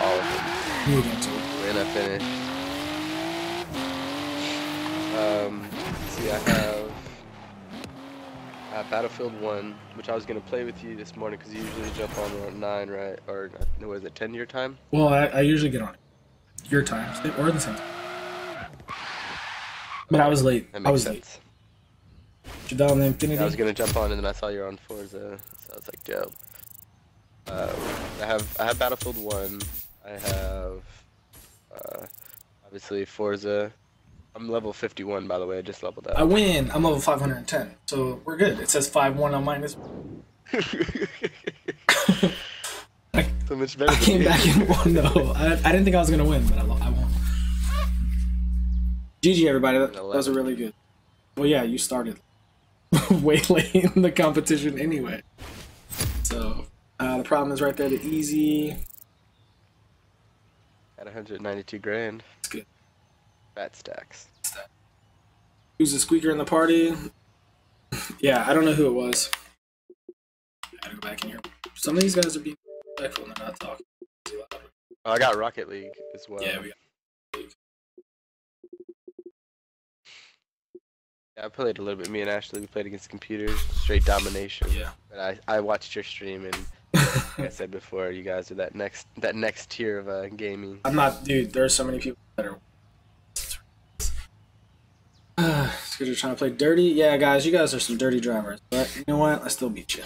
S6: All of them.
S1: New games. are-
S6: When I finished. Um, see, I have, I have Battlefield 1, which I was going to play with you this morning because you usually jump on around 9, right? Or, was it 10 your time?
S1: Well, I, I usually get on it. Your time, or the same time. But I was late.
S6: That
S1: I
S6: makes
S1: was late.
S6: sense.
S1: Jadal and Infinity.
S6: I was going to jump on and then I saw you're on Forza, so I was like, dope. Um, I have I have Battlefield 1, I have, uh, obviously Forza. I'm level 51, by the way, I just leveled up.
S1: I win. I'm level 510, so we're good. It says 5-1 on mine. This
S6: so much better
S1: I came
S6: me.
S1: back and won though. I, I didn't think I was gonna win, but I, I won. GG everybody. That, that was really good. Well, yeah, you started way late in the competition anyway. So uh, the problem is right there. The easy.
S6: At 192 grand.
S1: It's good.
S6: Fat stacks.
S1: Who's the squeaker in the party? Yeah, I don't know who it was. I gotta go back in here. Some of these guys are being respectful and they're not talking too loud.
S6: Oh, I got Rocket League as well.
S1: Yeah, we got
S6: Yeah, I played a little bit. Me and Ashley, we played against computers, straight domination.
S1: Yeah.
S6: But I, I watched your stream, and like I said before, you guys are that next that next tier of uh, gaming.
S1: I'm not, dude. There's so many people that are. It's because you're trying to play dirty. Yeah, guys, you guys are some dirty drivers. But you know what? I still beat you.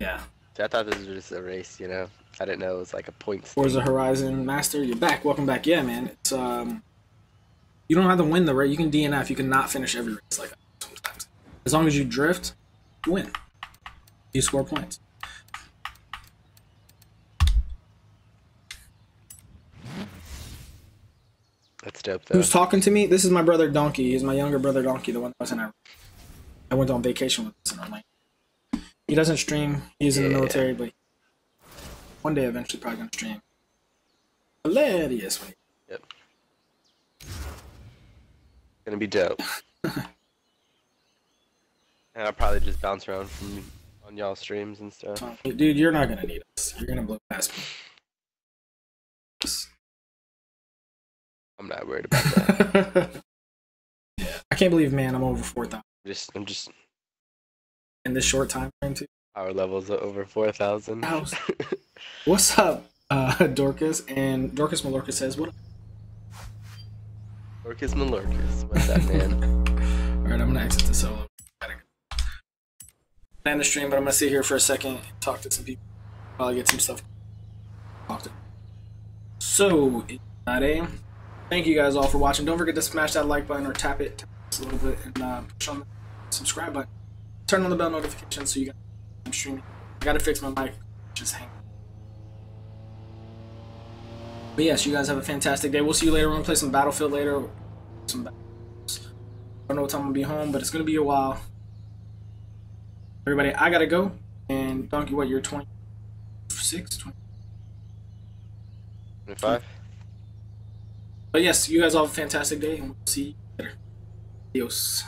S1: Yeah.
S6: I thought this was just a race, you know. I didn't know it was like a points.
S1: Forza Horizon Master, you're back. Welcome back. Yeah, man. It's um, you don't have to win the race. You can DNF. You cannot finish every race like that sometimes. As long as you drift, win. You score points.
S6: That's dope though.
S1: Who's talking to me? This is my brother Donkey. He's my younger brother Donkey, the one that was in Iraq. I went on vacation with us in Orlando. He doesn't stream. He's in the military, but one day eventually probably gonna stream. Hilarious he
S6: Gonna be dope. and I'll probably just bounce around from on y'all streams and stuff.
S1: Dude, you're not gonna need us. You're gonna blow past me.
S6: I'm not worried about that.
S1: yeah, I can't believe, man, I'm over four thousand
S6: just I'm just
S1: in this short time frame too.
S6: power levels of over four thousand.
S1: House. What's up, uh, Dorcas? And Dorcas Malorca says, "What?" up?"
S6: Lorcus Malorcus. What's that man?
S1: All right, I'm gonna exit the solo. End the stream, but I'm gonna sit here for a second, and talk to some people, probably get some stuff. Talk to. So, everybody, thank you guys all for watching. Don't forget to smash that like button or tap it tap it a little bit and uh, push on the subscribe button. Turn on the bell notification so you guys I'm streaming. I gotta fix my mic. Just hang. But yes, you guys have a fantastic day. We'll see you later. We're gonna play some Battlefield later. Some. I don't know what time I'm gonna be home, but it's gonna be a while. Everybody, I gotta go. And Donkey, what? You're 26, 20.
S6: Twenty-five.
S1: But yes, you guys all have a fantastic day, and we'll see you later. Adios.